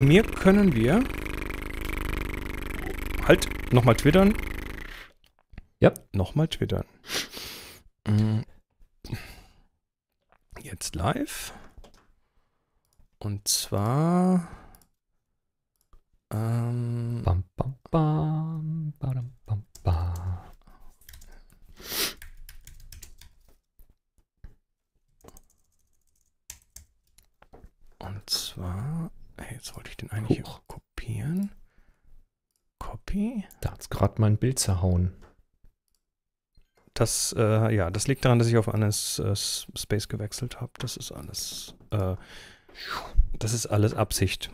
mir können wir halt nochmal twittern. Ja. Nochmal twittern. Mm. Jetzt live. Und zwar. Ähm, Bam, bam, bam, badam, bam, bam. und zwar. Hey, jetzt wollte ich den eigentlich Huch. kopieren. Copy. Da hat's gerade mein Bild zerhauen. Das, äh, ja, das liegt daran, dass ich auf eines äh, Space gewechselt habe. Das ist alles. Äh, das ist alles Absicht.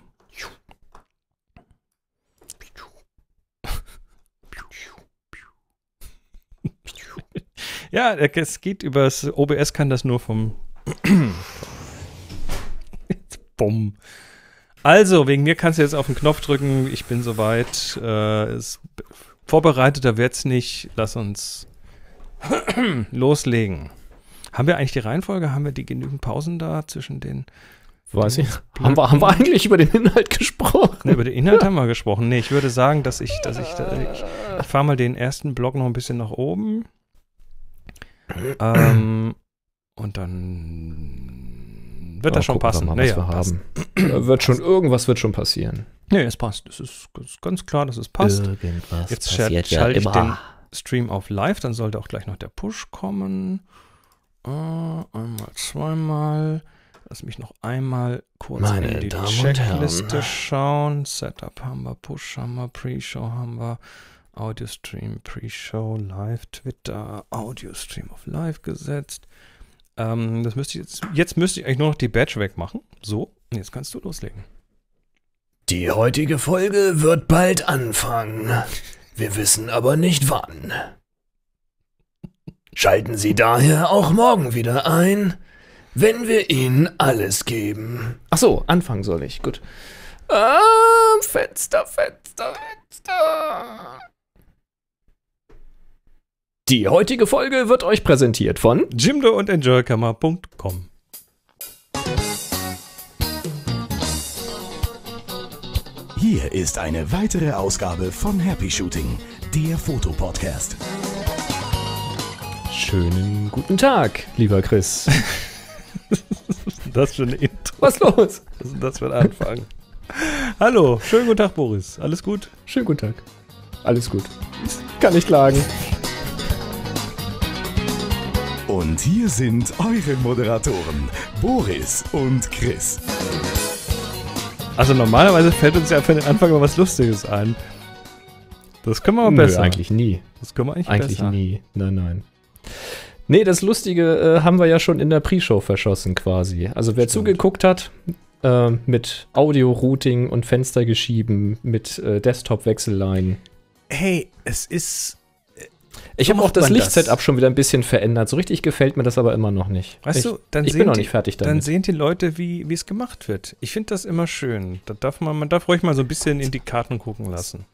Ja, es geht übers OBS kann das nur vom Bumm. Also, wegen mir kannst du jetzt auf den Knopf drücken. Ich bin soweit. Äh, ist, vorbereiteter wird's nicht. Lass uns loslegen. Haben wir eigentlich die Reihenfolge? Haben wir die genügend Pausen da zwischen den? Weiß ich. Haben wir, haben wir eigentlich über den Inhalt gesprochen? Ne, über den Inhalt haben wir gesprochen. Nee, ich würde sagen, dass ich, dass ich, dass ich, ich fahre mal den ersten Block noch ein bisschen nach oben. Ähm, und dann wird das Ja, schon gucken wir passen. Mal, was wir passt. haben. Da wird schon, irgendwas wird schon passieren. Nee, es passt. Es ist, ganz klar, dass es passt. Irgendwas Jetzt passiert schal- schalte ich ja den immer. Stream auf live, dann sollte auch gleich noch der Push kommen. Äh, einmal, zweimal. Lass mich noch einmal kurz Meine in die Damen Checkliste schauen. Setup haben wir, Push haben wir, Pre-Show haben wir, Audio-Stream, Pre-Show, Live, Twitter, Audio-Stream auf Live gesetzt. Ähm, das müsste ich jetzt, jetzt müsste ich eigentlich nur noch die Badge wegmachen. So, und jetzt kannst du loslegen. Die heutige Folge wird bald anfangen. Wir wissen aber nicht wann. Schalten Sie daher auch morgen wieder ein, wenn wir Ihnen alles geben. Ach so, anfangen soll ich. Gut. Ah, Fenster, Fenster, Fenster. Die heutige Folge wird euch präsentiert von Jimdo und Enjoykammer.com. Hier ist eine weitere Ausgabe von Happy Shooting, der Fotopodcast. Schönen guten Tag, lieber Chris. Das für ein Intro. Was los? Was ist denn das für ein Anfang? Hallo, schönen guten Tag, Boris. Alles gut? Schönen guten Tag. Alles gut. Kann nicht klagen. Und hier sind eure Moderatoren, Boris und Chris. Also normalerweise fällt uns ja für den Anfang mal was Lustiges ein. Das können wir mal Nö, besser. eigentlich nie. Das können wir eigentlich, Eigentlich besser. nie. Nein, nein. Nee, das Lustige äh, haben wir ja schon in der Pre-Show verschossen quasi. Also wer Stimmt. zugeguckt hat, äh, mit Audio-Routing und Fenstergeschieben, mit äh, Desktop-Wechselleinen. Hey, es ist. Ich So habe auch das. Lichtsetup schon wieder ein bisschen verändert. So richtig gefällt mir das aber immer noch nicht. Weißt ich, du, dann ich sehen bin noch die, nicht fertig Dann damit. sehen die Leute, wie es gemacht wird. Ich finde das immer schön. Da darf man, man darf ruhig mal so ein bisschen in die Karten gucken lassen.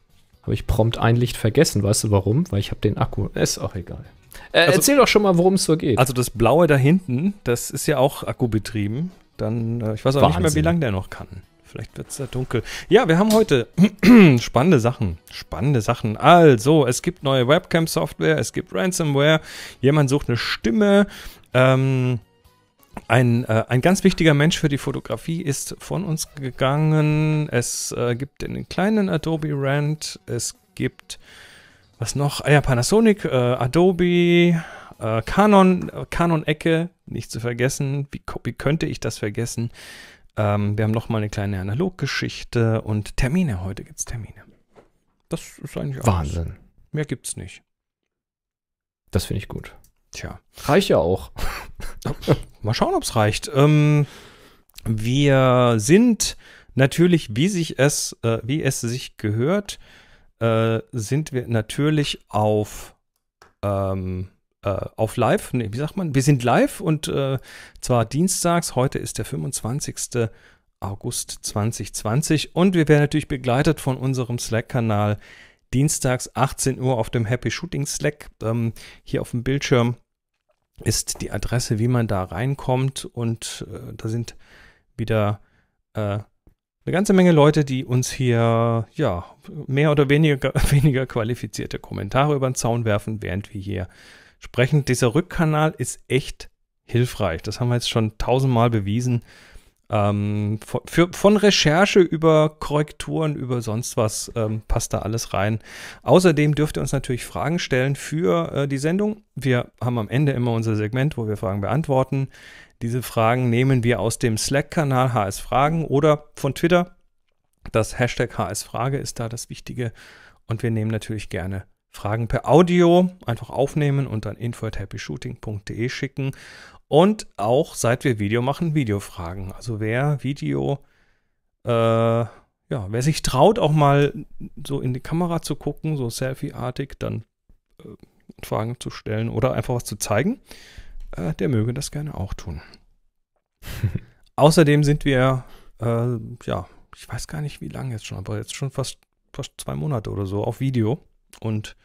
Habe ich prompt ein Licht vergessen. Weißt du warum? Weil ich habe den Akku. Ist auch egal. Äh, Also- erzähl doch schon mal, worum es so geht. Also das Blaue da hinten, das ist ja auch akkubetrieben. Dann, äh, ich weiß auch nicht mehr, wie Wahnsinn. lange der noch kann. Vielleicht wird es da dunkel. Ja, wir haben heute spannende Sachen. Spannende Sachen. Also, es gibt neue Webcam-Software, es gibt Ransomware, jemand sucht eine Stimme. Ähm, ein, äh, ein ganz wichtiger Mensch für die Fotografie ist von uns gegangen. Es äh, gibt einen kleinen Adobe Rant. Es gibt, was noch? Ah ja, Panasonic, äh, Adobe, äh, Canon, äh, Canon-Ecke, nicht zu vergessen. Wie, wie könnte ich das vergessen? Ähm, wir haben noch mal eine kleine Analoggeschichte und Termine. Heute gibt es Termine. Das ist eigentlich alles. Wahnsinn. Mehr gibt's nicht. Das finde ich gut. Tja. Reicht ja auch. Mal schauen, ob es reicht. Ähm, wir sind natürlich, wie sich es, äh, wie es sich gehört, äh, sind wir natürlich auf ähm, äh, auf live. Nee, wie sagt man? Wir sind live und äh, zwar dienstags. Heute ist der 25. August 2020 und wir werden natürlich begleitet von unserem Slack-Kanal dienstags 18 Uhr auf dem Happy Shooting Slack. Ähm, hier auf dem Bildschirm ist die Adresse, wie man da reinkommt und äh, da sind wieder äh, eine ganze Menge Leute, die uns hier ja mehr oder weniger, weniger qualifizierte Kommentare über den Zaun werfen, während wir hier sprechen. Dieser Rückkanal ist echt hilfreich. Das haben wir jetzt schon tausendmal bewiesen. Ähm, von, für, von Recherche über Korrekturen, über sonst was ähm, passt da alles rein. Außerdem dürft ihr uns natürlich Fragen stellen für äh, die Sendung. Wir haben am Ende immer unser Segment, wo wir Fragen beantworten. Diese Fragen nehmen wir aus dem Slack-Kanal HS Fragen oder von Twitter. Das Hashtag HS Frage ist da das Wichtige. Und wir nehmen natürlich gerne Fragen per Audio einfach aufnehmen und dann info@happyshooting.de schicken. Und auch seit wir Video machen, Videofragen. Also wer Video, äh, ja, wer sich traut, auch mal so in die Kamera zu gucken, so Selfie-artig, dann äh, Fragen zu stellen oder einfach was zu zeigen, äh, der möge das gerne auch tun. Außerdem sind wir, äh, ja, ich weiß gar nicht wie lange jetzt schon, aber jetzt schon fast, fast zwei Monate oder so auf Video. Und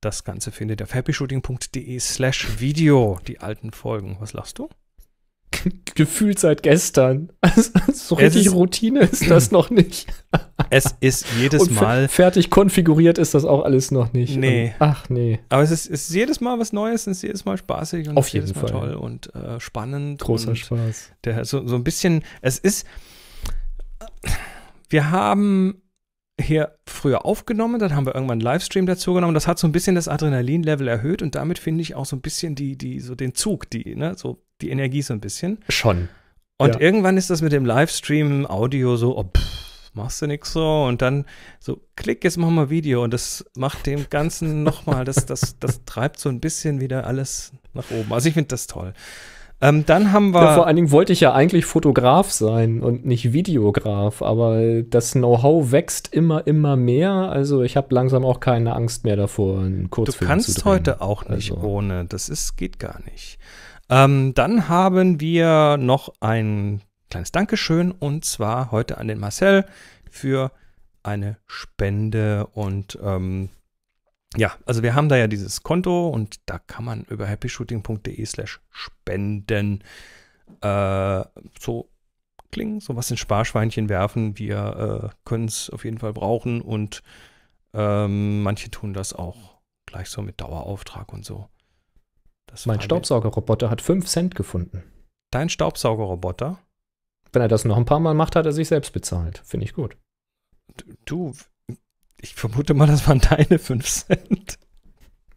das Ganze findet ihr auf happyshooting.de slash Video, die alten Folgen. Was lachst du? Gefühlt seit gestern. Also, so richtig ist- Routine ist das noch nicht. Es ist jedes Und Mal, fertig konfiguriert ist das auch alles noch nicht. Nee. Und, ach nee, aber es ist, ist jedes Mal was Neues, es ist jedes Mal spaßig und Auf jeden Mal Fall. toll und äh, spannend. großer und Spaß. der, so, so ein bisschen, es ist, wir haben hier früher aufgenommen, dann haben wir irgendwann einen Livestream dazu genommen. Das hat so ein bisschen das Adrenalin-Level erhöht und damit finde ich auch so ein bisschen die, die, so den Zug, die, ne, so die Energie so ein bisschen. Schon. Und Ja. irgendwann ist das mit dem Livestream Audio so, oh, pff, machst du nix so und dann so, klick, jetzt machen wir Video und das macht dem Ganzen nochmal, das, das, das treibt so ein bisschen wieder alles nach oben. Also ich finde das toll. Ähm, dann haben wir. Ja, vor allen Dingen wollte ich ja eigentlich Fotograf sein und nicht Videograf, aber das Know-how wächst immer, immer mehr. Also ich habe langsam auch keine Angst mehr davor, einen Du Kurzfilm zu kannst drehen. heute auch nicht Also. ohne. Das ist, geht gar nicht. Ähm, dann haben wir noch ein kleines Dankeschön und zwar heute an den Marcel für eine Spende und ähm, ja, also wir haben da ja dieses Konto und da kann man über happyshooting.de slash spenden äh, so klingen, sowas in Sparschweinchen werfen. Wir äh, können es auf jeden Fall brauchen und ähm, manche tun das auch gleich so mit Dauerauftrag und so. Das Mein Staubsaugerroboter hat 5 Cent gefunden. Dein Staubsaugerroboter? Wenn er das noch ein paar Mal macht, hat er sich selbst bezahlt. Finde ich gut. Du, ich vermute mal, das waren deine 5 Cent.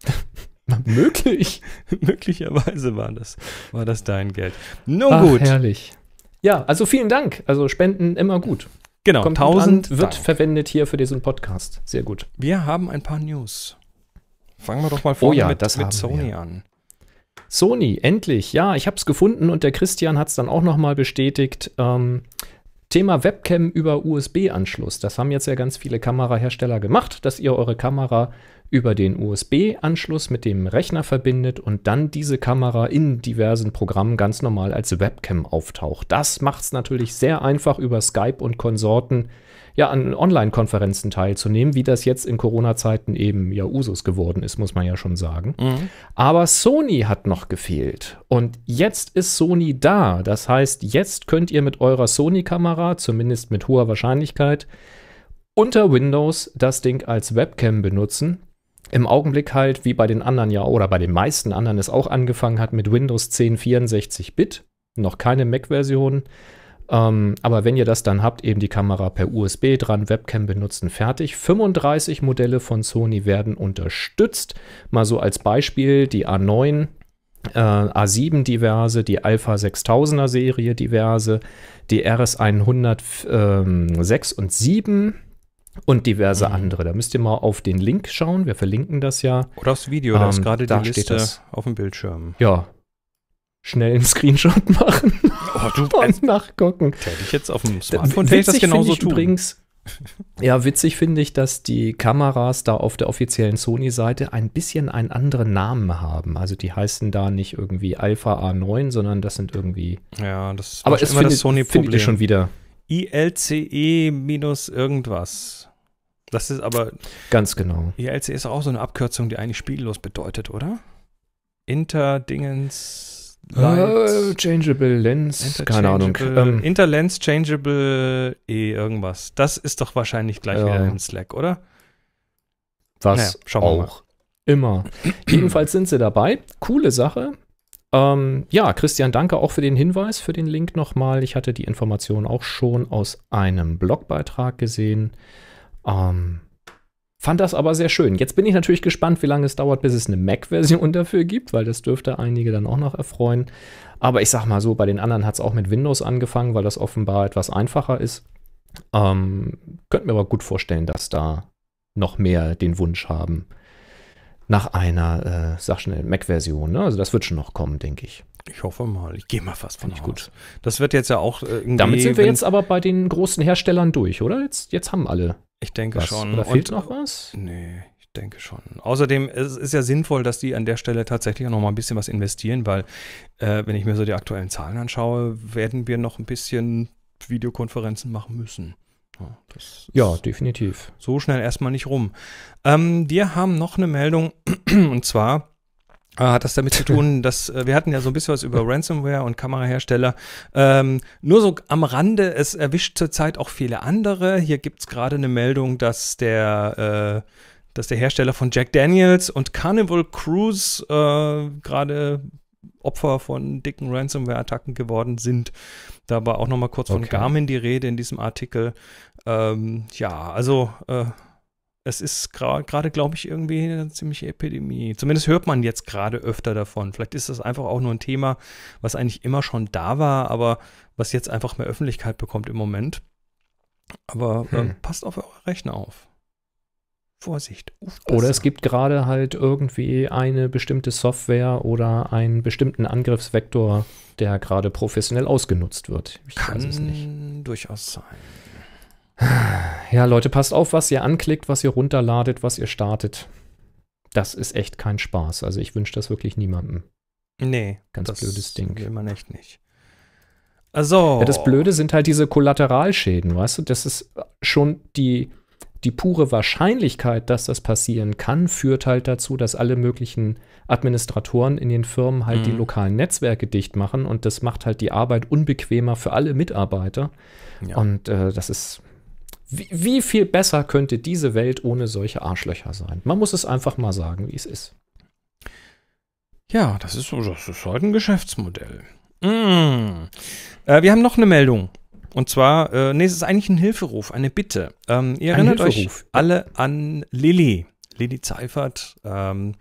Möglich. Möglicherweise war das, war das dein Geld. No Ach, gut. herrlich. Ja, also vielen Dank. Also Spenden immer gut. Genau, Kommt 1000 gut an, wird Dank. verwendet hier für diesen Podcast. Sehr gut. Wir haben ein paar News. Fangen wir doch mal vorne Oh ja, mit, das mit Sony wir. an. Sony, endlich. Ja, ich habe es gefunden und der Christian hat es dann auch nochmal bestätigt. Ähm, Thema Webcam über USB-Anschluss. Das haben jetzt ja ganz viele Kamerahersteller gemacht, dass ihr eure Kamera über den USB-Anschluss mit dem Rechner verbindet und dann diese Kamera in diversen Programmen ganz normal als Webcam auftaucht. Das macht es natürlich sehr einfach über Skype und Konsorten ja an Online-Konferenzen teilzunehmen, wie das jetzt in Corona-Zeiten eben ja Usus geworden ist, muss man ja schon sagen. Mhm. Aber Sony hat noch gefehlt. Und jetzt ist Sony da. Das heißt, jetzt könnt ihr mit eurer Sony-Kamera, zumindest mit hoher Wahrscheinlichkeit, unter Windows das Ding als Webcam benutzen. Im Augenblick halt, wie bei den anderen ja, oder bei den meisten anderen es auch angefangen hat, mit Windows 10 64-Bit. Noch keine Mac-Version. Ähm, aber wenn ihr das dann habt, eben die Kamera per USB dran, Webcam benutzen, fertig. 35 Modelle von Sony werden unterstützt. Mal so als Beispiel die A9, äh, A7 diverse, die Alpha 6000er Serie diverse, die RS106 und 7 und diverse Mhm. andere. Da müsst ihr mal auf den Link schauen. Wir verlinken das ja. Oder aufs Video, da ist Ähm, gerade da die steht Liste das. auf dem Bildschirm. Ja. Schnell einen Screenshot machen Oh, du, und nachgucken. hätte ich jetzt auf dem Da- Smartphone, ich das genauso ich tun. Übrigens, ja, witzig finde ich, dass die Kameras da auf der offiziellen Sony-Seite ein bisschen einen anderen Namen haben. Also die heißen da nicht irgendwie Alpha A9, sondern das sind irgendwie. Ja, das Aber es immer findet, das Sony-Problem. ihr schon wieder ILCE minus irgendwas. Das ist aber, ganz genau. ILCE ist auch so eine Abkürzung, die eigentlich spiegellos bedeutet, oder? Interdingens Äh, changeable Lens, keine Ahnung. Ähm, Interlens Changeable E irgendwas. Das ist doch wahrscheinlich gleich Ja. wieder im Slack, oder? was Naja, schauen wir mal. auch immer. Jedenfalls sind sie dabei. Coole Sache. Ähm, ja, Christian, danke auch für den Hinweis, für den Link nochmal. Ich hatte die Information auch schon aus einem Blogbeitrag gesehen. Ähm, fand das aber sehr schön. Jetzt bin ich natürlich gespannt, wie lange es dauert, bis es eine Mac-Version dafür gibt, weil das dürfte einige dann auch noch erfreuen. Aber ich sag mal so, bei den anderen hat es auch mit Windows angefangen, weil das offenbar etwas einfacher ist. Ähm, könnte mir aber gut vorstellen, dass da noch mehr den Wunsch haben nach einer, äh, sag schnell, Mac-Version. Ne? Also das wird schon noch kommen, denke ich. Ich hoffe mal. Ich gehe mal fast von aus. gut. Das wird jetzt ja auch irgendwie. Damit sind wir jetzt aber bei den großen Herstellern durch, oder? Jetzt, jetzt haben alle Ich denke was. schon. Oder fehlt Und- noch was? Nee, ich denke schon. Außerdem es ist ja sinnvoll, dass die an der Stelle tatsächlich auch noch mal ein bisschen was investieren, weil äh, wenn ich mir so die aktuellen Zahlen anschaue, werden wir noch ein bisschen Videokonferenzen machen müssen. Ja, Ja, definitiv. so schnell erstmal nicht rum. Ähm, wir haben noch eine Meldung und zwar hat das damit zu tun, dass äh, wir hatten ja so ein bisschen was über Ransomware und Kamerahersteller. Ähm, nur so am Rande, es erwischt zurzeit auch viele andere. Hier gibt es gerade eine Meldung, dass der, äh, dass der Hersteller von Jack Daniels und Carnival Cruise äh, gerade Opfer von dicken Ransomware-Attacken geworden sind. Da war auch noch mal kurz von Okay. Garmin die Rede in diesem Artikel. Ähm, ja, also äh, es ist gerade, glaube ich, irgendwie eine ziemliche Epidemie. Zumindest hört man jetzt gerade öfter davon. Vielleicht ist das einfach auch nur ein Thema, was eigentlich immer schon da war, aber was jetzt einfach mehr Öffentlichkeit bekommt im Moment. Aber Hm. ähm, passt auf eure Rechner auf. Vorsicht. Aufpassen. Oder es gibt gerade halt irgendwie eine bestimmte Software oder einen bestimmten Angriffsvektor, der gerade professionell ausgenutzt wird. Ich Kann weiß es nicht. durchaus sein. Ja, Leute, passt auf, was ihr anklickt, was ihr runterladet, was ihr startet. Das ist echt kein Spaß. Also ich wünsche das wirklich niemandem. Nee, Ganz blödes Ding. will man echt nicht. Also. Ja, das Blöde sind halt diese Kollateralschäden, weißt du? Das ist schon die, die pure Wahrscheinlichkeit, dass das passieren kann, führt halt dazu, dass alle möglichen Administratoren in den Firmen halt die Mhm. lokalen Netzwerke dicht machen und das macht halt die Arbeit unbequemer für alle Mitarbeiter. Ja. Und äh, das ist. Wie, wie viel besser könnte diese Welt ohne solche Arschlöcher sein? Man muss es einfach mal sagen, wie es ist. Ja, das ist so, das ist halt ein Geschäftsmodell. Mm. Äh, wir haben noch eine Meldung. Und zwar, äh, nee, es ist eigentlich ein Hilferuf, eine Bitte. Ähm, ihr Ein erinnert euch alle an Lilly. Lilly Zeifert, ähm,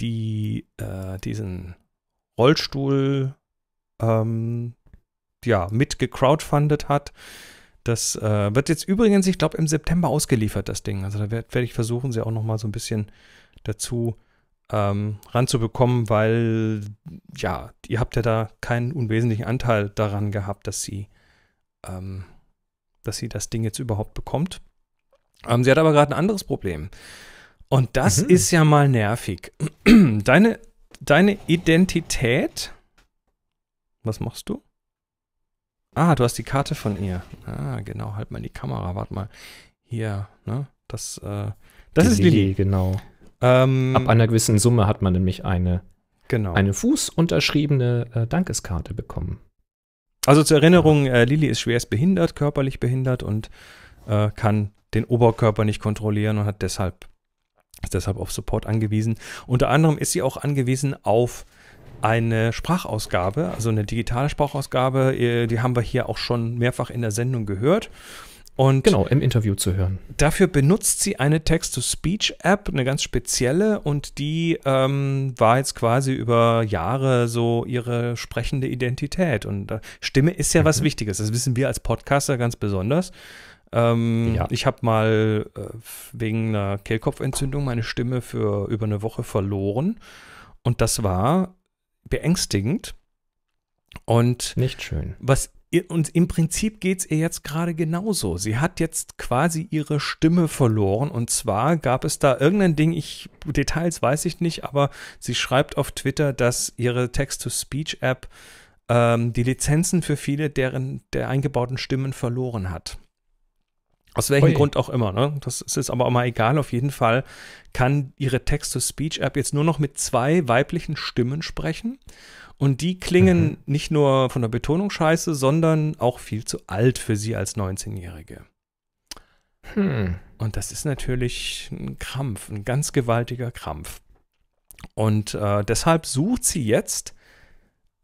die äh, diesen Rollstuhl ähm, ja, mit gecrowdfundet hat. Das äh, wird jetzt übrigens, ich glaube, im September ausgeliefert, das Ding. Also da werde werd ich versuchen, sie auch noch mal so ein bisschen dazu ähm, ranzubekommen, weil ja, ihr habt ja da keinen unwesentlichen Anteil daran gehabt, dass sie, ähm, dass sie das Ding jetzt überhaupt bekommt. Ähm, sie hat aber gerade ein anderes Problem. Und das Mhm. ist ja mal nervig. Deine, deine Identität, was machst du? Ah, du hast die Karte von ihr. Ah, genau, halt mal in die Kamera, warte mal. Hier, ne? Das, äh, das Die ist Lilly. Genau. Ähm, Ab einer gewissen Summe hat man nämlich eine, genau. eine fußunterschriebene äh, Dankeskarte bekommen. Also zur Erinnerung, äh, Lilly ist schwerst behindert, körperlich behindert und äh, kann den Oberkörper nicht kontrollieren und hat deshalb, ist deshalb auf Support angewiesen. Unter anderem ist sie auch angewiesen auf eine Sprachausgabe, also eine digitale Sprachausgabe. Äh, Die haben wir hier auch schon mehrfach in der Sendung gehört. Und Genau, im Interview zu hören. Dafür benutzt sie eine Text-to-Speech-App, eine ganz spezielle, und die ähm, war jetzt quasi über Jahre so ihre sprechende Identität. Und äh, Stimme ist ja was Mhm. Wichtiges. Das wissen wir als Podcaster ganz besonders. Ähm, Ja. Ich habe mal äh, wegen einer Kehlkopfentzündung meine Stimme für über eine Woche verloren. Und das war beängstigend. Und Nicht schön. was und im Prinzip geht es ihr jetzt gerade genauso. Sie hat jetzt quasi ihre Stimme verloren und zwar gab es da irgendein Ding, ich Details weiß ich nicht, aber sie schreibt auf Twitter, dass ihre Text-to-Speech-App ähm, die Lizenzen für viele deren der eingebauten Stimmen verloren hat. Aus welchem Ui. Grund auch immer, ne? Das ist aber auch mal egal. Auf jeden Fall kann ihre Text-to-Speech-App jetzt nur noch mit zwei weiblichen Stimmen sprechen. Und die klingen Mhm. nicht nur von der Betonung scheiße, sondern auch viel zu alt für sie als 19-Jährige. Hm. Und das ist natürlich ein Krampf, ein ganz gewaltiger Krampf. Und äh, deshalb sucht sie jetzt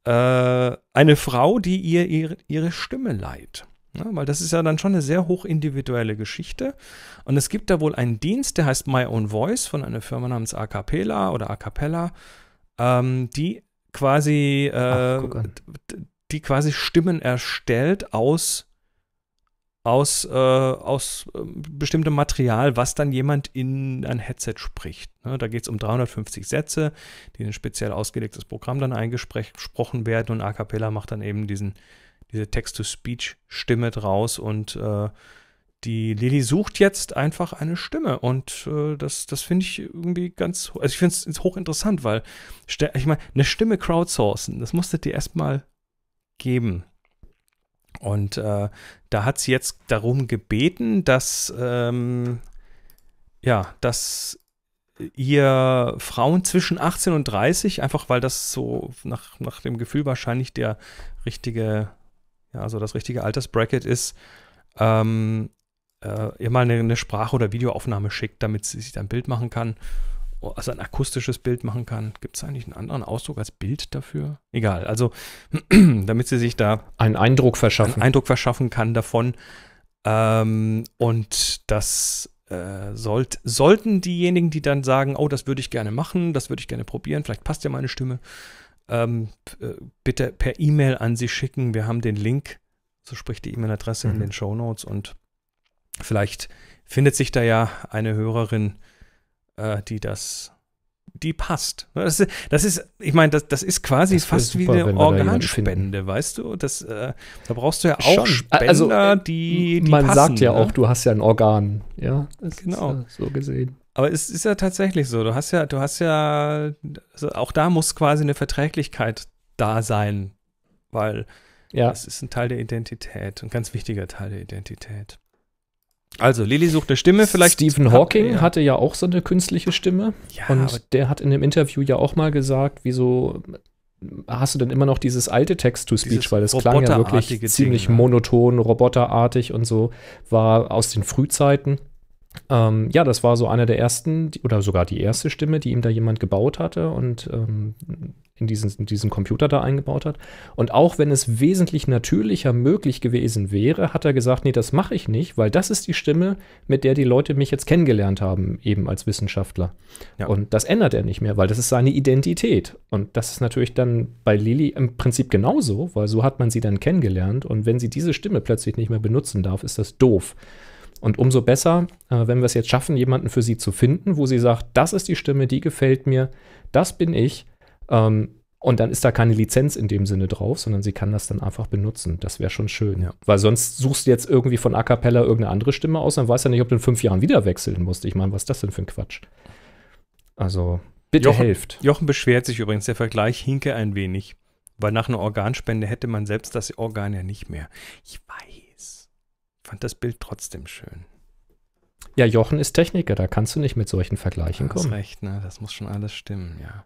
äh, eine Frau, die ihr ihre, ihre Stimme leiht. Ja, weil das ist ja dann schon eine sehr hochindividuelle Geschichte. Und es gibt da wohl einen Dienst, der heißt My Own Voice von einer Firma namens Acapella oder Acapella, ähm, die quasi, äh, Ach, die quasi Stimmen erstellt aus aus, äh, aus äh, bestimmtem Material, was dann jemand in ein Headset spricht. Ne, da geht es um 350 Sätze, die in ein speziell ausgelegtes Programm dann eingesprochen werden und A Cappella macht dann eben diesen, diese Text-to-Speech-Stimme draus und äh, die Lilly sucht jetzt einfach eine Stimme und äh, das, das finde ich irgendwie ganz, also ich finde es hochinteressant, weil, ich meine, eine Stimme crowdsourcen, das musste dir erstmal geben. Und äh, da hat sie jetzt darum gebeten, dass, ähm, ja, dass ihr Frauen zwischen 18 und 30, einfach weil das so nach, nach dem Gefühl wahrscheinlich der richtige, ja, also das richtige Altersbracket ist, ähm, äh, ihr mal eine, eine Sprache- oder Videoaufnahme schickt, damit sie sich dann ein Bild machen kann. Also ein akustisches Bild machen kann. Gibt es eigentlich einen anderen Ausdruck als Bild dafür? Egal. Also, damit sie sich da Einen Eindruck verschaffen. einen Eindruck verschaffen kann davon. Ähm, und das äh, sollt, sollten diejenigen, die dann sagen, oh, das würde ich gerne machen, das würde ich gerne probieren, vielleicht passt ja meine Stimme, ähm, äh, bitte per E-Mail an sie schicken. Wir haben den Link, so spricht die E-Mail-Adresse in Mhm. den Show Notes und vielleicht findet sich da ja eine Hörerin, äh, die das die passt. Das ist, das ist ich meine, das, das ist quasi Das fast wie super, eine jemanden finden. Organspende, weißt du? Das, äh, da brauchst du ja auch Schon. Spender, Also, äh, die, die Man passen, sagt ja ne? auch, du hast ja ein Organ. Ja, das Genau. ist ja so gesehen. Aber es ist ja tatsächlich so. Du hast ja, du hast ja, also auch da muss quasi eine Verträglichkeit da sein, weil Ja, das ist ein Teil der Identität, ein ganz wichtiger Teil der Identität. Also, Lilly sucht eine Stimme, vielleicht. Stephen hat- Hawking ja. hatte ja auch so eine künstliche Stimme. Ja, Und der hat in dem Interview ja auch mal gesagt, wieso hast du denn immer noch dieses alte Text-to-Speech, weil das klang ja wirklich ziemlich Ding, monoton, roboterartig und so, war aus den Frühzeiten. Ähm, ja, das war so einer der ersten, oder sogar die erste Stimme, die ihm da jemand gebaut hatte und ähm, in, diesen, in diesen Computer da eingebaut hat. Und auch wenn es wesentlich natürlicher möglich gewesen wäre, hat er gesagt, nee, das mache ich nicht, weil das ist die Stimme, mit der die Leute mich jetzt kennengelernt haben, eben als Wissenschaftler. Ja. Und das ändert er nicht mehr, weil das ist seine Identität. Und das ist natürlich dann bei Lilly im Prinzip genauso, weil so hat man sie dann kennengelernt. Und wenn sie diese Stimme plötzlich nicht mehr benutzen darf, ist das doof. Und umso besser, äh, wenn wir es jetzt schaffen, jemanden für sie zu finden, wo sie sagt, das ist die Stimme, die gefällt mir, das bin ich. Ähm, und dann ist da keine Lizenz in dem Sinne drauf, sondern sie kann das dann einfach benutzen. Das wäre schon schön. Ja. Weil sonst suchst du jetzt irgendwie von A Cappella irgendeine andere Stimme aus, dann weißt du ja nicht, ob du in fünf Jahren wieder wechseln musst. Ich meine, was ist das denn für ein Quatsch? Also, bitte Jochen- helft. Jochen beschwert sich übrigens, der Vergleich hinke ein wenig, weil nach einer Organspende hätte man selbst das Organ ja nicht mehr. Ich weiß. Fand das Bild trotzdem schön. Ja, Jochen ist Techniker, da kannst du nicht mit solchen Vergleichen Du hast kommen. recht, ne? Das muss schon alles stimmen, ja.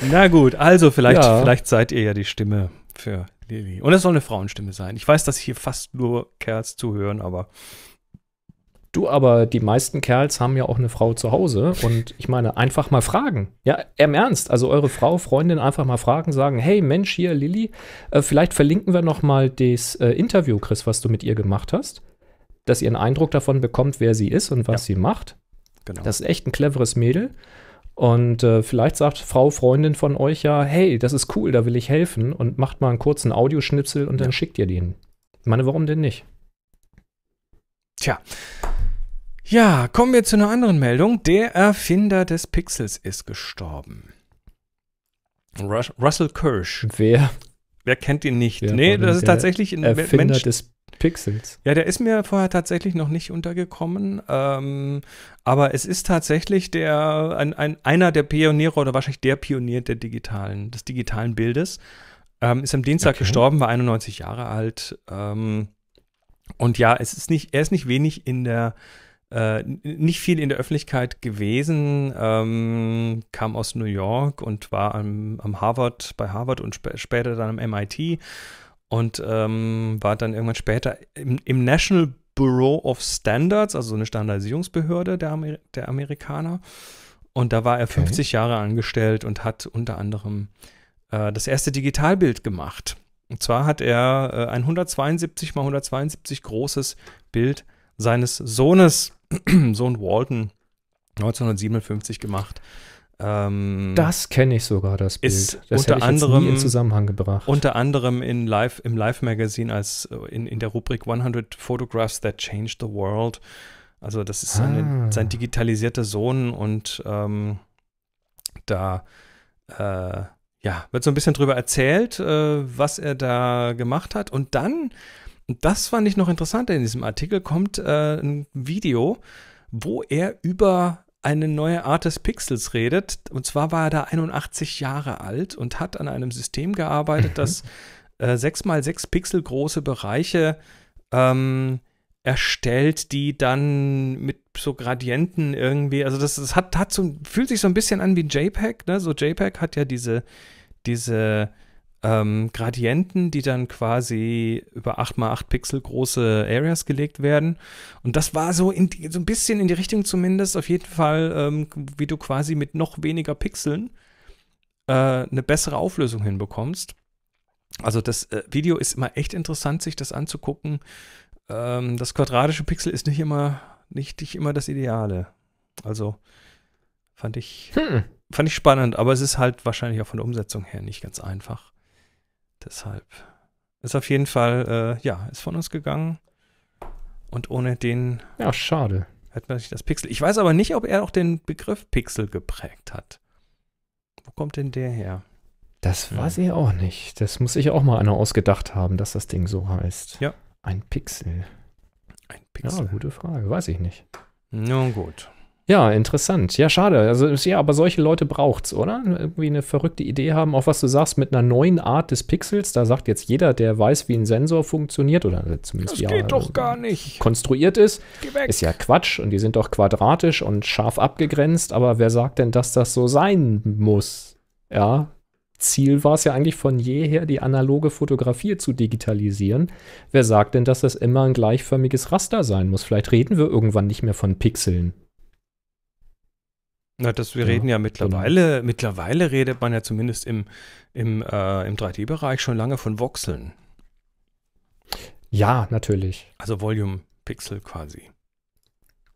Na gut, also vielleicht, Ja. vielleicht seid ihr ja die Stimme für Lilly. Und es soll eine Frauenstimme sein. Ich weiß, dass hier fast nur Kerls zuhören, aber Du, aber die meisten Kerls haben ja auch eine Frau zu Hause und ich meine, einfach mal fragen. Ja, im Ernst. Also eure Frau, Freundin einfach mal fragen, sagen, hey Mensch, hier Lilly, äh, vielleicht verlinken wir noch mal das äh, Interview, Chris, was du mit ihr gemacht hast, dass ihr einen Eindruck davon bekommt, wer sie ist und was sie macht. genau. Das ist echt ein cleveres Mädel. Und äh, vielleicht sagt Frau, Freundin von euch ja, hey, das ist cool, da will ich helfen und macht mal einen kurzen Audioschnipsel und dann Ja. schickt ihr den. Ich meine, warum denn nicht? Tja. Ja, kommen wir zu einer anderen Meldung. Der Erfinder des Pixels ist gestorben. Rus Russell Kirsch. Wer Wer kennt ihn nicht? Wer nee, das ist tatsächlich ein Erfinder Mensch. des Pixels? Ja, der ist mir vorher tatsächlich noch nicht untergekommen. Ähm, aber es ist tatsächlich der, ein, ein, einer der Pioniere oder wahrscheinlich der Pionier der digitalen, des digitalen Bildes. Ähm, ist am Dienstag Okay. gestorben, war 91 Jahre alt. Ähm, und ja, es ist nicht, er ist nicht wenig in der, äh, nicht viel in der Öffentlichkeit gewesen, ähm, kam aus New York und war am, am Harvard, bei Harvard und spä später dann am MIT und ähm, war dann irgendwann später im, im National Bureau of Standards, also so eine Standardisierungsbehörde der, Amer der Amerikaner. Und da war er 50 Jahre angestellt und hat unter anderem äh, das erste Digitalbild gemacht. Und zwar hat er äh, ein 172 mal 172 großes Bild seines Sohnes, Sohn Walton, 1957 gemacht. Ähm, Das kenne ich sogar, das Bild. Ist das unter anderem- nie in Zusammenhang gebracht. unter anderem in Live, im Live-Magazin als äh, in, in der Rubrik 100 Photographs that changed the world. Also das ist seine, Ah. sein digitalisierter Sohn und ähm, da äh, ja, wird so ein bisschen drüber erzählt, äh, was er da gemacht hat. Und dann, und das fand ich noch interessanter in diesem Artikel, kommt äh, ein Video, wo er über eine neue Art des Pixels redet. Und zwar war er da 81 Jahre alt und hat an einem System gearbeitet, das äh, 6x6 Pixel große Bereiche ähm, erstellt, die dann mit so Gradienten irgendwie, also das, das hat, hat so, fühlt sich so ein bisschen an wie JPEG, ne? So JPEG hat ja diese, diese ähm, Gradienten, die dann quasi über 8x8 Pixel große Areas gelegt werden. Und das war so, in die, so ein bisschen in die Richtung zumindest, auf jeden Fall, ähm, wie du quasi mit noch weniger Pixeln äh, eine bessere Auflösung hinbekommst. Also das äh, Video ist immer echt interessant, sich das anzugucken. Ähm, das quadratische Pixel ist nicht immer, nicht, nicht immer das Ideale. Also fand ich, Hm. fand ich spannend, aber es ist halt wahrscheinlich auch von der Umsetzung her nicht ganz einfach. Deshalb ist auf jeden Fall, äh, ja, ist von uns gegangen. Und ohne den Ja, schade. hätte man nicht das Pixel. Ich weiß aber nicht, ob er auch den Begriff Pixel geprägt hat. Wo kommt denn der her? Das Ja. weiß ich auch nicht. Das muss ich auch mal einer ausgedacht haben, dass das Ding so heißt. Ja. Ein Pixel. Ein Ja, Pixel. gute Frage. Weiß ich nicht. Nun gut. Ja, interessant. Ja, schade. Also, ja, aber solche Leute braucht's, oder? Irgendwie eine verrückte Idee haben, auch was du sagst, mit einer neuen Art des Pixels. Da sagt jetzt jeder, der weiß, wie ein Sensor funktioniert, oder zumindest Das ja, geht doch gar nicht. konstruiert ist, ist ja Quatsch und die sind doch quadratisch und scharf abgegrenzt, aber wer sagt denn, dass das so sein muss? Ja, Ziel war es ja eigentlich von jeher, die analoge Fotografie zu digitalisieren. Wer sagt denn, dass das immer ein gleichförmiges Raster sein muss? Vielleicht reden wir irgendwann nicht mehr von Pixeln. Na, das, wir Ja, reden ja mittlerweile, mittlerweile redet man ja zumindest im, im, äh, im 3D-Bereich schon lange von Voxeln. Ja, natürlich. Also Volume Pixel quasi.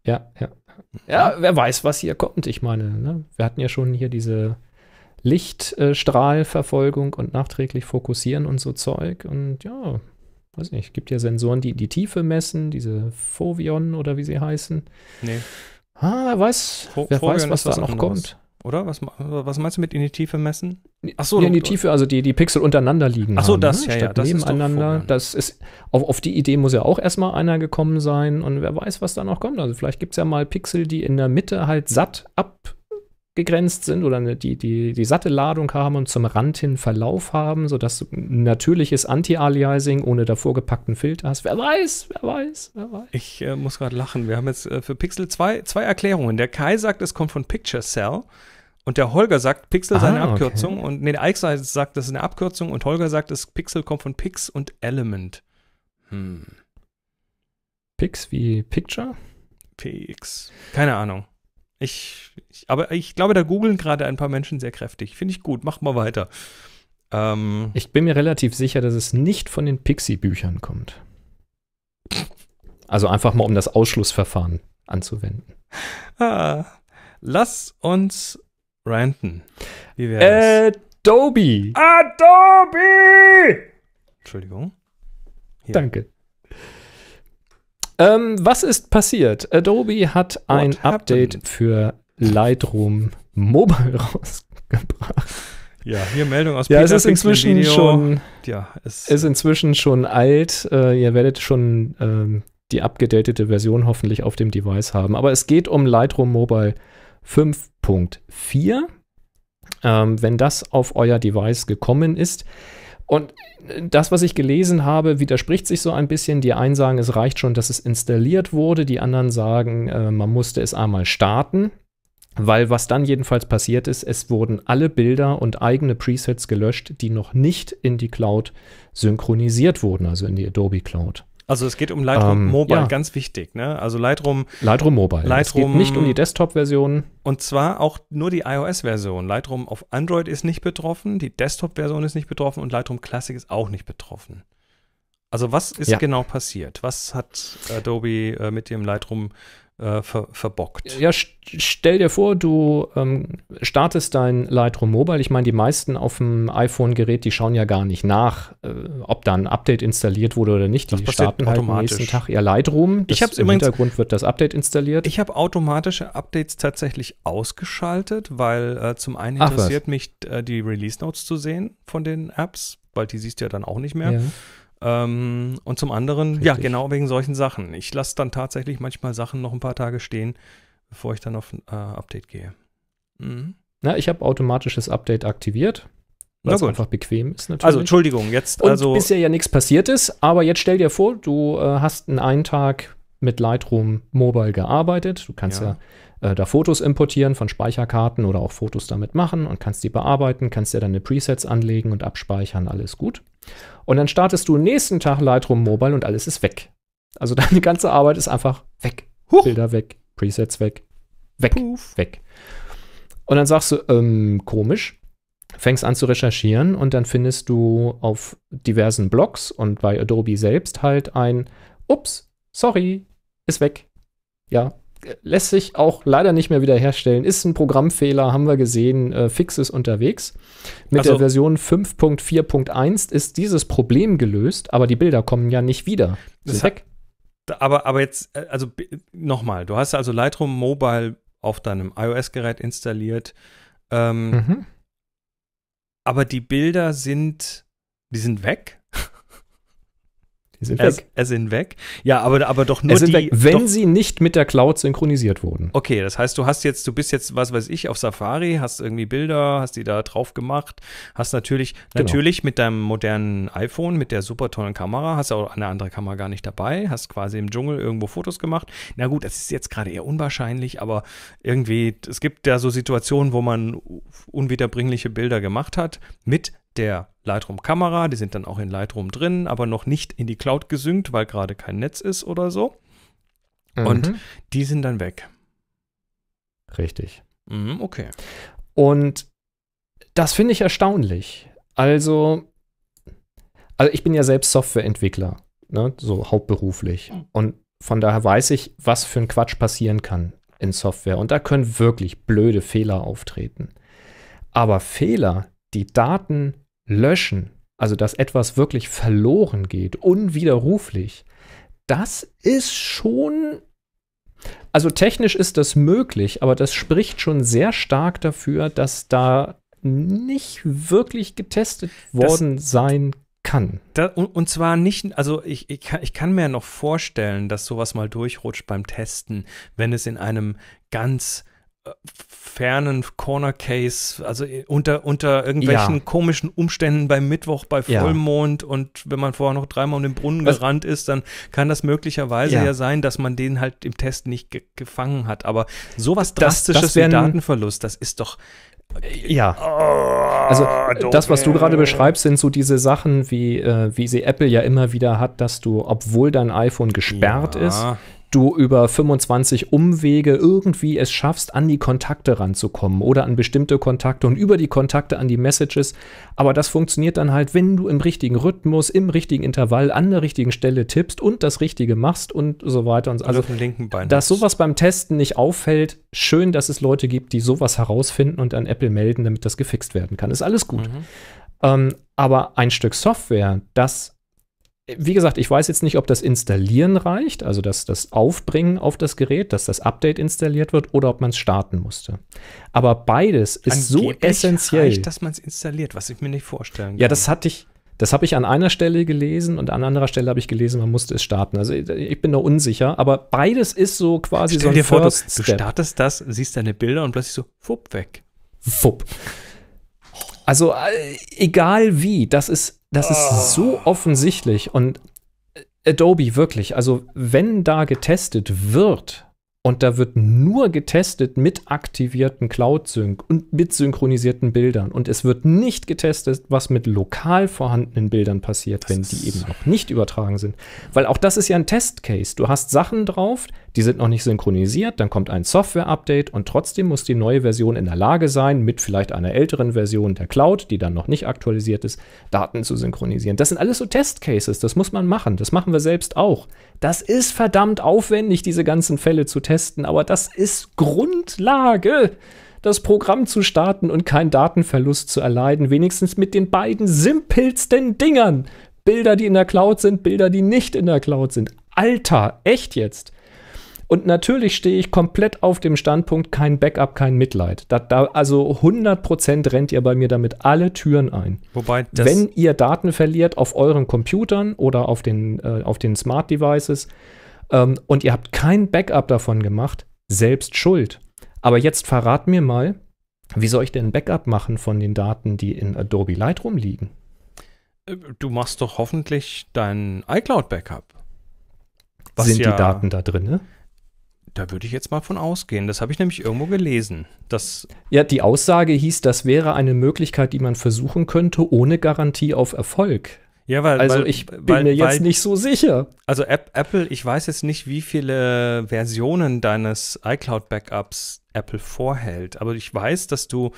Ja, ja. Ja, wer weiß, was hier kommt. Ich meine, ne? wir hatten ja schon hier diese Lichtstrahlverfolgung und nachträglich fokussieren und so Zeug. Und ja, weiß nicht, es gibt ja Sensoren, die die Tiefe messen, diese Fovion oder wie sie heißen. Nee, Ah, wer weiß, Fo- wer weiß, was ist da noch anderes. kommt. oder? Was, was meinst du mit in die Tiefe messen? Ach so, ja, in die Tiefe, also die, die Pixel untereinander liegen. Ach so, haben, das, ne? ja, ja, Statt das ist nebeneinander. Fovion. das ist, auf, auf die Idee muss ja auch erstmal einer gekommen sein und wer weiß, was da noch kommt. Also vielleicht gibt es ja mal Pixel, die in der Mitte halt satt abgegrenzt sind oder die, die, die satte Ladung haben und zum Rand hin Verlauf haben, sodass du ein natürliches Anti-Aliasing ohne davor gepackten Filter hast. Wer weiß, wer weiß, wer weiß. Ich äh, muss gerade lachen. Wir haben jetzt äh, für Pixel zwei, zwei Erklärungen. Der Kai sagt, es kommt von Picture Cell. Und der Holger sagt, Pixel sei eine Ah, okay. Abkürzung. Und nee, der Ike sagt, das ist eine Abkürzung. Und Holger sagt, das Pixel kommt von Pix und Element. Hm. Pix wie Picture? PX. Keine Ahnung. Ich, ich, aber ich glaube, da googeln gerade ein paar Menschen sehr kräftig. Finde ich gut. Mach mal weiter. Ähm, Ich bin mir relativ sicher, dass es nicht von den Pixie-Büchern kommt. Also einfach mal, um das Ausschlussverfahren anzuwenden. ah, lass uns ranten. Wie wäre das? Adobe! Adobe! Entschuldigung. Hier. Danke. Ähm, was ist passiert? Adobe hat ein What Update happened? für Lightroom Mobile rausgebracht. Ja, hier Meldung aus Ja, es Peter ist Pixel inzwischen Video. schon Ja, es ist inzwischen schon alt. Äh, ihr werdet schon ähm, die abgedatete Version hoffentlich auf dem Device haben. Aber es geht um Lightroom Mobile 5.4. Ähm, wenn das auf euer Device gekommen ist. Und das, was ich gelesen habe, widerspricht sich so ein bisschen. Die einen sagen, es reicht schon, dass es installiert wurde. Die anderen sagen, äh, man musste es einmal starten. Weil was dann jedenfalls passiert ist, es wurden alle Bilder und eigene Presets gelöscht, die noch nicht in die Cloud synchronisiert wurden, also in die Adobe Cloud. Also es geht um Lightroom Ähm, Mobile, ja. ganz wichtig, ne? Also Lightroom Lightroom Mobile. es Lightroom- geht nicht um die Desktop-Version. und zwar auch nur die iOS-Version. Lightroom auf Android ist nicht betroffen, die Desktop-Version ist nicht betroffen und Lightroom Classic ist auch nicht betroffen. Also was ist Ja. genau passiert? Was hat Adobe äh, mit dem Lightroom äh, ver verbockt? Ja, st stell dir vor, du ähm, startest dein Lightroom Mobile. Ich meine, die meisten auf dem iPhone-Gerät, die schauen ja gar nicht nach, äh, ob da ein Update installiert wurde oder nicht. Das Die passiert starten halt am nächsten Tag ihr Lightroom. Ich hab's Im übrigens- Hintergrund wird das Update installiert. Ich habe automatische Updates tatsächlich ausgeschaltet, weil äh, zum einen Ach, interessiert mich äh, die Release Notes zu sehen von den Apps, weil die siehst du ja dann auch nicht mehr. ja. Ähm, und zum anderen, ja, Richtig. genau wegen solchen Sachen. Ich lasse dann tatsächlich manchmal Sachen noch ein paar Tage stehen, bevor ich dann auf ein äh, Update gehe. Mhm. Na, ich habe automatisches Update aktiviert, weil es einfach bequem ist natürlich. Also, Entschuldigung, jetzt Und also. bisher ja nichts passiert ist, aber jetzt stell dir vor, du äh, hast einen einen Tag mit Lightroom Mobile gearbeitet. Du kannst ja, äh, da Fotos importieren von Speicherkarten oder auch Fotos damit machen und kannst die bearbeiten, kannst dir deine Presets anlegen und abspeichern, alles gut. Und dann startest du nächsten Tag Lightroom Mobile und alles ist weg. Also deine ganze Arbeit ist einfach weg. Huch. Bilder weg, Presets weg, weg, Puff. weg. Und dann sagst du, ähm, komisch, fängst an zu recherchieren und dann findest du auf diversen Blogs und bei Adobe selbst halt ein, ups, sorry, ist weg. Ja, lässt sich auch leider nicht mehr wiederherstellen. Ist ein Programmfehler, haben wir gesehen, äh, Fix ist unterwegs. Mit Also- der Version 5.4.1 ist dieses Problem gelöst, aber die Bilder kommen ja nicht wieder. Das Sind hat- weg. Aber, aber jetzt, äh, also nochmal, du hast also Lightroom Mobile auf deinem iOS-Gerät installiert, ähm, Mhm. aber die Bilder sind, die sind weg. Die sind Es, weg. es sind weg. Ja, aber, aber doch nur die. weg, wenn doch, sie nicht mit der Cloud synchronisiert wurden. Okay, das heißt, du hast jetzt, du bist jetzt, was weiß ich, auf Safari, hast irgendwie Bilder, hast die da drauf gemacht, hast natürlich, Genau. natürlich mit deinem modernen iPhone, mit der super tollen Kamera, hast auch eine andere Kamera gar nicht dabei, hast quasi im Dschungel irgendwo Fotos gemacht. Na gut, das ist jetzt gerade eher unwahrscheinlich, aber irgendwie, es gibt ja so Situationen, wo man unwiederbringliche Bilder gemacht hat mit der Lightroom-Kamera, die sind dann auch in Lightroom drin, aber noch nicht in die Cloud gesynkt, weil gerade kein Netz ist oder so. Und- Mhm. Die sind dann weg. Richtig. Mhm, okay. Und das finde ich erstaunlich. Also, also ich bin ja selbst Softwareentwickler, ne, so hauptberuflich. Und von daher weiß ich, was für ein Quatsch passieren kann in Software. Und da können wirklich blöde Fehler auftreten. Aber Fehler, die Daten löschen, also dass etwas wirklich verloren geht, unwiderruflich, das ist schon also technisch ist das möglich, aber das spricht schon sehr stark dafür, dass da nicht wirklich getestet worden sein kann. Da, und, und zwar nicht, also ich, ich, kann, ich kann mir noch vorstellen, dass sowas mal durchrutscht beim Testen, wenn es in einem ganz fernen Corner Case, also i- unter, unter irgendwelchen Ja. komischen Umständen beim Mittwoch bei Ja. Vollmond und wenn man vorher noch dreimal um den Brunnen Was- gerannt ist, dann kann das möglicherweise Ja. ja, sein, dass man den halt im Test nicht ge gefangen hat. Aber sowas Das- Drastisches das wie Datenverlust, das ist doch. Ja. Also das, was du gerade beschreibst, sind so diese Sachen, wie, äh, wie sie Apple ja immer wieder hat, dass du, obwohl dein iPhone gesperrt ist, Ja. Du über 25 Umwege irgendwie es schaffst, an die Kontakte ranzukommen oder an bestimmte Kontakte und über die Kontakte an die Messages. Aber das funktioniert dann halt, wenn du im richtigen Rhythmus, im richtigen Intervall, an der richtigen Stelle tippst und das Richtige machst und so weiter und so. Also Also, Bein. dass sowas beim Testen nicht auffällt, schön, dass es Leute gibt, die sowas herausfinden und an Apple melden, damit das gefixt werden kann. Ist alles gut. Mhm. Ähm, aber ein Stück Software, das, wie gesagt, ich weiß jetzt nicht, ob das Installieren reicht, also das, das Aufbringen auf das Gerät, dass das Update installiert wird oder ob man es starten musste. Aber beides ist so Angeblich essentiell. Reicht, dass man es installiert, was ich mir nicht vorstellen kann. Ja, das hatte ich, das habe ich an einer Stelle gelesen und an anderer Stelle habe ich gelesen, man musste es starten. Also ich bin da unsicher, aber beides ist so quasi so Stell ein dir vor, du, First du Step. startest das, siehst deine Bilder und plötzlich so, fupp, weg. Fupp. Also äh, egal wie, das ist, das ist so offensichtlich und Adobe wirklich, also wenn da getestet wird, und da wird nur getestet mit aktivierten Cloud-Sync und mit synchronisierten Bildern. Und es wird nicht getestet, was mit lokal vorhandenen Bildern passiert, das wenn die eben noch nicht übertragen sind. Weil auch das ist ja ein Testcase. Du hast Sachen drauf, die sind noch nicht synchronisiert, dann kommt ein Software-Update und trotzdem muss die neue Version in der Lage sein, mit vielleicht einer älteren Version der Cloud, die dann noch nicht aktualisiert ist, Daten zu synchronisieren. Das sind alles so Testcases, das muss man machen. Das machen wir selbst auch. Das ist verdammt aufwendig, diese ganzen Fälle zu testen, aber das ist Grundlage das Programm zu starten und keinen Datenverlust zu erleiden, wenigstens mit den beiden simpelsten Dingern. Bilder, die in der Cloud sind, Bilder, die nicht in der Cloud sind. Alter, echt jetzt? Und natürlich stehe ich komplett auf dem Standpunkt, kein Backup, kein Mitleid. Da, da, also 100% rennt ihr bei mir damit alle Türen ein. Wobei Wenn ihr Daten verliert auf euren Computern oder auf den, äh, auf den Smart Devices ähm, und ihr habt kein Backup davon gemacht, selbst schuld. Aber jetzt verrat mir mal, wie soll ich denn ein Backup machen von den Daten, die in Adobe Lightroom liegen? Äh, du machst doch hoffentlich dein iCloud-Backup. Sind ja die Daten da drin? Ne? Da würde ich jetzt mal von ausgehen. Das habe ich nämlich irgendwo gelesen. Das ja, die Aussage hieß, das wäre eine Möglichkeit, die man versuchen könnte, ohne Garantie auf Erfolg. Ja, weil, also weil, ich bin weil, mir jetzt weil, nicht so sicher. Also Apple, ich weiß jetzt nicht, wie viele Versionen deines iCloud-Backups Apple vorhält, aber ich weiß, dass du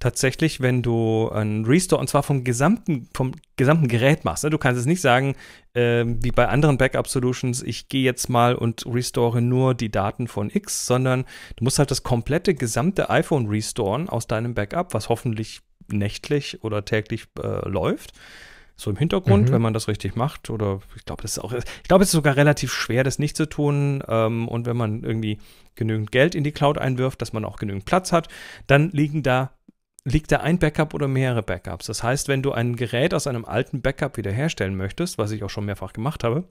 tatsächlich, wenn du einen Restore und zwar vom gesamten, vom gesamten Gerät machst. Ne? Du kannst es nicht sagen, äh, wie bei anderen Backup-Solutions, ich gehe jetzt mal und restore nur die Daten von X, sondern du musst halt das komplette gesamte iPhone restoren aus deinem Backup, was hoffentlich nächtlich oder täglich äh, läuft. So im Hintergrund, mhm. wenn man das richtig macht. Oder ich glaube, das ist auch, ich glaube, es ist sogar relativ schwer, das nicht zu tun. Ähm, und wenn man irgendwie genügend Geld in die Cloud einwirft, dass man auch genügend Platz hat, dann liegen da liegt da ein Backup oder mehrere Backups. Das heißt, wenn du ein Gerät aus einem alten Backup wiederherstellen möchtest, was ich auch schon mehrfach gemacht habe,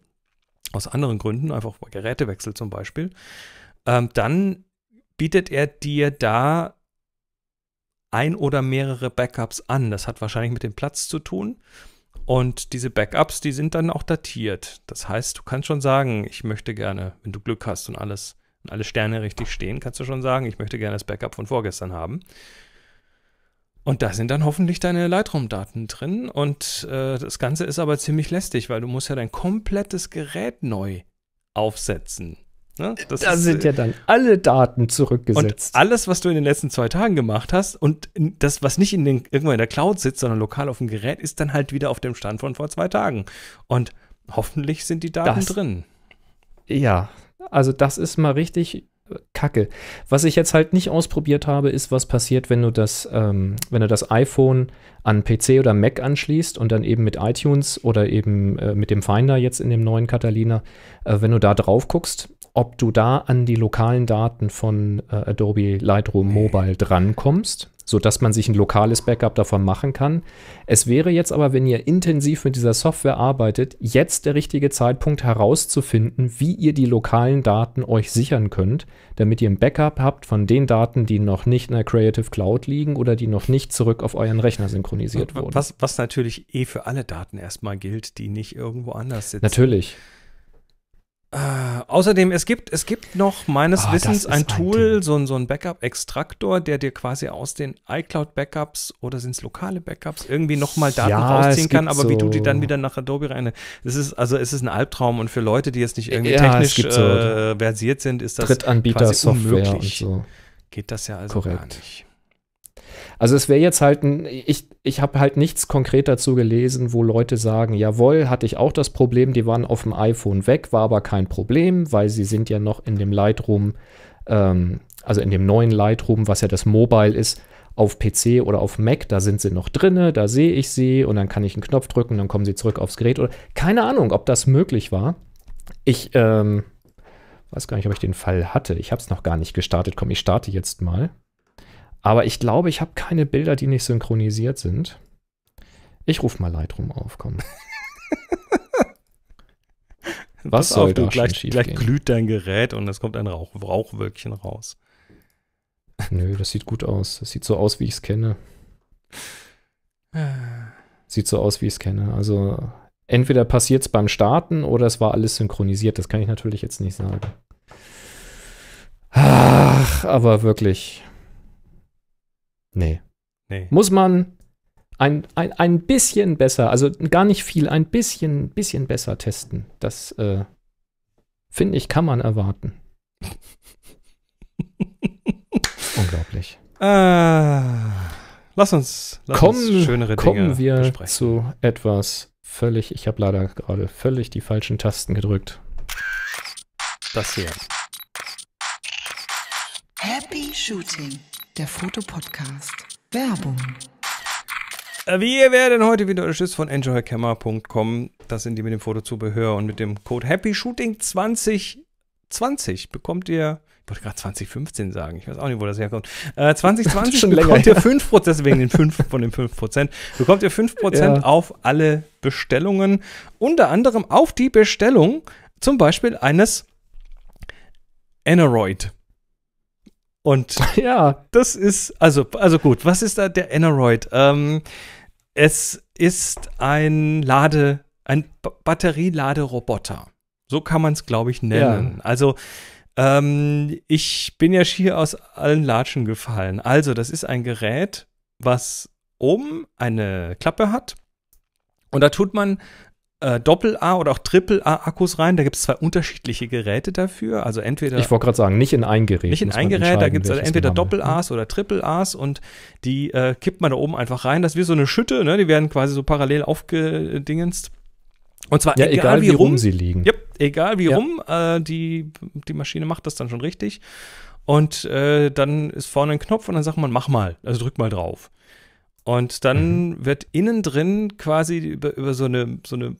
aus anderen Gründen, einfach Gerätewechsel zum Beispiel, ähm, dann bietet er dir da ein oder mehrere Backups an. Das hat wahrscheinlich mit dem Platz zu tun. Und diese Backups, die sind dann auch datiert. Das heißt, du kannst schon sagen, ich möchte gerne, wenn du Glück hast und alles, und alle Sterne richtig stehen, kannst du schon sagen, ich möchte gerne das Backup von vorgestern haben. Und da sind dann hoffentlich deine Lightroom-Daten drin. Und äh, das Ganze ist aber ziemlich lästig, weil du musst ja dein komplettes Gerät neu aufsetzen. Ne? da ist, sind ja dann alle Daten zurückgesetzt. Und alles, was du in den letzten zwei Tagen gemacht hast und das, was nicht in den, irgendwo in der Cloud sitzt, sondern lokal auf dem Gerät, ist dann halt wieder auf dem Stand von vor zwei Tagen. Und hoffentlich sind die Daten das, drin. Ja, also das ist mal richtig Kacke. Was ich jetzt halt nicht ausprobiert habe, ist, was passiert, wenn du das, ähm, wenn du das iPhone an PC oder Mac anschließt und dann eben mit iTunes oder eben äh, mit dem Finder jetzt in dem neuen Catalina, äh, wenn du da drauf guckst, ob du da an die lokalen Daten von äh, Adobe Lightroom Mobile drankommst sodass man sich ein lokales Backup davon machen kann. Es wäre jetzt aber, wenn ihr intensiv mit dieser Software arbeitet, jetzt der richtige Zeitpunkt herauszufinden, wie ihr die lokalen Daten euch sichern könnt, damit ihr ein Backup habt von den Daten, die noch nicht in der Creative Cloud liegen oder die noch nicht zurück auf euren Rechner synchronisiert wurden. Was, was natürlich eh für alle Daten erstmal gilt, die nicht irgendwo anders sitzen. Natürlich. Äh, außerdem, es gibt, es gibt noch meines oh, Wissens ein Tool, ein so, ein, so ein Backup-Extraktor, der dir quasi aus den iCloud-Backups oder sind es lokale Backups irgendwie nochmal Daten ja, rausziehen kann, aber so wie du die dann wieder nach Adobe rein. Es ist, also es ist ein Albtraum und für Leute, die jetzt nicht irgendwie ja, technisch so äh, versiert sind, ist das Drittanbieter-Software und so. Geht das ja also Korrekt. gar nicht. Also es wäre jetzt halt ein, ich, ich habe halt nichts konkret dazu gelesen, wo Leute sagen, jawohl, hatte ich auch das Problem, die waren auf dem iPhone weg, war aber kein Problem, weil sie sind ja noch in dem Lightroom, ähm, also in dem neuen Lightroom, was ja das Mobile ist, auf PC oder auf Mac, da sind sie noch drinne, da sehe ich sie und dann kann ich einen Knopf drücken, dann kommen sie zurück aufs Gerät oder keine Ahnung, ob das möglich war. Ich ähm, weiß gar nicht, ob ich den Fall hatte. Ich habe es noch gar nicht gestartet. Komm, ich starte jetzt mal. Aber ich glaube, ich habe keine Bilder, die nicht synchronisiert sind. Ich rufe mal Lightroom auf, komm. Was soll auf, da gleich, gleich glüht dein Gerät und es kommt ein Rauch, Rauchwölkchen raus. Nö, das sieht gut aus. Das sieht so aus, wie ich es kenne. Sieht so aus, wie ich es kenne. Also entweder passiert es beim Starten oder es war alles synchronisiert. Das kann ich natürlich jetzt nicht sagen. Ach, aber wirklich. Nee. Nee. Muss man ein, ein, ein bisschen besser, also gar nicht viel, ein bisschen, bisschen besser testen. Das äh, finde ich, kann man erwarten. Unglaublich. Ah, lass uns, lass kommen, uns schönere kommen Dinge wir besprechen. zu etwas völlig, ich habe leider gerade völlig die falschen Tasten gedrückt. das hier. Happy Shooting, der Fotopodcast. Werbung. Äh, Wir werden heute wieder unterstützt von enjoycamera.com. Das sind die mit dem Fotozubehör und mit dem Code HappyShooting2020 bekommt ihr, ich wollte gerade 2015 sagen, ich weiß auch nicht, wo das herkommt. Äh, 2020 Schon länger bekommt ihr her. 5%, deswegen den 5 von den 5%, bekommt ihr 5% Ja. auf alle Bestellungen, unter anderem auf die Bestellung zum Beispiel eines Aneroid. Und ja, das ist, also, also gut, was ist da der Aneroid? Ähm, es ist ein Lade, ein B Batterieladeroboter. So kann man es, glaube ich, nennen. Also, ähm, ich bin ja schier aus allen Latschen gefallen. Also, das ist ein Gerät, was oben eine Klappe hat. Und da tut man äh, Doppel-A oder auch Triple-A-Akkus rein. Da gibt es zwei unterschiedliche Geräte dafür. Also entweder ich wollte gerade sagen, nicht in ein Gerät. nicht in ein Gerät, da gibt es welches entweder. Doppel-A's oder Triple-A's und die äh, kippt man da oben einfach rein. Das ist wie so eine Schütte, ne? Die werden quasi so parallel aufgedingenst. Und zwar Ja, egal, wie rum sie liegen. Yep, egal wie Ja. rum, äh, die, die Maschine macht das dann schon richtig. Und äh, dann ist vorne ein Knopf und dann sagt man, mach mal, also drück mal drauf. Und dann Mhm. wird innen drin quasi über, über so eine, so eine,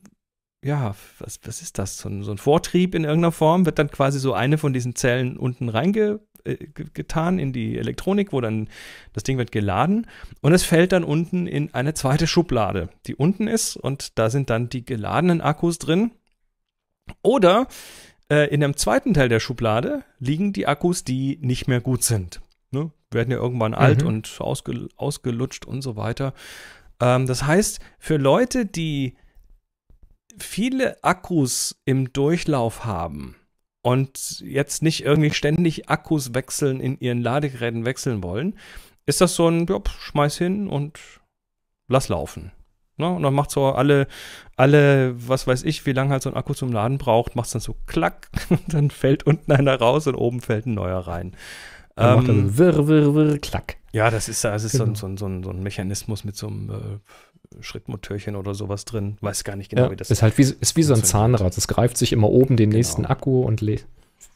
ja, was, was ist das? So ein, so ein Vortrieb in irgendeiner Form, wird dann quasi so eine von diesen Zellen unten reingetan äh, in die Elektronik, wo dann das Ding wird geladen und es fällt dann unten in eine zweite Schublade, die unten ist und da sind dann die geladenen Akkus drin. Oder äh, in dem zweiten Teil der Schublade liegen die Akkus, die nicht mehr gut sind. Ne? Werden ja irgendwann alt Mhm. und ausge, ausgelutscht und so weiter. Ähm, das heißt, für Leute, die viele Akkus im Durchlauf haben und jetzt nicht irgendwie ständig Akkus wechseln, in ihren Ladegeräten wechseln wollen, ist das so ein, ja, pf, schmeiß hin und lass laufen. Ne? Und dann macht so alle, alle, was weiß ich, wie lange halt so ein Akku zum Laden braucht, macht es dann so klack, dann fällt unten einer raus und oben fällt ein neuer rein. Dann macht Ähm, so wirr, wirr, wirr, klack. ja, das ist, das ist so, ein, Genau. so, ein, so, ein, so ein Mechanismus mit so einem äh, Schrittmotörchen oder sowas drin. Weiß gar nicht genau, Ja, wie das ist halt wie, ist wie so ein. Zahnrad. Es greift sich immer oben den Genau. nächsten Akku und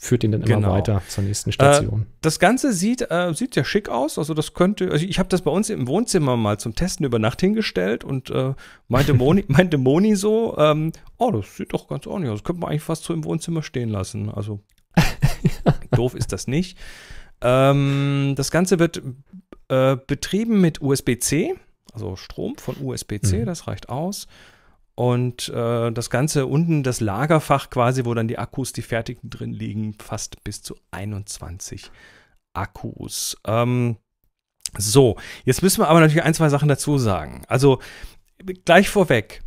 führt ihn dann immer Genau. weiter zur nächsten Station. Das Ganze sieht, äh, sieht ja schick aus. Also das könnte, also ich habe das bei uns im Wohnzimmer mal zum Testen über Nacht hingestellt und äh, meinte, Moni, meinte Moni so, ähm, oh, das sieht doch ganz ordentlich aus. Das könnte man eigentlich fast so im Wohnzimmer stehen lassen. Also doof ist das nicht. Ähm, das Ganze wird äh, betrieben mit USB-C, also Strom von USB-C, Mhm. das reicht aus. Und äh, das Ganze unten, das Lagerfach quasi, wo dann die Akkus, die fertigen drin liegen, fast bis zu 21 Akkus. Ähm, so, jetzt müssen wir aber natürlich ein, zwei Sachen dazu sagen. Also gleich vorweg,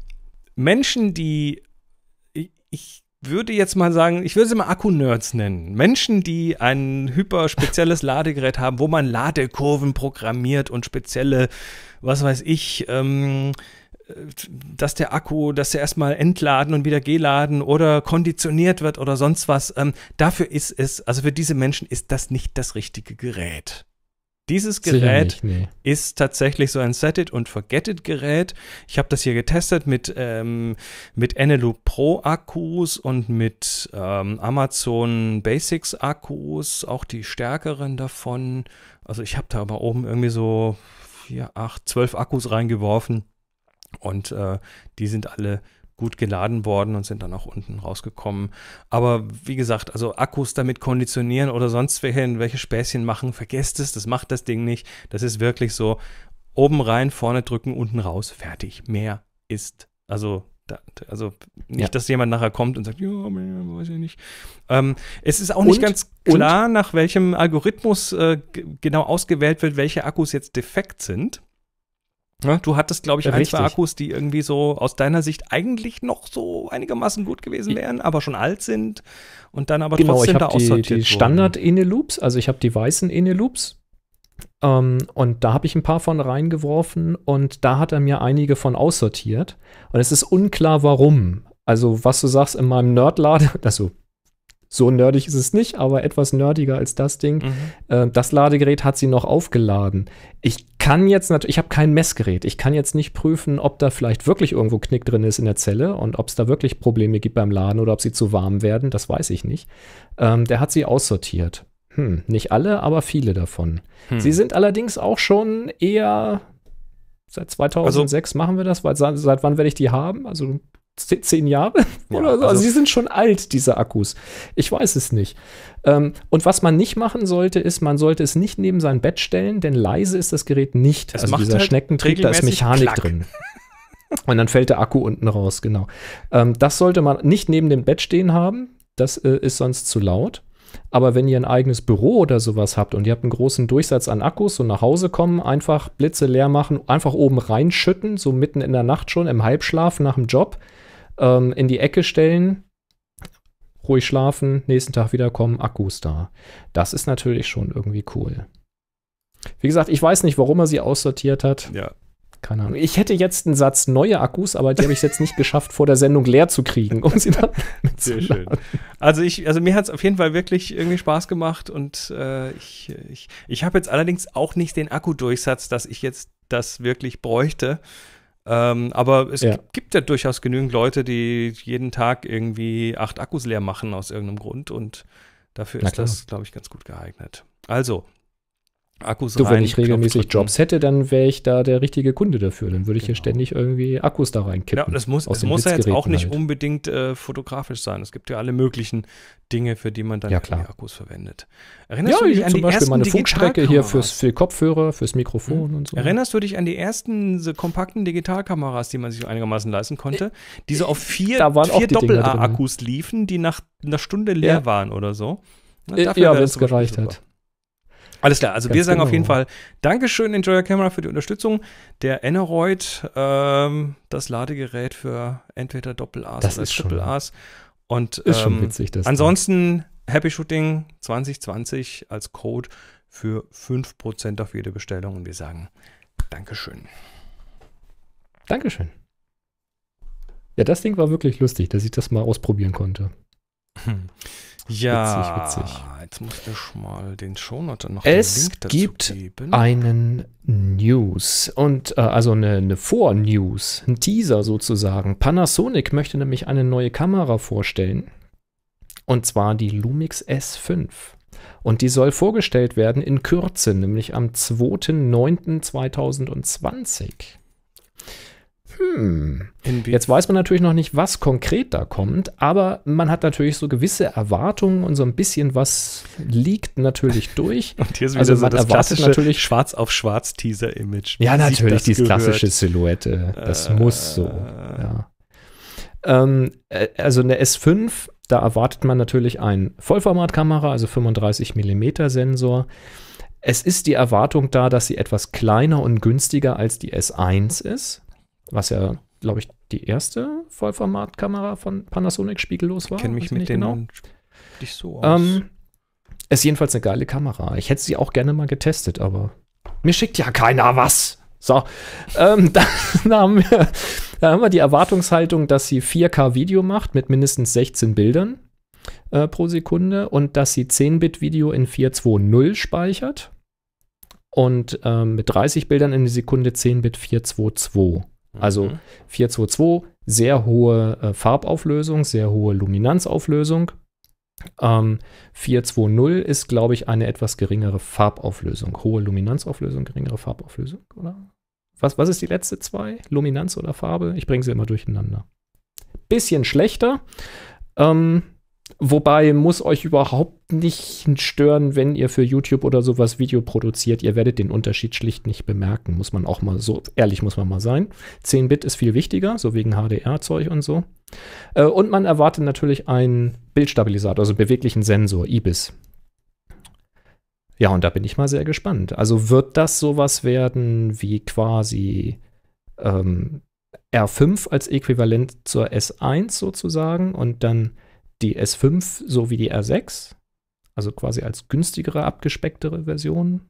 Menschen, die, ich- ich würde jetzt mal sagen, ich würde sie mal Akku-Nerds nennen. Menschen, die ein hyper spezielles Ladegerät haben, wo man Ladekurven programmiert und spezielle, was weiß ich, ähm, dass der Akku, dass er erstmal entladen und wieder geladen oder konditioniert wird oder sonst was. Ähm, dafür ist es, also für diese Menschen ist das nicht das richtige Gerät. Dieses Gerät nicht, nee. ist tatsächlich so ein Set it und forget it Gerät. Ich habe das hier getestet mit, ähm, mit Eneloop Pro Akkus und mit ähm, Amazon Basics Akkus, auch die stärkeren davon. Also ich habe da aber oben irgendwie so vier, acht, zwölf Akkus reingeworfen und äh, die sind alle gut geladen worden und sind dann auch unten rausgekommen. Aber wie gesagt, also Akkus damit konditionieren oder sonst welche, welche Späßchen machen, vergesst es, das macht das Ding nicht. Das ist wirklich so, oben rein, vorne drücken, unten raus, fertig. Mehr ist, also, da, also nicht, Ja. dass jemand nachher kommt und sagt, ja, weiß ich nicht. Ähm, es ist auch nicht Und- ganz klar, nach welchem Algorithmus äh, genau ausgewählt wird, welche Akkus jetzt defekt sind. Ja, du hattest, glaube ich, ein, zwei Richtig. Akkus, die irgendwie so aus deiner Sicht eigentlich noch so einigermaßen gut gewesen wären, aber schon alt sind und dann aber Genau, ich trotzdem da habe die, aussortiert die wurden. Standard-Ene-Loops, also ich habe die weißen Ene-Loops. Ähm, und da habe ich ein paar von reingeworfen und da hat er mir einige von aussortiert. Und es ist unklar, warum. Also, was du sagst in meinem Nerdlade, also so nerdig ist es nicht, aber etwas nerdiger als das Ding. Mhm. Äh, das Ladegerät hat sie noch aufgeladen. Ich kann jetzt natürlich, ich habe kein Messgerät. Ich kann jetzt nicht prüfen, ob da vielleicht wirklich irgendwo Knick drin ist in der Zelle und ob es da wirklich Probleme gibt beim Laden oder ob sie zu warm werden. Das weiß ich nicht. Ähm, der hat sie aussortiert. Hm, nicht alle, aber viele davon. Hm. Sie sind allerdings auch schon eher seit 2006 machen wir das. Weil, seit, seit wann werde ich die haben? Also ze- zehn Jahre Ja, oder so. Also, also- sie sind schon alt, diese Akkus. Ich weiß es nicht. Ähm, und was man nicht machen sollte, ist, man sollte es nicht neben sein Bett stellen, denn leise ist das Gerät nicht. Es also macht dieser halt Schneckentrieb, da ist Mechanik Klack. drin. Und dann fällt der Akku unten raus, genau. Ähm, das sollte man nicht neben dem Bett stehen haben. Das äh, ist sonst zu laut. Aber wenn ihr ein eigenes Büro oder sowas habt und ihr habt einen großen Durchsatz an Akkus und nach Hause kommen, einfach Blitze leer machen, einfach oben reinschütten, so mitten in der Nacht schon, im Halbschlaf nach dem Job, ähm, in die Ecke stellen, ruhig schlafen, nächsten Tag wiederkommen, Akkus da. Das ist natürlich schon irgendwie cool. Wie gesagt, ich weiß nicht, warum er sie aussortiert hat. Ja. Keine Ahnung. Ich hätte jetzt einen Satz neue Akkus, aber die habe ich jetzt nicht geschafft, vor der Sendung leer zu kriegen, um sie dann Sehr schön. Also ich, also mir hat es auf jeden Fall wirklich irgendwie Spaß gemacht und äh, ich, ich, ich habe jetzt allerdings auch nicht den Akkudurchsatz, dass ich jetzt das wirklich bräuchte. Ähm, aber es Ja. gibt ja durchaus genügend Leute, die jeden Tag irgendwie acht Akkus leer machen aus irgendeinem Grund und dafür ist das, glaube ich, ganz gut geeignet. Also, Akkus Du, rein, wenn ich regelmäßig. Jobs hätte, dann wäre ich da der richtige Kunde dafür. Dann würde ich hier Genau. ständig irgendwie Akkus da Ja, reinkippen. das muss, den muss ja jetzt auch nicht halt. unbedingt äh, fotografisch sein. Es gibt ja alle möglichen Dinge, für die man dann Ja, klar. Akkus verwendet. Erinnerst Ja, du dich ich an zum die Beispiel ersten meine Funkstrecke hier fürs, für Kopfhörer, fürs Mikrofon und so. Erinnerst du dich an die ersten so kompakten Digitalkameras, die man sich einigermaßen leisten konnte, die so auf vier, auch vier drin. Doppel-A-Akkus liefen, die nach einer Stunde leer Ja. waren oder so? Na, Äh, dafür ja, wenn das es gereicht hat. Alles klar, also Ganz wir sagen auf jeden genau. Fall Dankeschön, Enjoyer Camera, für die Unterstützung. Der Eneroid, ähm, das Ladegerät für entweder Doppel-A's Das oder schon- Triple-A's. Und Ist schon ähm, witzig, das. ansonsten Happy Shooting 2020 als Code für 5% auf jede Bestellung. Und wir sagen Dankeschön. Dankeschön. Ja, das Ding war wirklich lustig, dass ich das mal ausprobieren konnte. Ja, Witzig, witzig. jetzt muss ich mal den Shownote noch Es den Link dazu gibt geben. einen News und äh, also eine, eine Vor-News, ein Teaser sozusagen. Panasonic möchte nämlich eine neue Kamera vorstellen und zwar die Lumix S5. Und die soll vorgestellt werden in Kürze, nämlich am 2.9.2020. Hm. Jetzt weiß man natürlich noch nicht, was konkret da kommt, aber man hat natürlich so gewisse Erwartungen und so ein bisschen was liegt natürlich durch. Und hier ist wieder Also so das klassische natürlich- Schwarz auf Schwarz Teaser Image. Ja, natürlich, dieses gehört. klassische Silhouette. Das Äh, muss so. Ja. Ähm, äh, also eine S5, da erwartet man natürlich ein Vollformatkamera, also 35 mm Sensor. Es ist die Erwartung da, dass sie etwas kleiner und günstiger als die S1 ist, was ja, glaube ich, die erste Vollformatkamera von Panasonic spiegellos war. Ich kenne mich mit nicht den genau. nicht so aus. Ähm, ist jedenfalls eine geile Kamera. Ich hätte sie auch gerne mal getestet, aber mir schickt ja keiner was. So, ähm, dann haben wir, da haben wir die Erwartungshaltung, dass sie 4K-Video macht mit mindestens 16 Bildern äh, pro Sekunde und dass sie 10-Bit-Video in 420 speichert und ähm, mit 30 Bildern in die Sekunde 10-Bit 422. Also Mhm. 422, sehr hohe äh, Farbauflösung, sehr hohe Luminanzauflösung. Ähm, 420 ist, glaube ich, eine etwas geringere Farbauflösung. Hohe Luminanzauflösung, geringere Farbauflösung, oder? Was, was ist die letzte zwei? Luminanz oder Farbe? Ich bringe sie immer durcheinander. Bisschen schlechter. Ähm, wobei muss euch überhaupt nicht stören, wenn ihr für YouTube oder sowas Video produziert. Ihr werdet den Unterschied schlicht nicht bemerken. Muss man auch mal so, ehrlich muss man mal sein. 10 Bit ist viel wichtiger, so wegen HDR-Zeug und so. Äh, und man erwartet natürlich einen Bildstabilisator, also beweglichen Sensor, IBIS. Ja, und da bin ich mal sehr gespannt. Also wird das sowas werden wie quasi ähm, R5 als Äquivalent zur S1 sozusagen und dann die S5 sowie die R6, also quasi als günstigere, abgespecktere Version.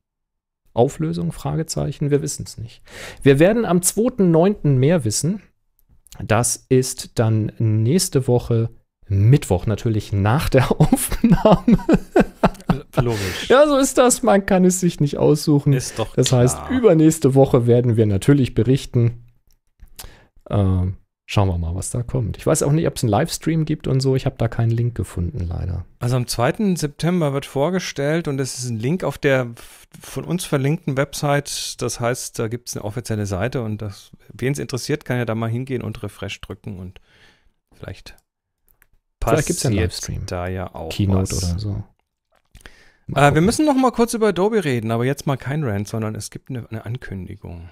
Auflösung? Fragezeichen. Wir wissen es nicht. Wir werden am 2.9. mehr wissen. Das ist dann nächste Woche Mittwoch, natürlich nach der Aufnahme. Logisch. Ja, so ist das. Man kann es sich nicht aussuchen. Ist doch Das klar. heißt, übernächste Woche werden wir natürlich berichten. Ähm, schauen wir mal, was da kommt. Ich weiß auch nicht, ob es einen Livestream gibt und so. Ich habe da keinen Link gefunden, leider. Also am 2. September wird vorgestellt und es ist ein Link auf der von uns verlinkten Website. Das heißt, da gibt es eine offizielle Seite und wen es interessiert, kann ja da mal hingehen und Refresh drücken und vielleicht Vielleicht gibt's ja einen passiert Livestream. Da ja auch Keynote was. oder so. Äh, wir müssen noch mal kurz über Adobe reden, aber jetzt mal kein Rant, sondern es gibt eine, eine Ankündigung.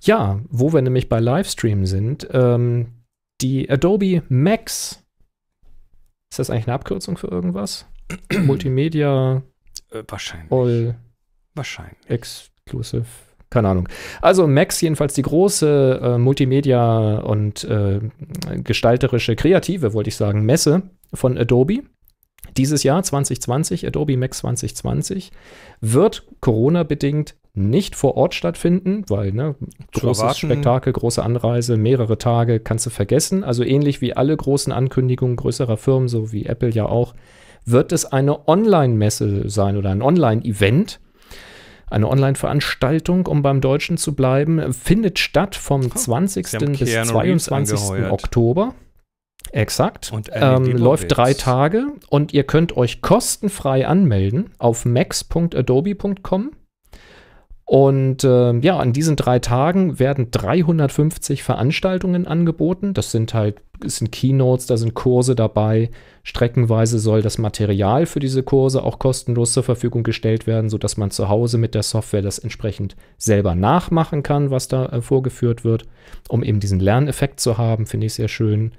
Ja, wo wir nämlich bei Livestream sind, ähm, die Adobe Max. Ist das eigentlich eine Abkürzung für irgendwas? Multimedia Äh, wahrscheinlich. All Wahrscheinlich. Exclusive. Keine Ahnung. Also Max jedenfalls die große äh, Multimedia und äh, gestalterische, kreative, wollte ich sagen, Messe von Adobe. Dieses Jahr 2020, Adobe Max 2020, wird Corona-bedingt nicht vor Ort stattfinden, weil ne, großes erwarten. Spektakel, große Anreise, mehrere Tage, kannst du vergessen. Also ähnlich wie alle großen Ankündigungen größerer Firmen, so wie Apple ja auch, wird es eine Online-Messe sein oder ein Online-Event. Eine Online-Veranstaltung, um beim Deutschen zu bleiben, findet statt vom 20. Sie haben bis Keanu Reeves 22. angeheuert. Oktober. Exakt. Und ähm, läuft drei Tage und ihr könnt euch kostenfrei anmelden auf max.adobe.com. Und ähm, ja, an diesen drei Tagen werden 350 Veranstaltungen angeboten. Das sind halt, es sind Keynotes, da sind Kurse dabei. Streckenweise soll das Material für diese Kurse auch kostenlos zur Verfügung gestellt werden, sodass man zu Hause mit der Software das entsprechend selber nachmachen kann, was da äh, vorgeführt wird, um eben diesen Lerneffekt zu haben. Finde ich sehr schön.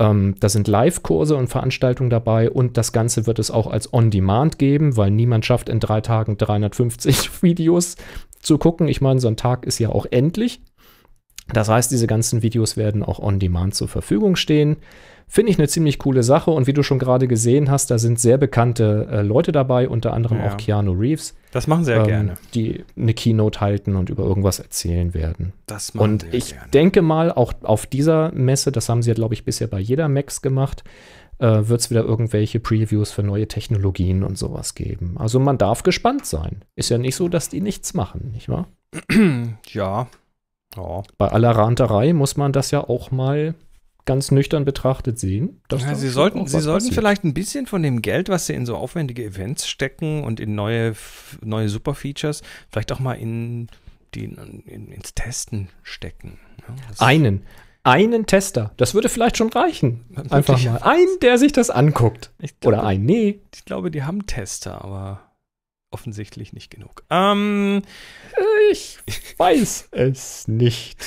Ähm, da sind Live-Kurse und Veranstaltungen dabei und das Ganze wird es auch als On-Demand geben, weil niemand schafft in drei Tagen 350 Videos zu gucken. Ich meine, so ein Tag ist ja auch endlich. Das heißt, diese ganzen Videos werden auch On-Demand zur Verfügung stehen. Finde ich eine ziemlich coole Sache und wie du schon gerade gesehen hast, da sind sehr bekannte äh, Leute dabei, unter anderem Ja. auch Keanu Reeves, Das machen sie ja ähm, gerne. die eine Keynote halten und über irgendwas erzählen werden. Das machen Und ich gerne. denke mal, auch auf dieser Messe, das haben sie ja, glaube ich, bisher bei jeder Max gemacht, äh, wird es wieder irgendwelche Previews für neue Technologien und sowas geben. Also man darf gespannt sein. Ist ja nicht so, dass die nichts machen, nicht wahr? ja. Ja. Bei aller Ranterei muss man das ja auch mal ganz nüchtern betrachtet sehen. dass Ja, sie sollten, sie sollten passiert. vielleicht ein bisschen von dem Geld, was sie in so aufwendige Events stecken und in neue, neue Superfeatures, vielleicht auch mal in die, in, ins Testen stecken. Ja, das- einen. Einen Tester. Das würde vielleicht schon reichen. Einfach mal. Einen, der sich das anguckt. Glaube, Oder ein, nee. Ich glaube, die haben Tester, aber offensichtlich nicht genug. Ähm, Ich weiß es nicht.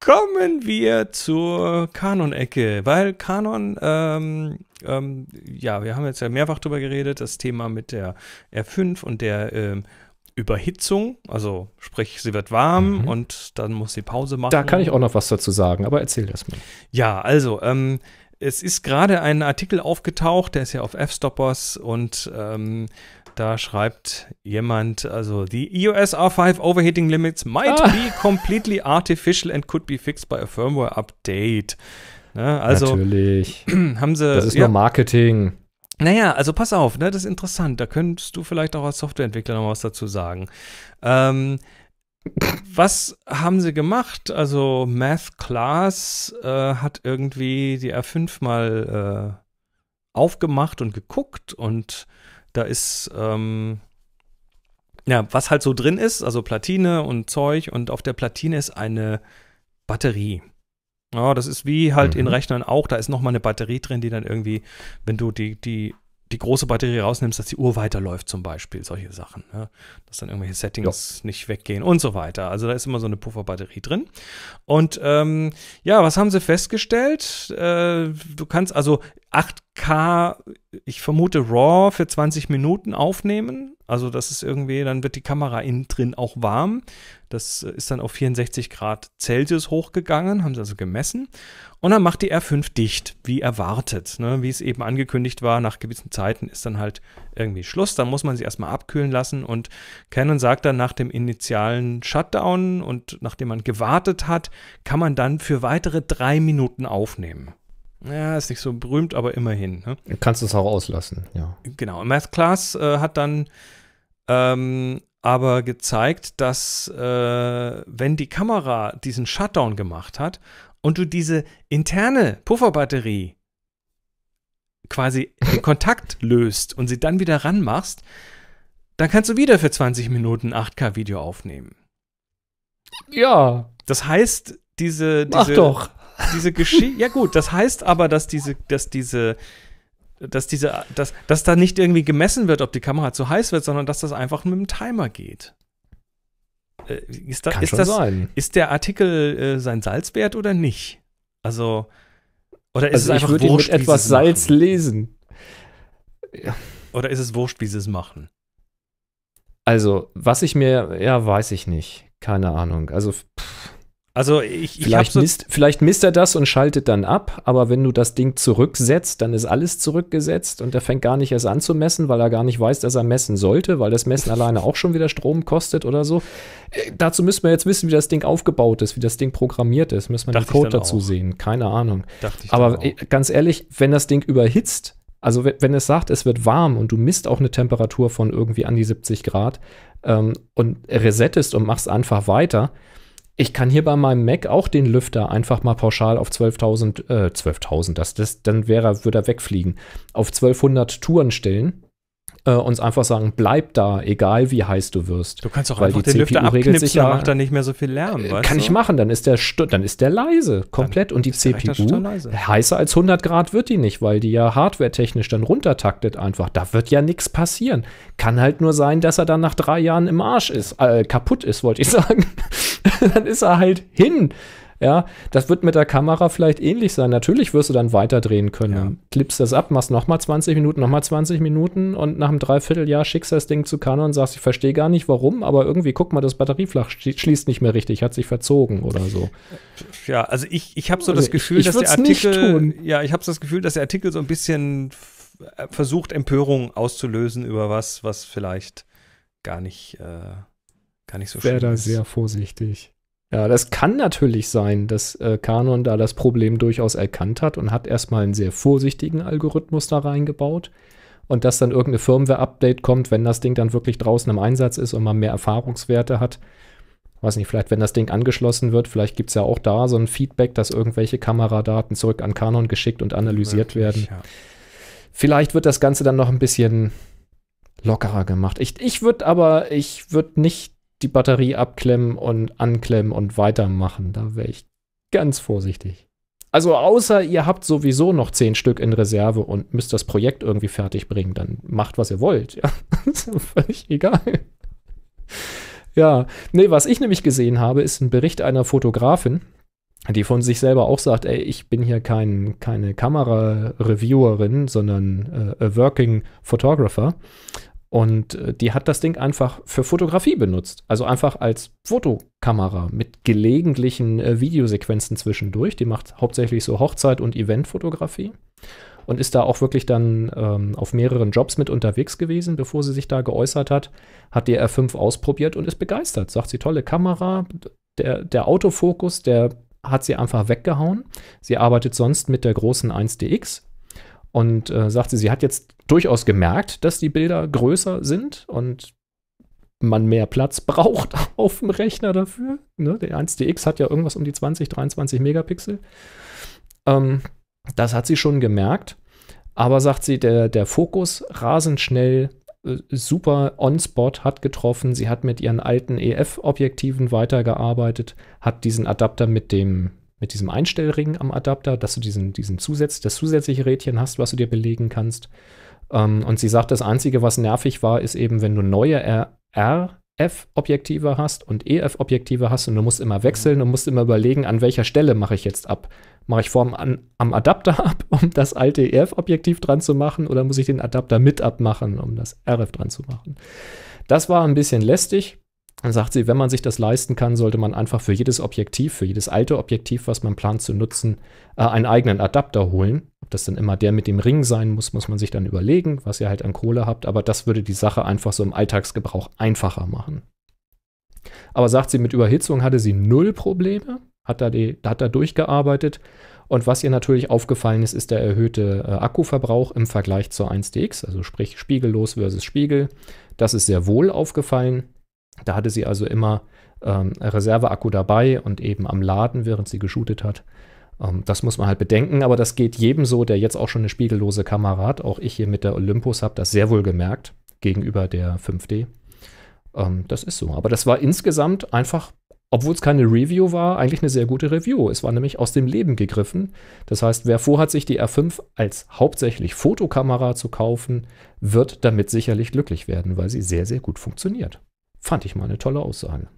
kommen wir zur Kanon-Ecke, weil Kanon, ähm, ähm, ja, wir haben jetzt ja mehrfach drüber geredet, das Thema mit der R5 und der ähm, Überhitzung, also sprich, sie wird warm Mhm. und dann muss sie Pause machen. Da kann ich auch noch was dazu sagen, aber erzähl das mal. Ja, also, ähm, es ist gerade ein Artikel aufgetaucht, der ist ja auf F-Stoppers und ähm, da schreibt jemand, also the E EOS R5 overheating limits might Ah. be completely artificial and could be fixed by a firmware update. Ne, also Natürlich. haben sie. Das ist ja, nur Marketing. naja, also pass auf, ne, das ist interessant. Da könntest du vielleicht auch als Softwareentwickler noch was dazu sagen. Ähm, was haben sie gemacht? Also Math Class äh, hat irgendwie die R5 mal äh, aufgemacht und geguckt und da ist ähm, ja, was halt so drin ist, also Platine und Zeug und auf der Platine ist eine Batterie. Ja, das ist wie halt in Mhm. Rechnern auch, da ist noch mal eine Batterie drin, die dann irgendwie, wenn du die, die, die große Batterie rausnimmst, dass die Uhr weiterläuft zum Beispiel, solche Sachen. Ja? Dass dann irgendwelche Settings nicht weggehen und so weiter. Also da ist immer so eine Pufferbatterie drin. Und ähm, ja, was haben sie festgestellt? Äh, du kannst also 8K ich vermute, RAW für 20 Minuten aufnehmen. Also das ist irgendwie, dann wird die Kamera innen drin auch warm. Das ist dann auf 64 Grad Celsius hochgegangen, haben sie also gemessen. Und dann macht die R5 dicht, wie erwartet. Ne? Wie es eben angekündigt war, nach gewissen Zeiten ist dann halt irgendwie Schluss. Dann muss man sie erstmal abkühlen lassen. Und Canon sagt dann nach dem initialen Shutdown und nachdem man gewartet hat, kann man dann für weitere drei Minuten aufnehmen. Ja, ist nicht so berühmt, aber immerhin. Ne? Du kannst es auch auslassen, ja. Genau. Math Class äh, hat dann ähm, aber gezeigt, dass äh, wenn die Kamera diesen Shutdown gemacht hat und du diese interne Pufferbatterie quasi in Kontakt löst und sie dann wieder ranmachst, dann kannst du wieder für 20 Minuten 8K-Video aufnehmen. Ja. Das heißt, diese, Mach diese, doch. Diese Geschichte, ja gut, das heißt aber, dass diese, dass diese, dass diese, dass, dass da nicht irgendwie gemessen wird, ob die Kamera zu heiß wird, sondern dass das einfach mit dem Timer geht. Äh, ist, da, Kann ist, schon das, sein. ist der Artikel äh, sein Salz wert oder nicht? Also, oder ist Also es ich einfach würde ihn wurscht, mit wie etwas Salz machen? lesen. Oder ist es wurscht, wie sie es machen? Also, was ich mir, ja, weiß ich nicht. Keine Ahnung. Also, pff, Also, ich, ich vielleicht, so. misst, vielleicht misst er das und schaltet dann ab, aber wenn du das Ding zurücksetzt, dann ist alles zurückgesetzt und er fängt gar nicht erst an zu messen, weil er gar nicht weiß, dass er messen sollte, weil das Messen alleine auch schon wieder Strom kostet oder so. Äh, dazu müssen wir jetzt wissen, wie das Ding aufgebaut ist, wie das Ding programmiert ist. Müssen wir den Code dazu auch. sehen. Keine Ahnung. Aber äh, ganz ehrlich, wenn das Ding überhitzt, also we- wenn es sagt, es wird warm und du misst auch eine Temperatur von irgendwie an die 70 Grad ähm, und resettest und machst einfach weiter, ich kann hier bei meinem Mac auch den Lüfter einfach mal pauschal auf 12.000, äh, 12.000, das, das, dann wäre, würde er wegfliegen, auf 1200 Touren stellen äh, und einfach sagen, bleib da, egal wie heiß du wirst. du kannst auch weil einfach die den Lüfter CPU regelt abknipsen, sich ja- dann macht er nicht mehr so viel Lärm. Äh, Kann du? ich machen, dann ist der, dann ist der leise, komplett. und die CPU, heißer als 100 Grad wird die nicht, weil die ja hardwaretechnisch dann runtertaktet einfach. Da wird ja nichts passieren. Kann halt nur sein, dass er dann nach drei Jahren im Arsch ist, äh, kaputt ist, wollte ich sagen. dann ist er halt hin. Ja, das wird mit der Kamera vielleicht ähnlich sein. Natürlich wirst du dann weiterdrehen können. Ja. Klippst das ab, machst nochmal 20 Minuten, nochmal 20 Minuten und nach einem Dreivierteljahr schickst das Ding zu Canon und sagst, ich verstehe gar nicht warum, aber irgendwie, guck mal, das Batteriefach schli- schließt nicht mehr richtig, hat sich verzogen oder so. Ja, also ich, ich habe so Also das Gefühl, ich dass der würd's nicht Artikel, tun. ja, ich habe das Gefühl, dass der Artikel so ein bisschen versucht, Empörung auszulösen über was, was vielleicht gar nicht, äh, gar nicht so wäre schlimm da ist. sehr vorsichtig. Ja, das kann natürlich sein, dass äh, Canon da das Problem durchaus erkannt hat und hat erstmal einen sehr vorsichtigen Algorithmus da reingebaut. Und dass dann irgendeine Firmware-Update kommt, wenn das Ding dann wirklich draußen im Einsatz ist und man mehr Erfahrungswerte hat. Weiß nicht, vielleicht, wenn das Ding angeschlossen wird, vielleicht gibt es ja auch da so ein Feedback, dass irgendwelche Kameradaten zurück an Canon geschickt und analysiert werden. Ja. Vielleicht wird das Ganze dann noch ein bisschen lockerer gemacht. Ich, ich würde aber, ich würde nicht die Batterie abklemmen und anklemmen und weitermachen. Da wäre ich ganz vorsichtig. Also außer ihr habt sowieso noch zehn Stück in Reserve und müsst das Projekt irgendwie fertig bringen, dann macht, was ihr wollt. Ja, ist völlig egal. Ja, nee, was ich nämlich gesehen habe, ist ein Bericht einer Fotografin, die von sich selber auch sagt, ey, ich bin hier kein, keine Kamera-Reviewerin, sondern äh, a Working Photographer. Und äh, die hat das Ding einfach für Fotografie benutzt. Also einfach als Fotokamera mit gelegentlichen äh, Videosequenzen zwischendurch. Die macht hauptsächlich so Hochzeit- und Eventfotografie. Und ist da auch wirklich dann ähm, auf mehreren Jobs mit unterwegs gewesen, bevor sie sich da geäußert hat. Hat die R5 ausprobiert und ist begeistert. Sagt sie, tolle Kamera. Der, der Autofokus, der hat sie einfach weggehauen. Sie arbeitet sonst mit der großen 1DX und äh, sagte, sie hat jetzt durchaus gemerkt, dass die Bilder größer sind und man mehr Platz braucht auf dem Rechner dafür. Ne? Der 1DX hat ja irgendwas um die 20, 23 Megapixel. Ähm, das hat sie schon gemerkt. Aber sagt sie, der, der Fokus rasend schnell, äh, super on-spot, hat getroffen. Sie hat mit ihren alten EF-Objektiven weitergearbeitet, hat diesen Adapter mit dem mit diesem Einstellring am Adapter, dass du diesen, diesen Zusatz, das zusätzliche Rädchen hast, was du dir belegen kannst. Ähm, und sie sagt, das Einzige, was nervig war, ist eben, wenn du neue R, R F-Objektive hast und EF-Objektive hast und du musst immer wechseln und musst immer überlegen, an welcher Stelle mache ich jetzt ab. Mache ich vorm an, am Adapter ab, um das alte EF-Objektiv dran zu machen, oder muss ich den Adapter mit abmachen, um das RF dran zu machen? Das war ein bisschen lästig. Dann sagt sie, wenn man sich das leisten kann, sollte man einfach für jedes Objektiv, für jedes alte Objektiv, was man plant zu nutzen, äh, einen eigenen Adapter holen. Ob das dann immer der mit dem Ring sein muss, muss man sich dann überlegen, was ihr halt an Kohle habt. Aber das würde die Sache einfach so im Alltagsgebrauch einfacher machen. Aber sagt sie, mit Überhitzung hatte sie null Probleme, hat da, die, hat da durchgearbeitet. Und was ihr natürlich aufgefallen ist, ist der erhöhte äh, Akkuverbrauch im Vergleich zur 1DX, also sprich spiegellos versus Spiegel. Das ist sehr wohl aufgefallen. Da hatte sie also immer ähm, Reserveakku dabei und eben am Laden, während sie geshootet hat. Ähm, das muss man halt bedenken, aber das geht jedem so, der jetzt auch schon eine spiegellose Kamera hat. Auch ich hier mit der Olympus habe das sehr wohl gemerkt gegenüber der 5D. Ähm, das ist so. Aber das war insgesamt einfach, obwohl es keine Review war, eigentlich eine sehr gute Review. Es war nämlich aus dem Leben gegriffen. Das heißt, wer vorhat, sich die R5 als hauptsächlich Fotokamera zu kaufen, wird damit sicherlich glücklich werden, weil sie sehr, sehr gut funktioniert. Fand ich mal eine tolle Aussage.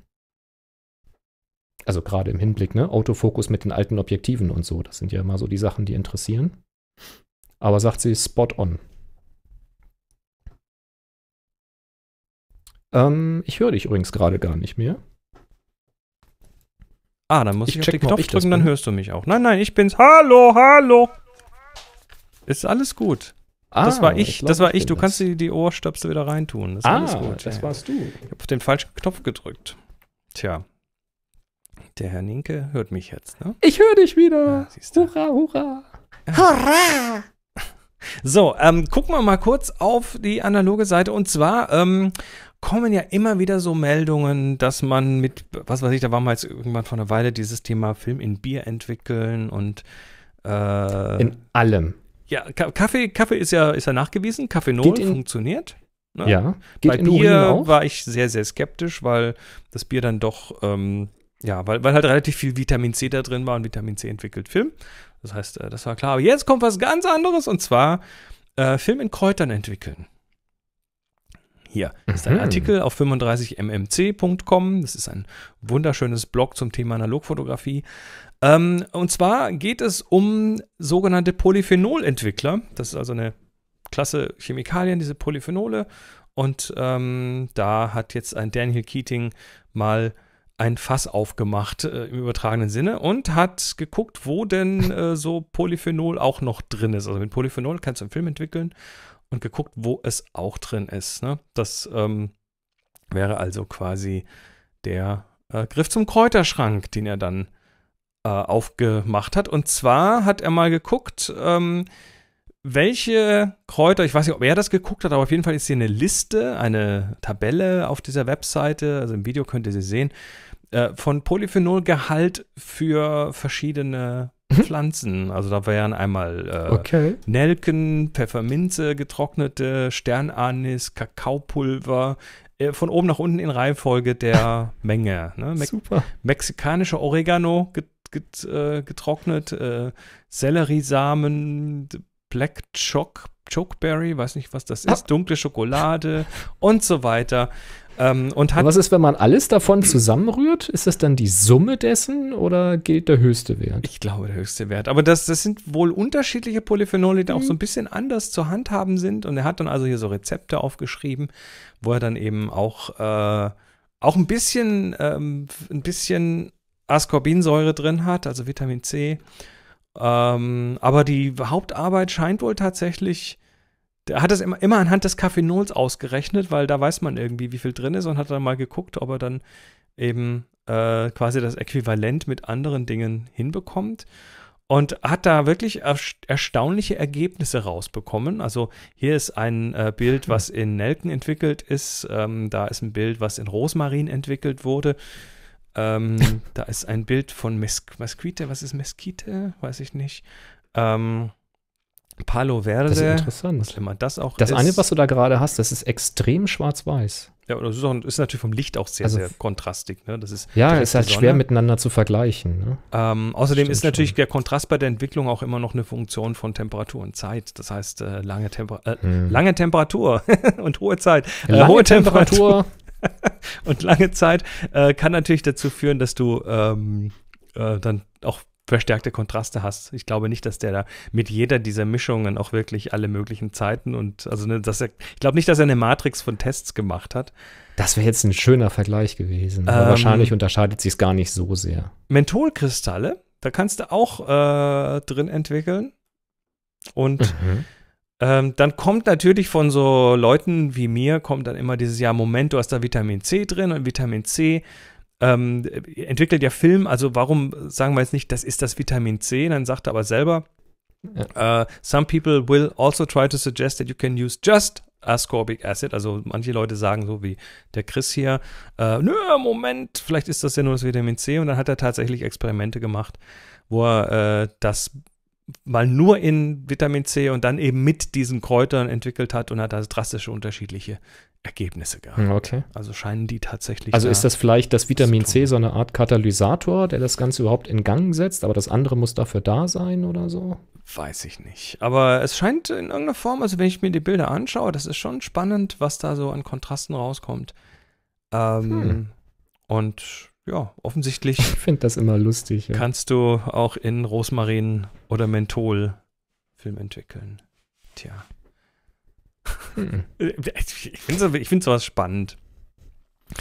Also gerade im Hinblick, ne? Autofokus mit den alten Objektiven und so. Das sind ja immer so die Sachen, die interessieren. Aber sagt sie spot on. Ähm, ich höre dich übrigens gerade gar nicht mehr. Ah, dann muss Ich ich, auf den Knopf drücken, dann hörst du mich auch. Nein, nein, ich bin's. Hallo, hallo. Ist alles gut. Das Ah, war ich, glaub, das war ich. bin Du kannst das. die, die Ohrstöpsel wieder reintun. Das ist Ah, alles gut. das warst du. Ich habe auf den falschen Knopf gedrückt. Tja. Der Herr Ninke hört mich jetzt, ne? Ich höre dich wieder. Ja, siehst du. hurra, hurra. So, ähm, gucken wir mal kurz auf die analoge Seite. Und zwar ähm, kommen ja immer wieder so Meldungen, dass man mit, was weiß ich, da war mal jetzt irgendwann vor einer Weile dieses Thema Film in Bier entwickeln und äh, In allem. Ja, Ka- Kaffee, Kaffee ist ja, ist ja nachgewiesen, Kaffeenol in- funktioniert. ne? Ja. Bei Bier war ich sehr, sehr skeptisch, weil das Bier dann doch, ähm, ja, weil, weil halt relativ viel Vitamin C da drin war und Vitamin C entwickelt Film. Das heißt, äh, das war klar. Aber jetzt kommt was ganz anderes und zwar äh, Film in Kräutern entwickeln. Hier ist ein Mhm. Artikel auf 35mmc.com. Das ist ein wunderschönes Blog zum Thema Analogfotografie. Ähm, und zwar geht es um sogenannte Polyphenolentwickler. Das ist also eine Klasse Chemikalien, diese Polyphenole. Und ähm, da hat jetzt ein Daniel Keating mal ein Fass aufgemacht äh, im übertragenen Sinne und hat geguckt, wo denn äh, so Polyphenol auch noch drin ist. Also mit Polyphenol kannst du einen Film entwickeln und geguckt, wo es auch drin ist. Ne? Das ähm, wäre also quasi der äh, Griff zum Kräuterschrank, den er dann äh, aufgemacht hat. Und zwar hat er mal geguckt, ähm, welche Kräuter, ich weiß nicht, ob er das geguckt hat, aber auf jeden Fall ist hier eine Liste, eine Tabelle auf dieser Webseite, also im Video könnt ihr sie sehen, äh, von Polyphenolgehalt für verschiedene Pflanzen. Also da wären einmal äh, Okay. Nelken, Pfefferminze, getrocknete Sternanis, Kakaopulver, äh, von oben nach unten in Reihenfolge der Menge. Ne? Me Super. mexikanische Oregano get, get, äh, getrocknet, äh, Selleriesamen, Black Choc, Chokeberry, weiß nicht, was das ist, dunkle Schokolade und so weiter. Ähm, und hat Was ist, wenn man alles davon zusammenrührt? Ist das dann die Summe dessen oder gilt der höchste Wert? Ich glaube, der höchste Wert. Aber das, das sind wohl unterschiedliche Polyphenole, die auch so ein bisschen anders zu handhaben sind. Und er hat dann also hier so Rezepte aufgeschrieben, wo er dann eben auch, äh, auch ein bisschen, ähm, ein bisschen Ascorbinsäure drin hat, also Vitamin C. Ähm, aber die Hauptarbeit scheint wohl tatsächlich, der hat das immer, immer anhand des Kaffeenols ausgerechnet, weil da weiß man irgendwie, wie viel drin ist und hat dann mal geguckt, ob er dann eben äh, quasi das Äquivalent mit anderen Dingen hinbekommt. Und hat da wirklich erst- erstaunliche Ergebnisse rausbekommen. Also hier ist ein äh, Bild, was in Nelken entwickelt ist. Ähm, da ist ein Bild, was in Rosmarin entwickelt wurde. Ähm, da ist ein Bild von Mes Mesquite. Was ist Mesquite? Weiß ich nicht. Ähm, Palo Verde. Das ist was interessant. immer das auch Das ist. eine, was du da gerade hast, das ist extrem schwarz-weiß. ja, das ist, auch, ist natürlich vom Licht auch sehr, Also sehr kontrastig. Ne? Das ist Ja, ist halt schwer miteinander zu vergleichen. Ne? Ähm, außerdem Stimmt ist natürlich schon. der Kontrast bei der Entwicklung auch immer noch eine Funktion von Temperatur und Zeit. Das heißt, äh, lange, Temper äh, Hm. lange Temperatur und hohe Zeit. Äh, Lange hohe Temperatur, und lange Zeit äh, kann natürlich dazu führen, dass du ähm, äh, dann auch verstärkte Kontraste hast. Ich glaube nicht, dass der da mit jeder dieser Mischungen auch wirklich alle möglichen Zeiten und also ne, dass er, ich glaube nicht, dass er eine Matrix von Tests gemacht hat. Das wäre jetzt ein schöner Vergleich gewesen. Ähm, wahrscheinlich unterscheidet sich gar nicht so sehr. Mentholkristalle, da kannst du auch äh, drin entwickeln. Und Mhm. Ähm, dann kommt natürlich von so Leuten wie mir, kommt dann immer dieses, ja, Moment, du hast da Vitamin C drin und Vitamin C ähm, entwickelt ja Film, also warum sagen wir jetzt nicht, das ist das Vitamin C, dann sagt er aber selber, äh, some people will also try to suggest that you can use just ascorbic acid, also manche Leute sagen so wie der Chris hier, äh, nö, Moment, vielleicht ist das ja nur das Vitamin C. Und dann hat er tatsächlich Experimente gemacht, wo er äh, das mal nur in Vitamin C und dann eben mit diesen Kräutern entwickelt hat und hat da drastische unterschiedliche Ergebnisse gehabt. Hm, Okay. Also scheinen die tatsächlich. Also da- ist das vielleicht das Vitamin C so eine Art Katalysator, der das Ganze überhaupt in Gang setzt, aber das andere muss dafür da sein oder so? Weiß ich nicht. Aber es scheint in irgendeiner Form, also wenn ich mir die Bilder anschaue, das ist schon spannend, was da so an Kontrasten rauskommt. Ähm, Hm. Und ja, offensichtlich Ich finde das immer lustig. Ja. kannst du auch in Rosmarin oder Menthol Film entwickeln. Tja. Hm. Ich finde find sowas spannend.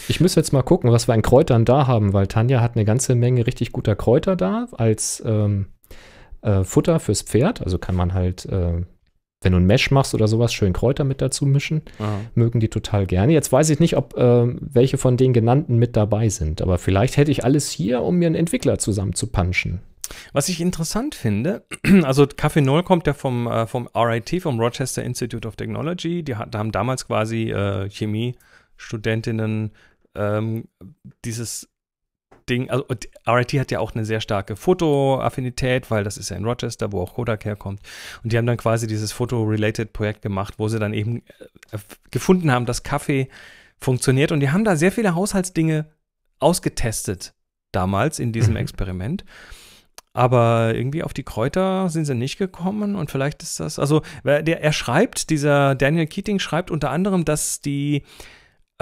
Ich muss jetzt mal gucken, was wir an Kräutern da haben, weil Tanja hat eine ganze Menge richtig guter Kräuter da als ähm, äh, Futter fürs Pferd. Also kann man halt, äh, wenn du ein Mesh machst oder sowas, schön Kräuter mit dazu mischen. Mögen die total gerne. Jetzt weiß ich nicht, ob ähm, welche von den genannten mit dabei sind, aber vielleicht hätte ich alles hier, um mir einen Entwickler zusammenzupanschen. Was ich interessant finde, also Caffeinol kommt ja vom, äh, vom RIT, vom Rochester Institute of Technology. Die hat, haben damals quasi äh, Chemiestudentinnen ähm, dieses Ding, also RIT hat ja auch eine sehr starke Fotoaffinität, weil das ist ja in Rochester, wo auch Kodak herkommt. Und die haben dann quasi dieses Photo-Related-Projekt gemacht, wo sie dann eben äh, gefunden haben, dass Kaffee funktioniert. Und die haben da sehr viele Haushaltsdinge ausgetestet damals in diesem Mhm. Experiment. Aber irgendwie auf die Kräuter sind sie nicht gekommen und vielleicht ist das, also der, er schreibt, dieser Daniel Keating schreibt unter anderem, dass die,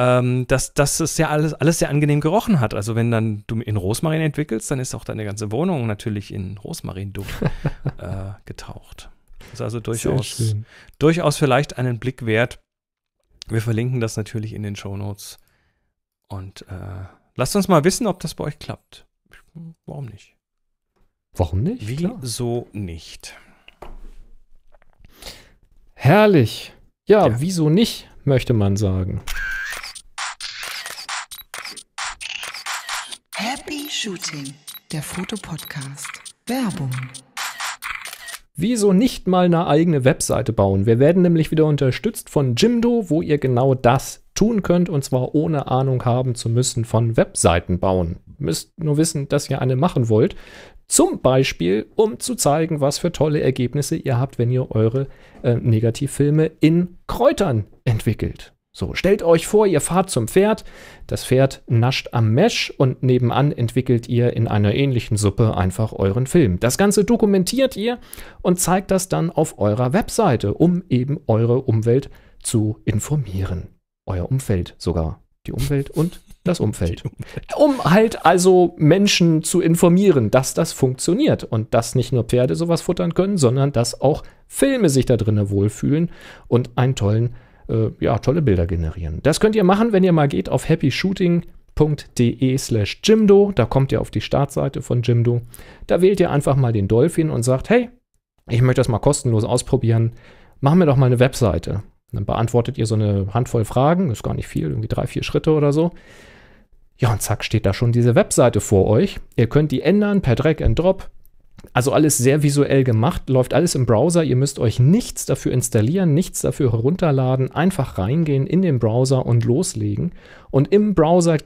ähm, dass, dass es ja alles, alles sehr angenehm gerochen hat. Also wenn dann du in Rosmarin entwickelst, dann ist auch deine ganze Wohnung natürlich in Rosmarinduft äh, getaucht. Das ist also durchaus, durchaus vielleicht einen Blick wert. Wir verlinken das natürlich in den Shownotes. Und äh, lasst uns mal wissen, ob das bei euch klappt. Warum nicht? Warum nicht? Wieso nicht? Herrlich. Ja, Ja. wieso nicht, möchte man sagen. Shooting, der Fotopodcast. Werbung. Wieso nicht mal eine eigene Webseite bauen? Wir werden nämlich wieder unterstützt von Jimdo, wo ihr genau das tun könnt und zwar ohne Ahnung haben zu müssen von Webseiten bauen. Müsst nur wissen, dass ihr eine machen wollt. Zum Beispiel, um zu zeigen, was für tolle Ergebnisse ihr habt, wenn ihr eure äh, Negativfilme in Kräutern entwickelt. So, stellt euch vor, ihr fahrt zum Pferd, das Pferd nascht am Mesh und nebenan entwickelt ihr in einer ähnlichen Suppe einfach euren Film. Das Ganze dokumentiert ihr und zeigt das dann auf eurer Webseite, um eben eure Umwelt zu informieren. Euer Umfeld sogar. Die Umwelt und das Umfeld. Um halt also Menschen zu informieren, dass das funktioniert und dass nicht nur Pferde sowas futtern können, sondern dass auch Filme sich da drinnen wohlfühlen und einen tollen, äh, ja, tolle Bilder generieren. Das könnt ihr machen, wenn ihr mal geht auf happyshooting.de slash Jimdo. Da kommt ihr auf die Startseite von Jimdo. Da wählt ihr einfach mal den Dolphin und sagt, hey, ich möchte das mal kostenlos ausprobieren. Mach mir doch mal eine Webseite. Dann beantwortet ihr so eine Handvoll Fragen, ist gar nicht viel, irgendwie drei, vier Schritte oder so. Ja, und zack, steht da schon diese Webseite vor euch. Ihr könnt die ändern per Drag and Drop. Also alles sehr visuell gemacht, läuft alles im Browser. Ihr müsst euch nichts dafür installieren, nichts dafür herunterladen. Einfach reingehen in den Browser und loslegen. Und im Browser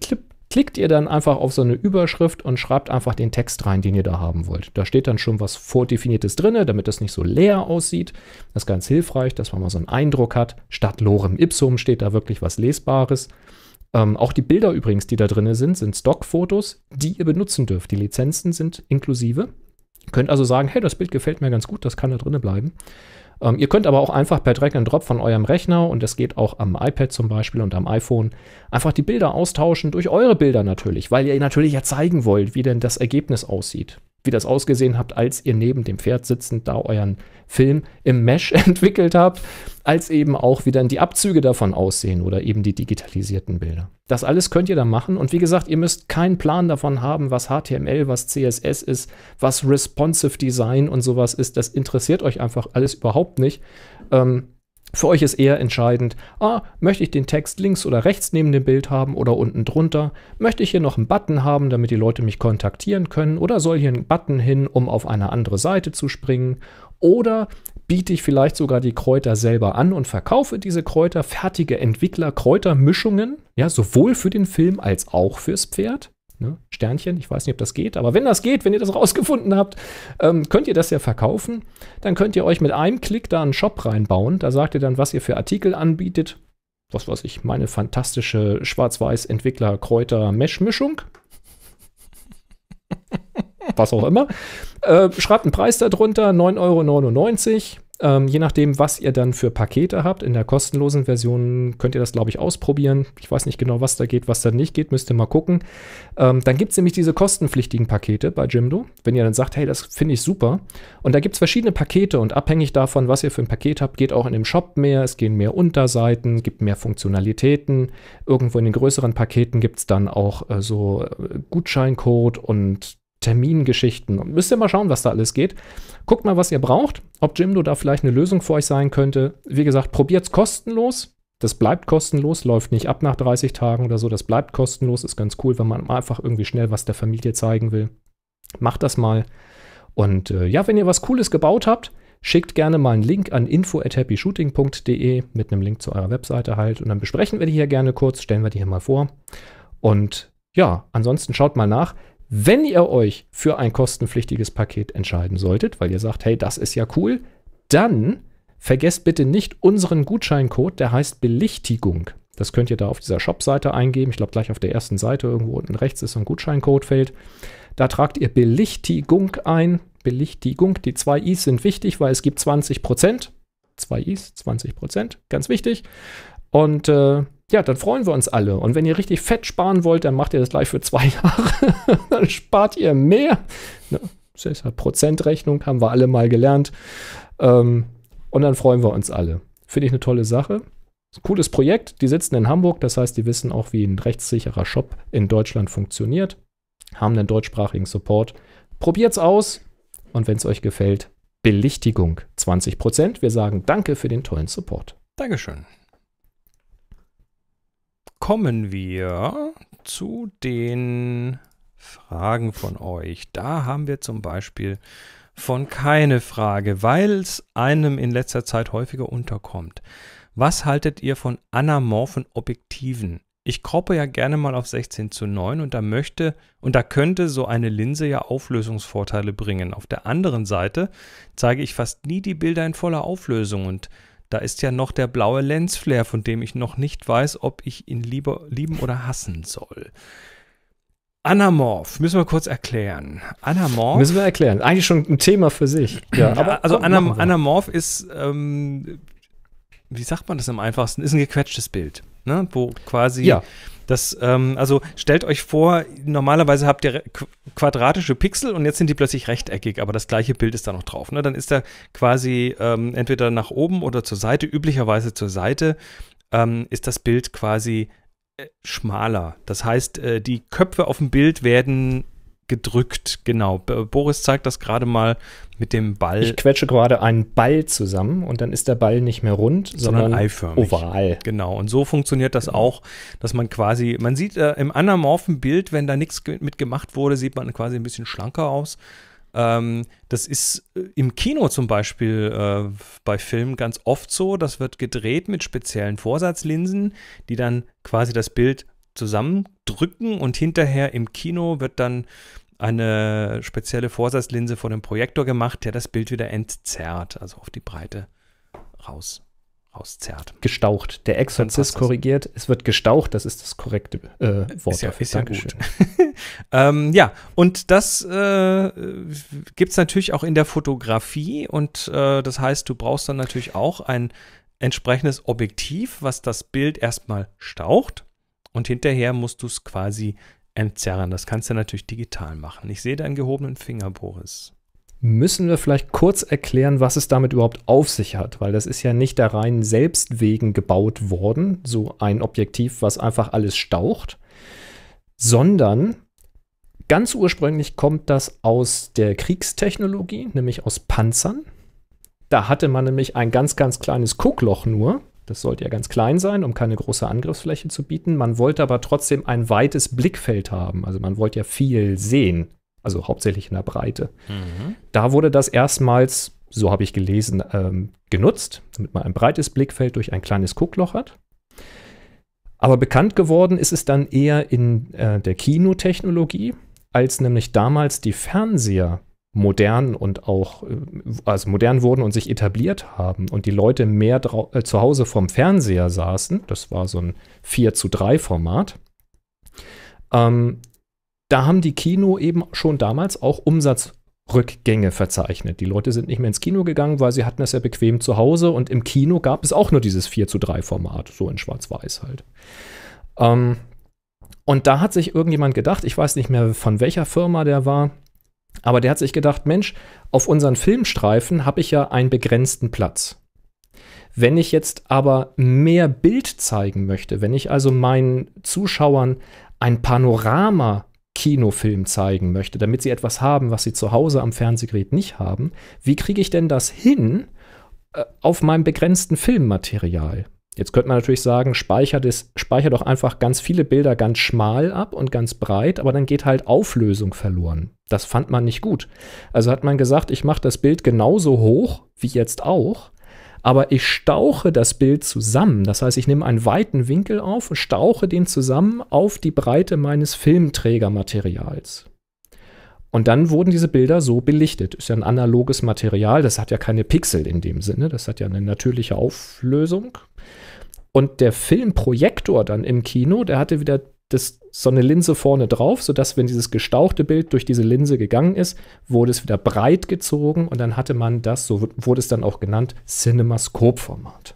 klickt ihr dann einfach auf so eine Überschrift und schreibt einfach den Text rein, den ihr da haben wollt. Da steht dann schon was Vordefiniertes drin, damit es nicht so leer aussieht. Das ist ganz hilfreich, dass man mal so einen Eindruck hat. Statt Lorem Ipsum steht da wirklich was Lesbares. Ähm, auch die Bilder übrigens, die da drin sind, sind Stockfotos, die ihr benutzen dürft. Die Lizenzen sind inklusive. Könnt also sagen, hey, das Bild gefällt mir ganz gut, das kann da drinnen bleiben. Ähm, ihr könnt aber auch einfach per Drag and Drop von eurem Rechner und das geht auch am iPad zum Beispiel und am iPhone einfach die Bilder austauschen durch eure Bilder natürlich, weil ihr natürlich ja zeigen wollt, wie denn das Ergebnis aussieht wie das ausgesehen habt, als ihr neben dem Pferd sitzend da euren Film im Mesh entwickelt habt, als eben auch, wie dann die Abzüge davon aussehen oder eben die digitalisierten Bilder. Das alles könnt ihr dann machen und wie gesagt, ihr müsst keinen Plan davon haben, was HTML, was CSS ist, was Responsive Design und sowas ist. Das interessiert euch einfach alles überhaupt nicht. Ähm, für euch ist eher entscheidend, ah, möchte ich den Text links oder rechts neben dem Bild haben oder unten drunter? Möchte ich hier noch einen Button haben, damit die Leute mich kontaktieren können? Oder soll hier ein Button hin, um auf eine andere Seite zu springen? Oder biete ich vielleicht sogar die Kräuter selber an und verkaufe diese Kräuter, fertige Entwickler-Kräutermischungen, ja, sowohl für den Film als auch fürs Pferd? Ne? Sternchen, ich weiß nicht, ob das geht, aber wenn das geht, wenn ihr das rausgefunden habt, ähm, könnt ihr das ja verkaufen. Dann könnt ihr euch mit einem Klick da einen Shop reinbauen. Da sagt ihr dann, was ihr für Artikel anbietet. Was weiß ich, meine fantastische Schwarz-Weiß-Entwickler-Kräuter-Mesh-Mischung. was auch immer. Äh, schreibt einen Preis darunter, 9,99 Euro. Ähm, je nachdem, was ihr dann für Pakete habt. In der kostenlosen Version könnt ihr das, glaube ich, ausprobieren. Ich weiß nicht genau, was da geht, was da nicht geht, müsst ihr mal gucken. Ähm, dann gibt es nämlich diese kostenpflichtigen Pakete bei Jimdo, wenn ihr dann sagt, hey, das finde ich super. Und da gibt es verschiedene Pakete und abhängig davon, was ihr für ein Paket habt, geht auch in dem Shop mehr. Es gehen mehr Unterseiten, gibt mehr Funktionalitäten. Irgendwo in den größeren Paketen gibt es dann auch äh, so äh, Gutscheincode und Termingeschichten. Müsst ihr mal schauen, was da alles geht. Guckt mal, was ihr braucht, ob Jimdo da vielleicht eine Lösung für euch sein könnte. Wie gesagt, probiert es kostenlos. Das bleibt kostenlos, läuft nicht ab nach 30 Tagen oder so. Das bleibt kostenlos, ist ganz cool, wenn man einfach irgendwie schnell was der Familie zeigen will. Macht das mal. Und äh, ja, wenn ihr was Cooles gebaut habt, schickt gerne mal einen Link an info@happyshooting.de mit einem Link zu eurer Webseite halt und dann besprechen wir die hier gerne kurz, stellen wir die hier mal vor. Und ja, ansonsten schaut mal nach. Wenn ihr euch für ein kostenpflichtiges Paket entscheiden solltet, weil ihr sagt, hey, das ist ja cool, dann vergesst bitte nicht unseren Gutscheincode, der heißt Belichtigung. Das könnt ihr da auf dieser Shop-Seite eingeben. Ich glaube, gleich auf der ersten Seite irgendwo unten rechts ist so ein Gutscheincodefeld. Da tragt ihr Belichtigung ein. Belichtigung. Die zwei I's sind wichtig, weil es gibt 20 Prozent. Zwei I's, 20 Prozent. Ganz wichtig. Und äh, ja, dann freuen wir uns alle. Und wenn ihr richtig fett sparen wollt, dann macht ihr das gleich für zwei Jahre. dann spart ihr mehr. Ne? Prozentrechnung, haben wir alle mal gelernt. Ähm, und dann freuen wir uns alle. Finde ich eine tolle Sache. Cooles Projekt. Die sitzen in Hamburg, das heißt, die wissen auch, wie ein rechtssicherer Shop in Deutschland funktioniert. Haben einen deutschsprachigen Support. Probiert's aus und wenn es euch gefällt, Belichtigung 20%. Wir sagen danke für den tollen Support. Dankeschön kommen wir zu den Fragen von euch. Da haben wir zum Beispiel von keine Frage, weil es einem in letzter Zeit häufiger unterkommt. Was haltet ihr von anamorphen Objektiven? Ich kroppe ja gerne mal auf 16 zu 9 und da möchte und da könnte so eine Linse ja Auflösungsvorteile bringen. Auf der anderen Seite zeige ich fast nie die Bilder in voller Auflösung und da ist ja noch der blaue Lensflare, von dem ich noch nicht weiß, ob ich ihn lieber lieben oder hassen soll. Anamorph, müssen wir kurz erklären. Anamorph. Müssen wir erklären. Eigentlich schon ein Thema für sich. Ja, aber also Anam Anamorph ist, ähm, wie sagt man das am einfachsten? Ist ein gequetschtes Bild, ne? wo quasi ja. Das, ähm, also stellt euch vor, normalerweise habt ihr quadratische Pixel und jetzt sind die plötzlich rechteckig, aber das gleiche Bild ist da noch drauf. Ne? Dann ist er quasi ähm, entweder nach oben oder zur Seite, üblicherweise zur Seite, ähm, ist das Bild quasi äh, schmaler. Das heißt, äh, die Köpfe auf dem Bild werden gedrückt, genau. Boris zeigt das gerade mal mit dem Ball. Ich quetsche gerade einen Ball zusammen und dann ist der Ball nicht mehr rund, sondern, sondern eiförmig. oval. Genau, und so funktioniert das genau. auch, dass man quasi, man sieht äh, im anamorphen Bild, wenn da nichts mit gemacht wurde, sieht man quasi ein bisschen schlanker aus. Ähm, das ist äh, im Kino zum Beispiel äh, bei Filmen ganz oft so. Das wird gedreht mit speziellen Vorsatzlinsen, die dann quasi das Bild zusammendrücken und hinterher im Kino wird dann eine spezielle Vorsatzlinse vor dem Projektor gemacht, der das Bild wieder entzerrt, also auf die Breite raus, rauszerrt. Gestaucht. Der Exorzist korrigiert, es wird gestaucht, das ist das korrekte äh, Wort. Ist ja, ist ja gut. ähm, ja, und das äh, gibt es natürlich auch in der Fotografie und äh, das heißt, du brauchst dann natürlich auch ein entsprechendes Objektiv, was das Bild erstmal staucht und hinterher musst du es quasi entzerren. Das kannst du natürlich digital machen. Ich sehe deinen gehobenen Finger, Boris. Müssen wir vielleicht kurz erklären, was es damit überhaupt auf sich hat, weil das ist ja nicht der reinen Selbst wegen gebaut worden, so ein Objektiv, was einfach alles staucht, sondern ganz ursprünglich kommt das aus der Kriegstechnologie, nämlich aus Panzern. Da hatte man nämlich ein ganz, ganz kleines Guckloch nur. Das sollte ja ganz klein sein, um keine große Angriffsfläche zu bieten. Man wollte aber trotzdem ein weites Blickfeld haben. Also man wollte ja viel sehen, also hauptsächlich in der Breite. Da wurde das erstmals, so habe ich gelesen, ähm, genutzt, damit man ein breites Blickfeld durch ein kleines Guckloch hat. Aber bekannt geworden ist es dann eher in äh, der Kinotechnologie, als nämlich damals die Fernseher modern und auch also modern wurden und sich etabliert haben und die Leute mehr äh, zu Hause vom Fernseher saßen. Das war so ein 4 zu 3 Format. Ähm, da haben die Kino eben schon damals auch Umsatzrückgänge verzeichnet. Die Leute sind nicht mehr ins Kino gegangen, weil sie hatten es ja bequem zu Hause und im Kino gab es auch nur dieses 4 zu 3 Format, so in Schwarz-Weiß halt. Ähm, und da hat sich irgendjemand gedacht, ich weiß nicht mehr von welcher Firma der war, aber der hat sich gedacht, Mensch, auf unseren Filmstreifen habe ich ja einen begrenzten Platz. Wenn ich jetzt aber mehr Bild zeigen möchte, wenn ich also meinen Zuschauern ein Panorama-Kinofilm zeigen möchte, damit sie etwas haben, was sie zu Hause am Fernsehgerät nicht haben, wie kriege ich denn das hin äh, auf meinem begrenzten Filmmaterial? Jetzt könnte man natürlich sagen, speicher, das, speicher doch einfach ganz viele Bilder ganz schmal ab und ganz breit, aber dann geht halt Auflösung verloren. Das fand man nicht gut. Also hat man gesagt, ich mache das Bild genauso hoch wie jetzt auch, aber ich stauche das Bild zusammen. Das heißt, ich nehme einen weiten Winkel auf und stauche den zusammen auf die Breite meines Filmträgermaterials. Und dann wurden diese Bilder so belichtet. Ist ja ein analoges Material, das hat ja keine Pixel in dem Sinne, das hat ja eine natürliche Auflösung. Und der Filmprojektor dann im Kino, der hatte wieder das, so eine Linse vorne drauf, sodass, wenn dieses gestauchte Bild durch diese Linse gegangen ist, wurde es wieder breit gezogen und dann hatte man das, so wurde es dann auch genannt, Cinemascope-Format.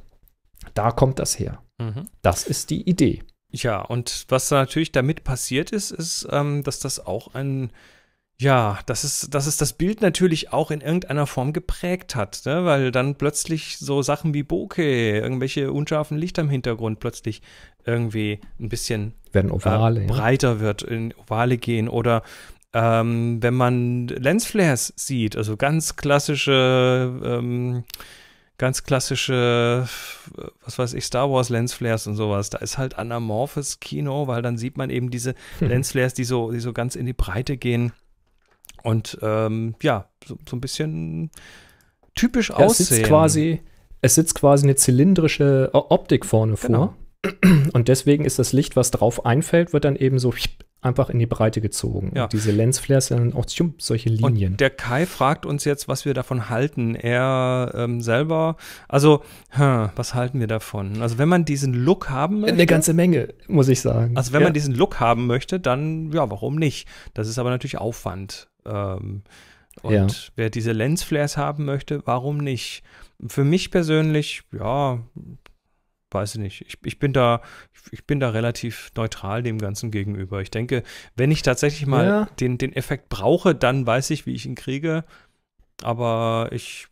Da kommt das her. Mhm. Das ist die Idee. Ja, und was natürlich damit passiert ist, ist, ähm, dass das auch ein, ja, dass es, dass es das Bild natürlich auch in irgendeiner Form geprägt hat, ne? weil dann plötzlich so Sachen wie Bokeh, irgendwelche unscharfen Lichter im Hintergrund plötzlich irgendwie ein bisschen Werden Ovale. äh, ja. breiter wird, in Ovale gehen oder ähm, wenn man Lensflares sieht, also ganz klassische, ähm, ganz klassische, was weiß ich, Star Wars Lensflares und sowas, da ist halt anamorphes Kino, weil dann sieht man eben diese Lensflares, die so, die so ganz in die Breite gehen und ähm, ja, so, so ein bisschen typisch Ja, es aussehen. sitzt quasi, es sitzt quasi eine zylindrische O- Optik vorne Genau. vor. Und deswegen ist das Licht, was drauf einfällt, wird dann eben so einfach in die Breite gezogen. Ja. Und diese Lensflares sind dann auch solche Linien. Und der Kai fragt uns jetzt, was wir davon halten. Er ähm, selber, also, hm, was halten wir davon? Also, wenn man diesen Look haben möchte, Eine ganze Menge, muss ich sagen. also wenn ja. man diesen Look haben möchte, dann, ja, warum nicht? Das ist aber natürlich Aufwand. Ähm, und Ja. wer diese Lensflares haben möchte, warum nicht? Für mich persönlich, ja, weiß ich nicht. Ich, ich bin da, ich bin da relativ neutral dem Ganzen gegenüber. Ich denke, wenn ich tatsächlich mal Ja. den, den Effekt brauche, dann weiß ich, wie ich ihn kriege. Aber ich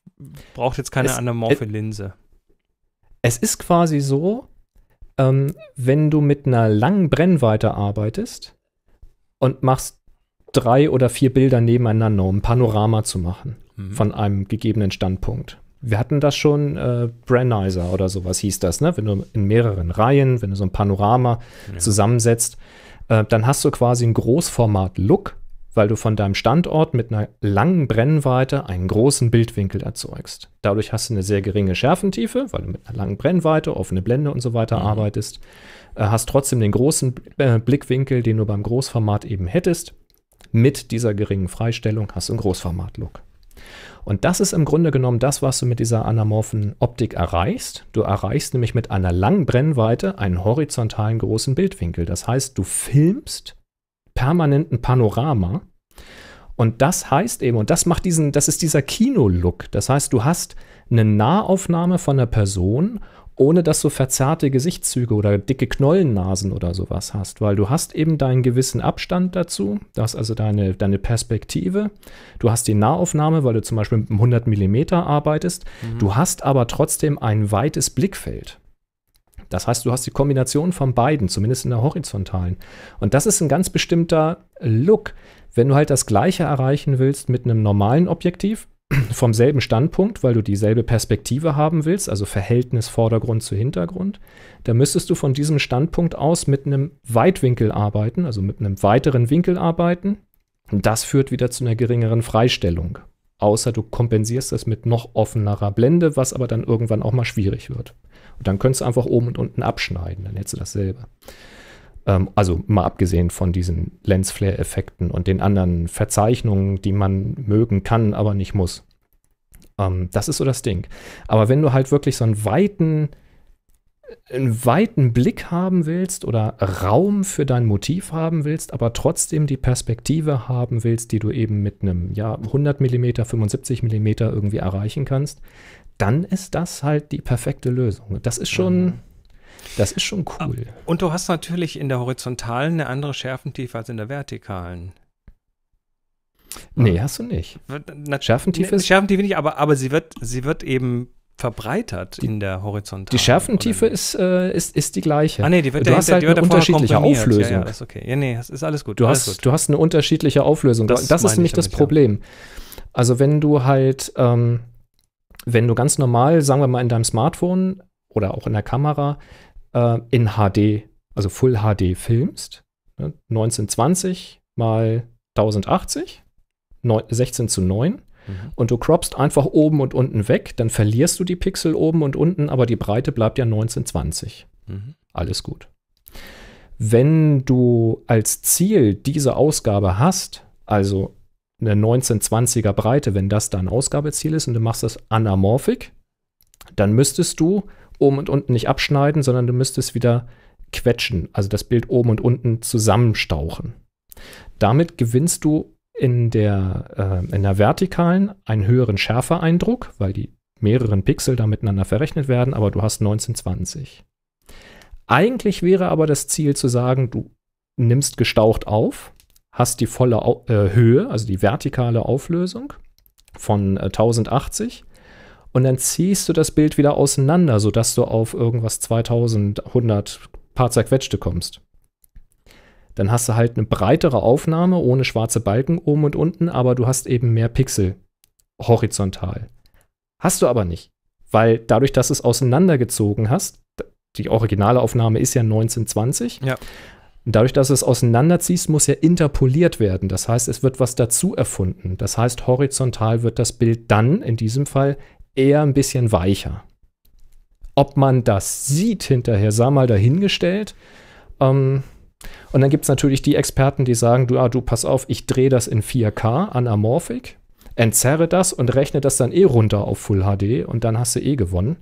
brauche jetzt keine Es- anamorphe Linse. Es ist quasi so, ähm, wenn du mit einer langen Brennweite arbeitest und machst drei oder vier Bilder nebeneinander, um ein Panorama zu machen Mhm. von einem gegebenen Standpunkt. Wir hatten das schon, äh, Brannizer oder sowas hieß das, ne? Wenn du in mehreren Reihen, wenn du so ein Panorama Ja. zusammensetzt, äh, dann hast du quasi einen Großformat-Look, weil du von deinem Standort mit einer langen Brennweite einen großen Bildwinkel erzeugst. Dadurch hast du eine sehr geringe Schärfentiefe, weil du mit einer langen Brennweite, offene Blende und so weiter Mhm. arbeitest. Äh, hast trotzdem den großen äh, Blickwinkel, den du beim Großformat eben hättest. Mit dieser geringen Freistellung hast du einen Großformat-Look. Und das ist im Grunde genommen das, was du mit dieser anamorphen Optik erreichst. Du erreichst nämlich mit einer langen Brennweite einen horizontalen großen Bildwinkel. Das heißt, du filmst permanenten Panorama. Und das heißt eben, und das macht diesen, das ist dieser Kino-Look. Das heißt, du hast eine Nahaufnahme von einer Person ohne dass du verzerrte Gesichtszüge oder dicke Knollennasen oder sowas hast, weil du hast eben deinen gewissen Abstand dazu, du hast also deine, deine Perspektive, du hast die Nahaufnahme, weil du zum Beispiel mit einem 100 mm arbeitest, mhm. du hast aber trotzdem ein weites Blickfeld. Das heißt, du hast die Kombination von beiden, zumindest in der horizontalen. Und das ist ein ganz bestimmter Look. Wenn du halt das gleiche erreichen willst mit einem normalen Objektiv, vom selben Standpunkt, weil du dieselbe Perspektive haben willst, also Verhältnis Vordergrund zu Hintergrund, da müsstest du von diesem Standpunkt aus mit einem Weitwinkel arbeiten, also mit einem weiteren Winkel arbeiten. Und das führt wieder zu einer geringeren Freistellung. Außer du kompensierst das mit noch offenerer Blende, was aber dann irgendwann auch mal schwierig wird. Und dann könntest du einfach oben und unten abschneiden, dann hättest du dasselbe. Ähm, also mal abgesehen von diesen Lensflare-Effekten und den anderen Verzeichnungen, die man mögen kann, aber nicht muss. Ähm, das ist so das Ding. Aber wenn du halt wirklich so einen weiten, einen weiten Blick haben willst oder Raum für dein Motiv haben willst, aber trotzdem die Perspektive haben willst, die du eben mit einem ja, 100 mm, 75 mm irgendwie erreichen kannst, dann ist das halt die perfekte Lösung. Das ist schon, mhm. Das ist schon cool. Und du hast natürlich in der horizontalen eine andere Schärfentiefe als in der vertikalen. Nee, hast du nicht. Na, Schärfentiefe nee, ist. Schärfentiefe nicht, aber, aber sie, wird, sie wird eben verbreitert die, in der horizontalen. Die Schärfentiefe ist, äh, ist, ist die gleiche. Ah, nee, die wird du hast halt eine unterschiedliche Auflösung. Ja, ja, das ist okay. Ja, nee, das ist alles gut. Du, alles hast, gut. du hast eine unterschiedliche Auflösung. Das, das ist nämlich das Problem. Ja. Also, wenn du halt, ähm, wenn du ganz normal, sagen wir mal, in deinem Smartphone oder auch in der Kamera äh, in HD, also Full HD filmst, ne, 1920 mal 1080, 9, 16 zu 9, mhm. und du croppst einfach oben und unten weg, dann verlierst du die Pixel oben und unten, aber die Breite bleibt ja 1920. Mhm. Alles gut. Wenn du als Ziel diese Ausgabe hast, also eine 1920er Breite, wenn das dein Ausgabeziel ist und du machst das anamorphic, dann müsstest du oben und unten nicht abschneiden, sondern du müsstest wieder quetschen, also das Bild oben und unten zusammenstauchen. Damit gewinnst du in der, äh, in der vertikalen einen höheren Schärfeeindruck, weil die mehreren Pixel da miteinander verrechnet werden, aber du hast 1920. Eigentlich wäre aber das Ziel zu sagen, du nimmst gestaucht auf, hast die volle Au äh, Höhe, also die vertikale Auflösung von äh, 1080 und dann ziehst du das Bild wieder auseinander, sodass du auf irgendwas 2100 paar zerquetschte kommst. Dann hast du halt eine breitere Aufnahme ohne schwarze Balken oben und unten, aber du hast eben mehr Pixel horizontal. Hast du aber nicht, weil dadurch, dass du es auseinandergezogen hast, die originale Aufnahme ist ja 1920. Ja. Dadurch, dass du es auseinanderziehst, muss ja interpoliert werden. Das heißt, es wird was dazu erfunden. Das heißt, horizontal wird das Bild dann in diesem Fall eher ein bisschen weicher. Ob man das sieht hinterher, sah mal dahingestellt. Ähm, und dann gibt es natürlich die Experten, die sagen, du, ah, du pass auf, ich drehe das in 4K anamorphic, entzerre das und rechne das dann eh runter auf Full HD und dann hast du eh gewonnen.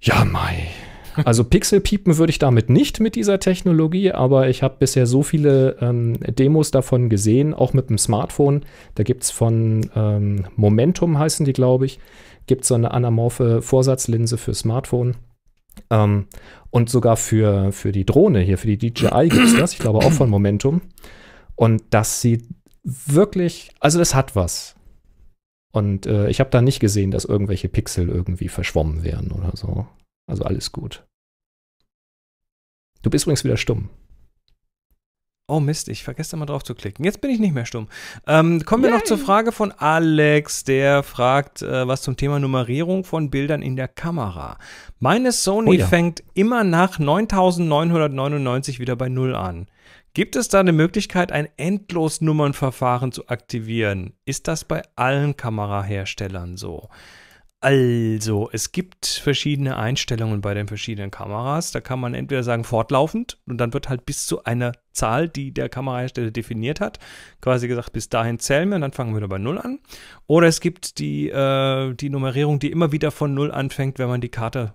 Ja, Mai. Also Pixelpiepen würde ich damit nicht mit dieser Technologie, aber ich habe bisher so viele ähm, Demos davon gesehen, auch mit dem Smartphone. Da gibt es von ähm, Momentum heißen die, glaube ich gibt so eine anamorphe Vorsatzlinse für Smartphone. Ähm, und sogar für, für die Drohne hier, für die DJI gibt es das, ich glaube auch von Momentum. Und das sieht wirklich, also das hat was. Und äh, ich habe da nicht gesehen, dass irgendwelche Pixel irgendwie verschwommen wären oder so. Also alles gut. Du bist übrigens wieder stumm. Oh Mist, ich vergesse immer drauf zu klicken. Jetzt bin ich nicht mehr stumm. Ähm, kommen wir Yay. noch zur Frage von Alex, der fragt äh, was zum Thema Nummerierung von Bildern in der Kamera. Meine Sony oh ja. fängt immer nach 9999 wieder bei Null an. Gibt es da eine Möglichkeit, ein Endlosnummernverfahren zu aktivieren? Ist das bei allen Kameraherstellern so? Also, es gibt verschiedene Einstellungen bei den verschiedenen Kameras. Da kann man entweder sagen fortlaufend und dann wird halt bis zu einer Zahl, die der Kamerahersteller definiert hat, quasi gesagt, bis dahin zählen wir und dann fangen wir wieder bei Null an. Oder es gibt die, äh, die Nummerierung, die immer wieder von Null anfängt, wenn man die Karte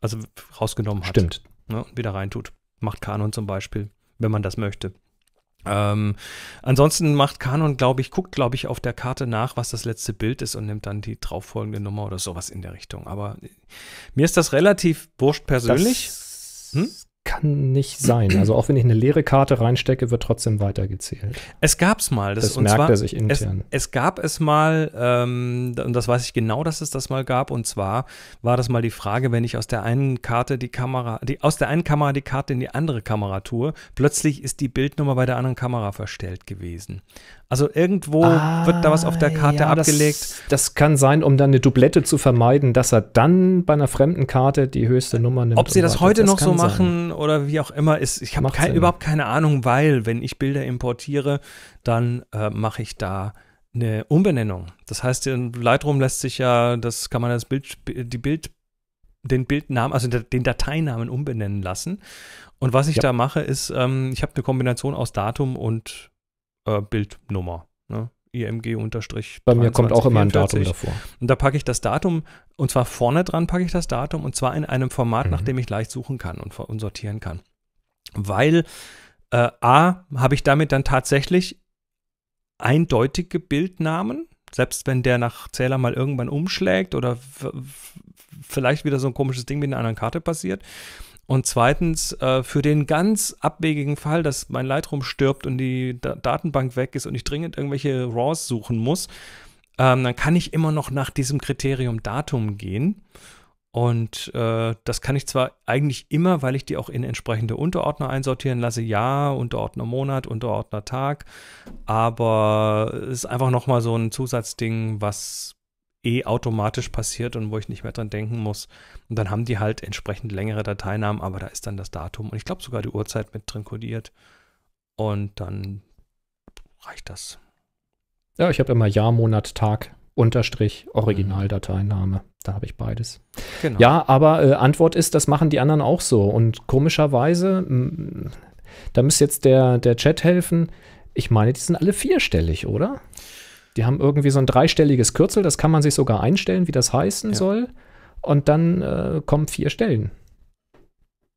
also rausgenommen hat. Stimmt. Ne, und wieder reintut. Macht Canon zum Beispiel, wenn man das möchte. Ähm, ansonsten macht Canon, glaube ich, guckt, glaube ich, auf der Karte nach, was das letzte Bild ist und nimmt dann die drauffolgende Nummer oder sowas in der Richtung. Aber mir ist das relativ wurscht persönlich. Das Hm? Kann nicht sein. Also auch wenn ich eine leere Karte reinstecke, wird trotzdem weitergezählt. Es gab's mal. Das, Das, merkt zwar, er sich es, intern. es gab es mal, ähm, und das weiß ich genau, dass es das mal gab, und zwar war das mal die Frage, wenn ich aus der einen Karte die Kamera, die, aus der einen Kamera die Karte in die andere Kamera tue, plötzlich ist die Bildnummer bei der anderen Kamera verstellt gewesen. Also irgendwo wird da was auf der Karte Ah, ja, abgelegt. Das, das kann sein, um dann eine Doublette zu vermeiden, dass er dann bei einer fremden Karte die höchste Nummer nimmt. Ob sie das heute noch kann so sein. machen oder wie auch immer, ist, ich habe kein, überhaupt keine Ahnung, weil wenn ich Bilder importiere, dann äh, mache ich da eine Umbenennung. Das heißt, in Lightroom lässt sich ja, das kann man das Bild, die Bild, den Bildnamen, also den Dateinamen umbenennen lassen. Und was ich Ja. da mache, ist, ähm, ich habe eine Kombination aus Datum und äh, Bildnummer. Ne? IMG unterstrich. Bei mir kommt auch immer ein 23, Datum davor. und da packe ich das Datum, und zwar vorne dran packe ich das Datum, und zwar in einem Format, nach Mhm. dem ich leicht suchen kann und, und sortieren kann. Weil äh, A, habe ich damit dann tatsächlich eindeutige Bildnamen, selbst wenn der nach Zähler mal irgendwann umschlägt oder vielleicht wieder so ein komisches Ding mit einer anderen Karte passiert. Und zweitens, äh, für den ganz abwegigen Fall, dass mein Lightroom stirbt und die Da- Datenbank weg ist und ich dringend irgendwelche RAWs suchen muss, ähm, dann kann ich immer noch nach diesem Kriterium Datum gehen. Und äh, das kann ich zwar eigentlich immer, weil ich die auch in entsprechende Unterordner einsortieren lasse, Jahr, Unterordner Monat, Unterordner Tag, aber es ist einfach nochmal so ein Zusatzding, was eh automatisch passiert und wo ich nicht mehr dran denken muss. Und dann haben die halt entsprechend längere Dateinamen, aber da ist dann das Datum und ich glaube sogar die Uhrzeit mit drin kodiert. Und dann reicht das. Ja, ich habe immer Jahr, Monat, Tag, Unterstrich, Originaldateiname. Da habe ich beides. Genau. Ja, aber äh, Antwort ist, das machen die anderen auch so. Und komischerweise, mh, da muss jetzt der, der Chat helfen. Ich meine, die sind alle vierstellig, oder? Die haben irgendwie so ein dreistelliges Kürzel, das kann man sich sogar einstellen, wie das heißen Ja. soll. Und dann äh, kommen vier Stellen.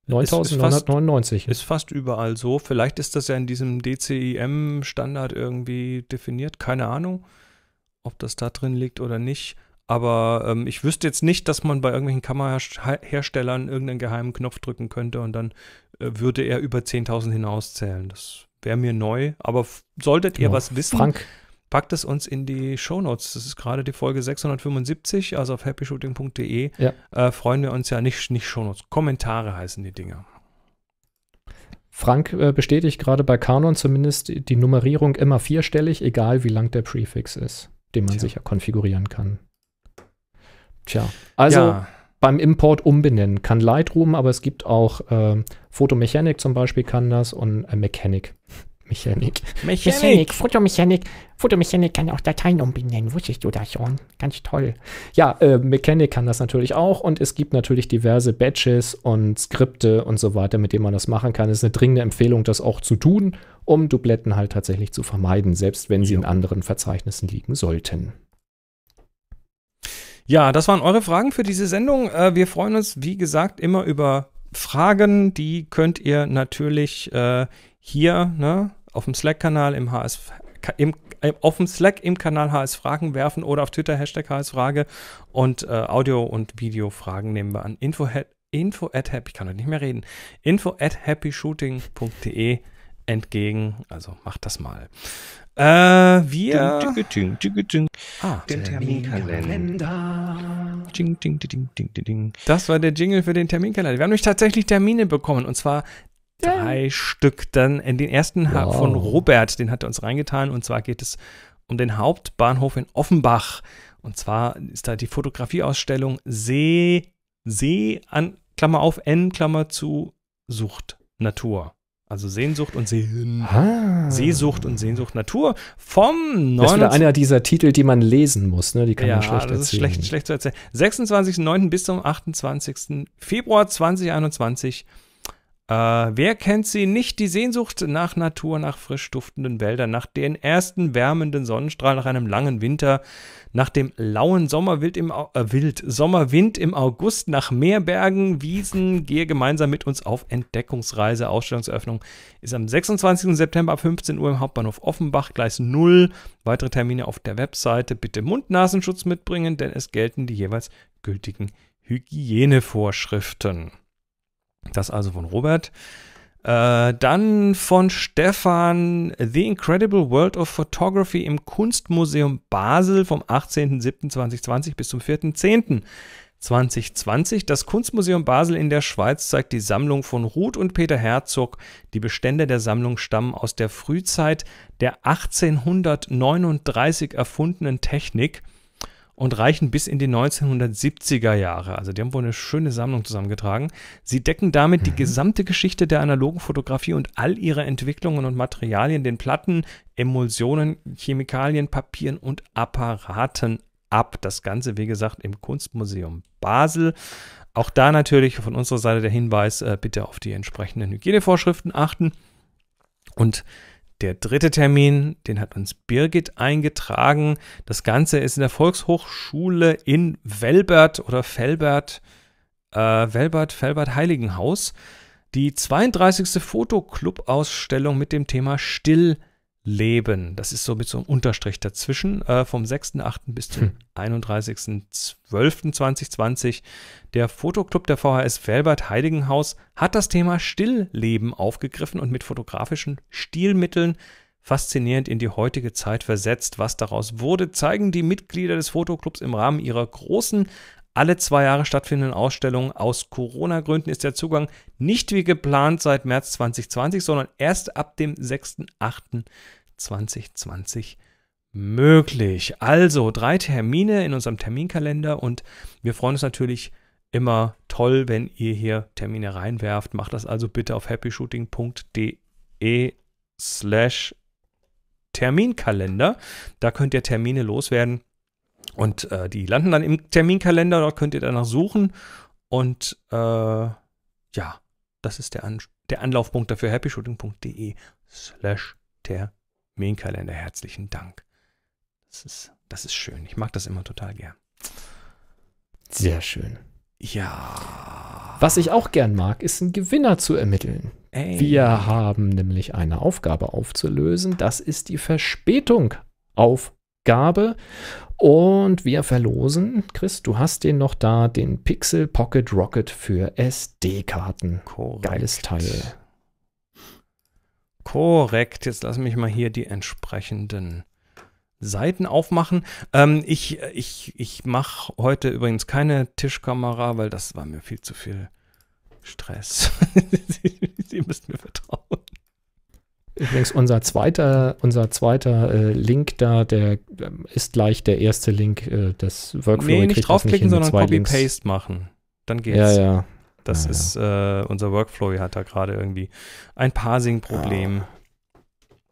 Ist- ist fast- 9.999. Ist fast überall so. Vielleicht ist das ja in diesem DCIM-Standard irgendwie definiert. Keine Ahnung, ob das da drin liegt oder nicht. Aber ähm, ich wüsste jetzt nicht, dass man bei irgendwelchen Kameraherstellern irgendeinen geheimen Knopf drücken könnte und dann äh, würde er über 10.000 hinauszählen. Das wäre mir neu. Aber solltet ihr Ja, was wissen, Frank, packt es uns in die Shownotes. Das ist gerade die Folge 675, also auf happyshooting.de. Ja. Äh, freuen wir uns ja nicht, nicht Shownotes. Kommentare heißen die Dinger. Frank äh, bestätigt gerade bei Canon zumindest die, Nummerierung immer vierstellig, egal wie lang der Prefix ist, den man Tja. sicher konfigurieren kann. Tja, also ja. beim Import umbenennen kann Lightroom, aber es gibt auch ähm, Photomechanic zum Beispiel kann das und äh, Mechanic. Mechanik. Mechanik, Fotomechanik. Fotomechanik kann auch Dateien umbenennen. Wusstest du das schon? Ganz toll. Ja, äh, Mechanic kann das natürlich auch und es gibt natürlich diverse Batches und Skripte und so weiter, mit denen man das machen kann. Es ist eine dringende Empfehlung, das auch zu tun, um Dubletten halt tatsächlich zu vermeiden, selbst wenn sie in anderen Verzeichnissen liegen sollten. Ja, das waren eure Fragen für diese Sendung. Äh, wir freuen uns, wie gesagt, immer über Fragen. Die könnt ihr natürlich äh, hier ne, auf dem Slack-Kanal im HS im, äh, auf dem Slack im Kanal HS Fragen werfen oder auf Twitter Hashtag HS Frage und äh, Audio- und Videofragen nehmen wir an info, info at happy, ich kann heute nicht mehr reden, info at happyshooting.de entgegen. Also macht das mal. Äh, wir. Ah, Den Terminkalender. Ding, ding, ding, ding, ding, ding. Das war der Jingle für den Terminkalender. Wir haben nämlich tatsächlich Termine bekommen und zwar drei Stück. Dann in den ersten Wow. von Robert, den hat er uns reingetan und zwar geht es um den Hauptbahnhof in Offenbach. Und zwar ist da die Fotografieausstellung See, See an Klammer auf N Klammer zu Sucht Natur. Also Sehnsucht und Sehen. Ah. Seesucht und Sehnsucht Natur vom Das ist wieder 29. einer dieser Titel, die man lesen muss, ne? Die kann ja, man schlecht das ist erzählen. schlecht, schlecht zu erzählen. 26.09. bis zum 28. Februar 2021. Äh, wer kennt sie nicht? Die Sehnsucht nach Natur, nach frisch duftenden Wäldern, nach den ersten wärmenden Sonnenstrahlen, nach einem langen Winter, nach dem lauen Sommerwind im, äh, Wild, Sommerwind im August, nach Meerbergen, Wiesen. Gehe gemeinsam mit uns auf Entdeckungsreise. Ausstellungseröffnung ist am 26. September ab 15 Uhr im Hauptbahnhof Offenbach, Gleis 0. Weitere Termine auf der Webseite. Bitte Mund-Nasenschutz mitbringen, denn es gelten die jeweils gültigen Hygienevorschriften. Das also von Robert. Äh, dann von Stefan The Incredible World of Photography im Kunstmuseum Basel vom 18.07.2020 bis zum 4.10.2020. Das Kunstmuseum Basel in der Schweiz zeigt die Sammlung von Ruth und Peter Herzog. Die Bestände der Sammlung stammen aus der Frühzeit der 1839 erfundenen Technik und reichen bis in die 1970er Jahre. Also die haben wohl eine schöne Sammlung zusammengetragen. Sie decken damit die gesamte Geschichte der analogen Fotografie und all ihre Entwicklungen und Materialien, den Platten, Emulsionen, Chemikalien, Papieren und Apparaten ab. Das Ganze, wie gesagt, im Kunstmuseum Basel. Auch da natürlich von unserer Seite der Hinweis, äh, bitte auf die entsprechenden Hygienevorschriften achten. Und der dritte Termin, den hat uns Birgit eingetragen. Das Ganze ist in der Volkshochschule in Velbert oder Velbert, äh, Velbert, Velbert Heiligenhaus. Die 32. Fotoclub-Ausstellung mit dem Thema Stillleben. Das ist so mit so einem Unterstrich dazwischen, äh, vom 6.8. bis zum 31.12.2020. Der Fotoclub der VHS Velbert Heiligenhaus hat das Thema Stillleben aufgegriffen und mit fotografischen Stilmitteln faszinierend in die heutige Zeit versetzt. Was daraus wurde, zeigen die Mitglieder des Fotoclubs im Rahmen ihrer großen, alle zwei Jahre stattfindenden Ausstellung. Aus Corona-Gründen ist der Zugang nicht wie geplant seit März 2020, sondern erst ab dem 6.8.2020 möglich. Also drei Termine in unserem Terminkalender und wir freuen uns natürlich immer toll, wenn ihr hier Termine reinwerft. Macht das also bitte auf happyshooting.de slash Terminkalender. Da könnt ihr Termine loswerden und äh, die landen dann im Terminkalender. Dort könnt ihr danach suchen und äh, ja, das ist der, An der Anlaufpunkt dafür happyshooting.de slash Terminkalender. Herzlichen Dank. Das ist, das ist schön. Ich mag das immer total gern. Sehr schön. Ja. Was ich auch gern mag, ist einen Gewinner zu ermitteln. Ey. Wir haben nämlich eine Aufgabe aufzulösen. Das ist die Verspätung Aufgabe. Und wir verlosen, Chris, du hast den noch da, den Pixel Pocket Rocket für SD-Karten. Geiles Teil. Korrekt. Jetzt lass mich mal hier die entsprechenden Seiten aufmachen. Ähm, ich ich, ich mache heute übrigens keine Tischkamera, weil das war mir viel zu viel Stress. Sie müssen mir vertrauen. Übrigens, unser zweiter, unser zweiter äh, Link da, der ähm, ist gleich der erste Link äh, des Workflow. Nee, nicht draufklicken, sondern. Copy-Paste machen. Dann geht's. Ja, ja. Das Ja, ja. ist äh, unser Workflow hat da gerade irgendwie ein Parsing-Problem.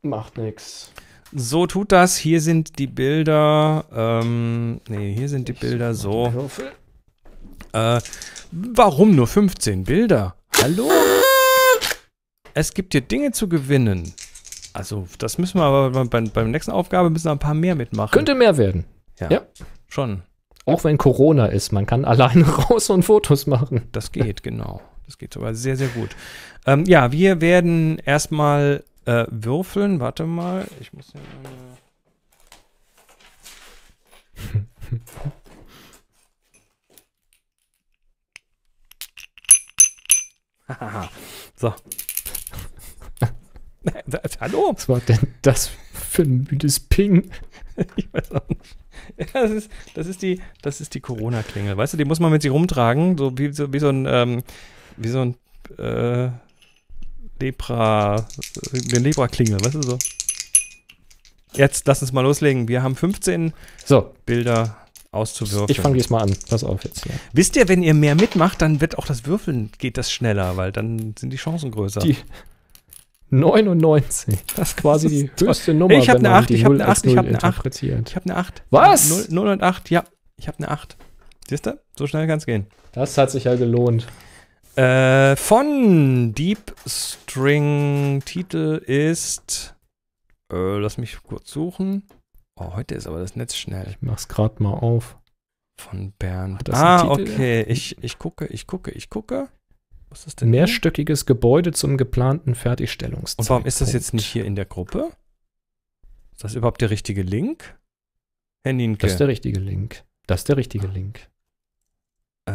Macht nix. So tut das. Hier sind die Bilder. Ähm, nee, hier sind die Bilder so. Äh, warum nur 15 Bilder? Hallo? Es gibt hier Dinge zu gewinnen. Also, das müssen wir aber beim, beim, beim nächsten Aufgabe müssen wir ein paar mehr mitmachen. Könnte mehr werden. ja, ja. Schon. Auch wenn Corona ist, man kann alleine raus und Fotos machen. Das geht, genau. Das geht sogar sehr, sehr gut. Ähm, ja, wir werden erstmal äh, würfeln. Warte mal. Ich muss ja meine. So. Hallo? Was war denn das für ein müdes Ping? Ich weiß auch nicht. Ja, das ist, das ist die, das ist die Corona-Klingel. Weißt du, die muss man mit sich rumtragen, so wie, so, wie so ein, ähm, wie so ein äh, Lepra, eine Lepra-Klingel, weißt du so. Jetzt lass uns mal loslegen. Wir haben 15 So, Bilder auszuwürfeln. ich fange diesmal an. Pass auf jetzt hier. Wisst ihr, wenn ihr mehr mitmacht, dann wird auch das Würfeln, geht das schneller, weil dann sind die Chancen größer. Die, 99. Das ist quasi die toll. höchste Nummer, Ich hab wenn eine man acht, die ich hab 0 eine als acht, ich 0 hab eine acht. interpretiert. Ich habe eine 8. Was? 0, 0 und 8, ja. Ich habe eine 8. Siehst du? So schnell kann es gehen. Das hat sich ja gelohnt. Äh, von Deep String Titel ist. Äh, lass mich kurz suchen. Oh, heute ist aber das Netz schnell. Ich mach's gerade mal auf. Von Bernd. Das Ah, okay. Ich, ich gucke, ich gucke, ich gucke. Was ist denn? hier? Mehrstöckiges Gebäude zum geplanten Fertigstellungszeitpunkt. Und warum ist das jetzt nicht hier in der Gruppe? Ist das überhaupt der richtige Link? Herr Nienke. Das ist der richtige Link. Das ist der richtige Link. Äh,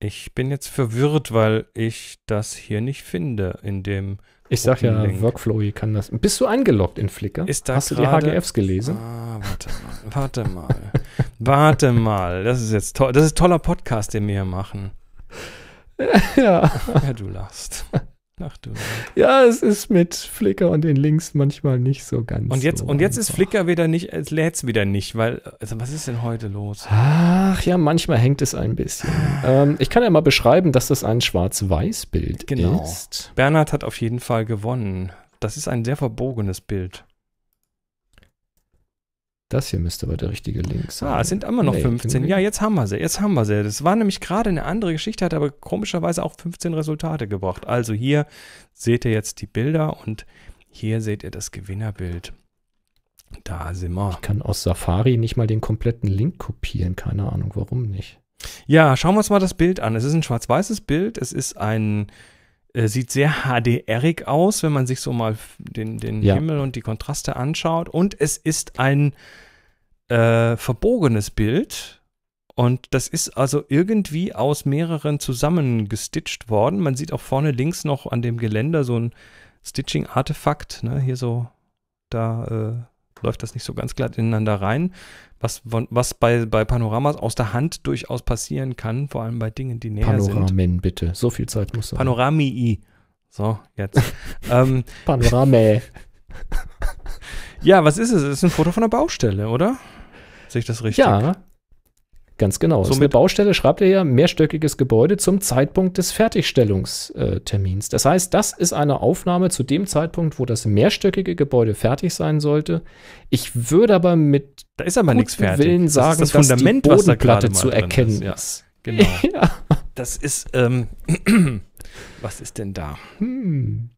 ich bin jetzt verwirrt, weil ich das hier nicht finde in dem. Ich sag ja, Gruppenlink. Workflowy kann das. Bist du eingeloggt in Flickr? Ist da Hast du die HGFs gelesen? Ah, warte mal, warte mal, warte mal. Das ist jetzt toll. Das ist toller Podcast, den wir hier machen. ja. Ja, du lachst. Ach du. Ja, es ist mit Flickr und den Links manchmal nicht so ganz. Und jetzt so und jetzt ist. Flickr wieder nicht, es lädt's wieder nicht, weil also was ist denn heute los? Ach ja, manchmal hängt es ein bisschen. ähm, ich kann ja mal beschreiben, dass das ein Schwarz-Weiß-Bild Genau. ist. Bernhard hat auf jeden Fall gewonnen. Das ist ein sehr verbogenes Bild. Das hier müsste aber der richtige Link sein. Ah, es sind immer noch Nee, 15. irgendwie- Ja, jetzt haben wir sie. Jetzt haben wir sie. Das war nämlich gerade eine andere Geschichte, hat aber komischerweise auch 15 Resultate gebracht. Also hier seht ihr jetzt die Bilder und hier seht ihr das Gewinnerbild. Da sind wir. Ich kann aus Safari nicht mal den kompletten Link kopieren. Keine Ahnung, warum nicht. Ja, schauen wir uns mal das Bild an. Es ist ein schwarz-weißes Bild. Es ist ein, äh, sieht sehr HDRig aus, wenn man sich so mal den, den Ja. Himmel und die Kontraste anschaut. Und es ist ein äh, verbogenes Bild. Und das ist also irgendwie aus mehreren zusammengestitcht worden. Man sieht auch vorne links noch an dem Geländer so ein Stitching-Artefakt. Ne? Hier so, da äh, läuft das nicht so ganz glatt ineinander rein. Was, was bei, bei Panoramas aus der Hand durchaus passieren kann, vor allem bei Dingen, die näher sind. Panoramen, bitte. So viel Zeit muss sein. Panoramii. So, jetzt. ähm, Panorame. ja, was ist es? Es ist ein Foto von einer Baustelle, oder? Sehe ich das richtig? Ja, ganz genau. So eine Somit- Baustelle schreibt er ja, mehrstöckiges Gebäude zum Zeitpunkt des Fertigstellungstermins. Das heißt, das ist eine Aufnahme zu dem Zeitpunkt, wo das mehrstöckige Gebäude fertig sein sollte. Ich würde aber mit Da ist aber nichts fertig. Willen sagen, das ist das Fundament, dass die da Bodenplatte mal zu erkennen ist. Ja, ist. genau. Ja. Das ist, ähm, was ist denn da? Hm.